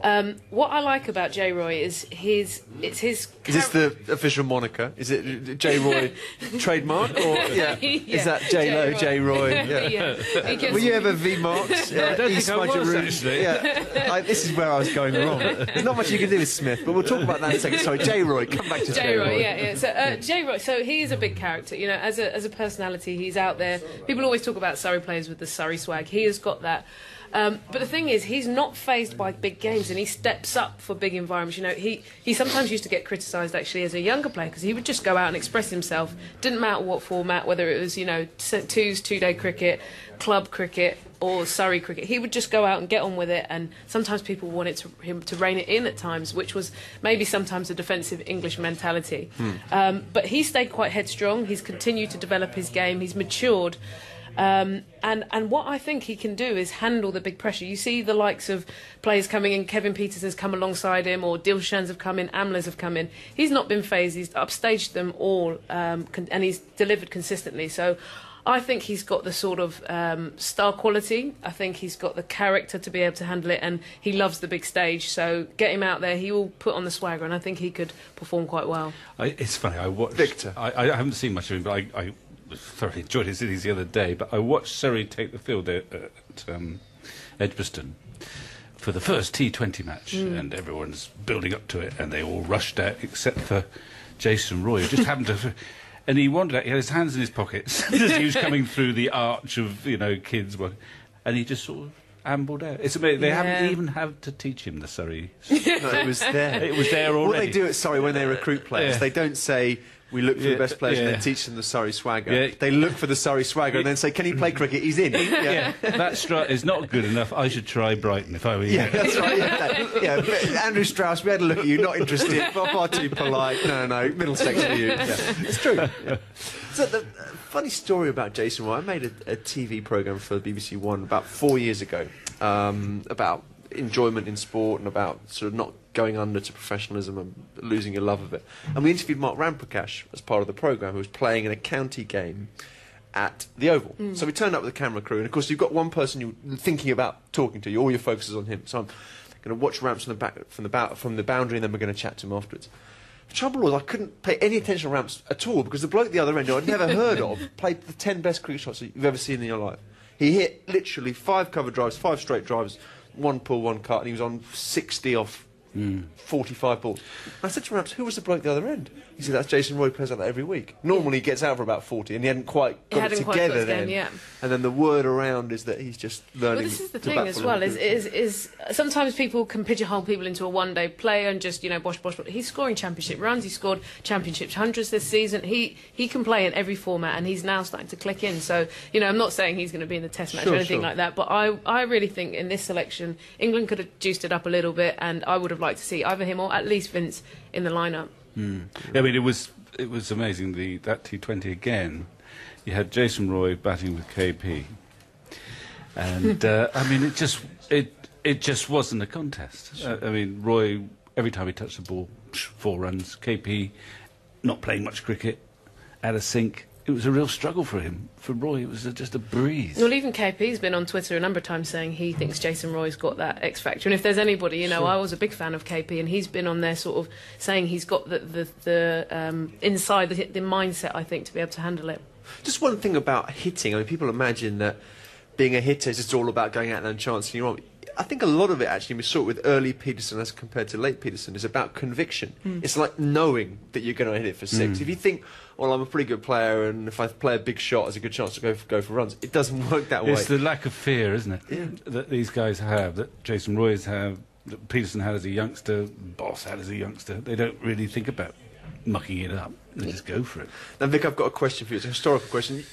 Um, what I like about J. Roy is his, it's his. Is this the official moniker? Is it J. Roy trademark? Or yeah. Yeah. is that J. Lo, J. Roy? Yeah. Yeah. Were you ever V Marks? No, I don't East think I was, actually. Yeah. I, this is where I was going wrong. There's not much you can do with Smith, but we'll talk about that in a second. Sorry, J. Roy. Come back to J. Roy, yeah, yeah. So uh, J. Roy, so he is a big character. You know, as a as a personality, he's out there. People always talk about Surrey players with the Surrey swag. He has got that. Um, but the thing is, he's not phased by big games, and he steps up for big environments. You know, he he sometimes used to get criticised actually as a younger player because he would just go out and express himself. Didn't matter what format, whether it was you know twos, two day cricket, club cricket, or Surrey cricket. He would just go out and get on with it. And sometimes people wanted to, him to rein it in at times, which was maybe sometimes a defensive English mentality. Um, but he stayed quite headstrong. He's continued to develop his game. He's matured. Um, and, and what I think he can do is handle the big pressure. You see the likes of players coming in, Kevin Pietersens come alongside him, or Dilshans have come in, Amlas have come in. He's not been phased, he's upstaged them all, um, con- and he's delivered consistently. So I think he's got the sort of um, star quality. I think he's got the character to be able to handle it, and he loves the big stage. So get him out there, he will put on the swagger, and I think he could perform quite well. I, it's funny. I watched Victor. I, I haven't seen much of him, but I, I thoroughly enjoyed his innings the other day. But I watched Surrey take the field at, at um, Edgbaston for the first T20 match, Mm. and everyone's building up to it, and they all rushed out except for Jason Roy, who just happened to. And he wandered out. He had his hands in his pockets as he was coming through the arch of you know kids, wa- and he just sort of ambled out. It's amazing. They Yeah. haven't even had to teach him the Surrey. No, it was there. It was there already. What they do at Surrey when they recruit players, Yeah. they don't say we look for Yeah, the best players and then teach them the Surrey swagger. Yeah. They look for the Surrey swagger and then say, "Can he play cricket? He's in." yeah, that strut is not good enough. I should try Brighton if I were you. Yeah, that's right. Yeah, yeah, but Andrew Strauss, we had a look at you, not interested, far, far too polite. No, no, no, Middlesex for you. Yeah, it's true. Yeah. So the uh, funny story about Jason Roy, I made a, a TV program for BBC One about four years ago um, about enjoyment in sport and about sort of not going under to professionalism and losing your love of it. And we interviewed Mark Ramprakash as part of the program, who was playing in a county game at the Oval. Mm. So we turned up with the camera crew, and of course you've got one person you're thinking about talking to. You, all your focus is on him. So I'm going to watch ramps from the back, from the ba- from the boundary, and then we're going to chat to him afterwards. The trouble was I couldn't pay any attention to ramps at all because the bloke at the other end, who I'd never heard of, played the ten best cricket shots that you've ever seen in your life. He hit literally five cover drives, five straight drives, one pull, one cut, and he was on 60 off 45 balls. I said to Ramps, who was the bloke at the other end? You see, that's Jason Roy plays like that every week. Normally he gets out for about 40 and he hadn't quite got it got it together, then. yeah. And then the word around is that he's just learning Well, this is the thing as well. Is, is is sometimes people can pigeonhole people into a one-day player and just you know bosh bosh. bosh. He's scoring championship runs. He scored championship hundreds this season. He he can play in every format, and he's now starting to click in. So you know, I'm not saying he's going to be in the Test match Sure, or anything sure. like that, but I I really think in this selection, England could have juiced it up a little bit, and I would have liked to see either him or at least Vince in the lineup. Hmm. I mean, it was it was amazing. The that T20 again. You had Jason Roy batting with KP, and uh, I mean, it just it it just wasn't a contest. Uh, I mean, Roy every time he touched the ball, four runs. KP not playing much cricket, at a sink. It was a real struggle for him. For Roy, it was a, just a breeze. Well, even KP's been on Twitter a number of times saying he thinks Jason Roy's got that X factor. And if there's anybody, you know, Sure. I was a big fan of KP, and he's been on there sort of saying he's got the the, the um, inside the, the mindset, I think, to be able to handle it. Just one thing about hitting. I mean, people imagine that being a hitter is just all about going out there and chancing your arm. I think a lot of it actually, we saw it with early Pietersen as compared to late Pietersen, is about conviction. Mm. It's like knowing that you're going to hit it for six. Mm. If you think, well, I'm a pretty good player, and if I play a big shot, there's a good chance to go for, go for runs. It doesn't work that way. It's the lack of fear, isn't it? yeah. That these guys have, that Jason Roy's have, that Pietersen had as a youngster, Boss had as a youngster. They don't really think about mucking it up. They just go for it. Now, Vic, I've got a question for you. It's a historical question.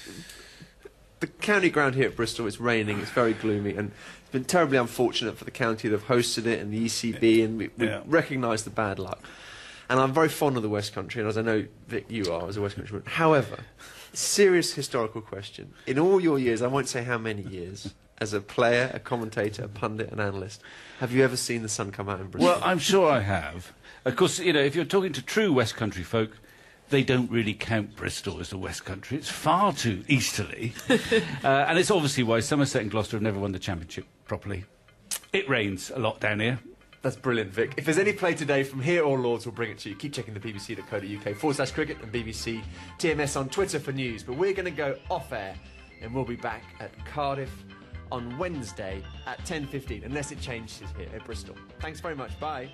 The county ground here at Bristol, it's raining, it's very gloomy, and it's been terribly unfortunate for the county that have hosted it and the ECB, and we, we Yeah. recognise the bad luck. And I'm very fond of the West Country, and as I know, Vic, you are as a West Countryman. However, serious historical question. In all your years, I won't say how many years, as a player, a commentator, a pundit, an analyst, have you ever seen the sun come out in Bristol? Well, I'm sure I have. Of course, you know, if you're talking to true West Country folk, they don't really count Bristol as the West Country. It's far too easterly. uh, and it's obviously why Somerset and Gloucester have never won the championship properly. It rains a lot down here. That's brilliant, Vic. If there's any play today from here or Lords, we'll bring it to you. Keep checking the bbc.co.uk forward slash cricket and BBC TMS on Twitter for news. But we're going to go off air and we'll be back at Cardiff on Wednesday at 10.15, unless it changes here at Bristol. Thanks very much. Bye.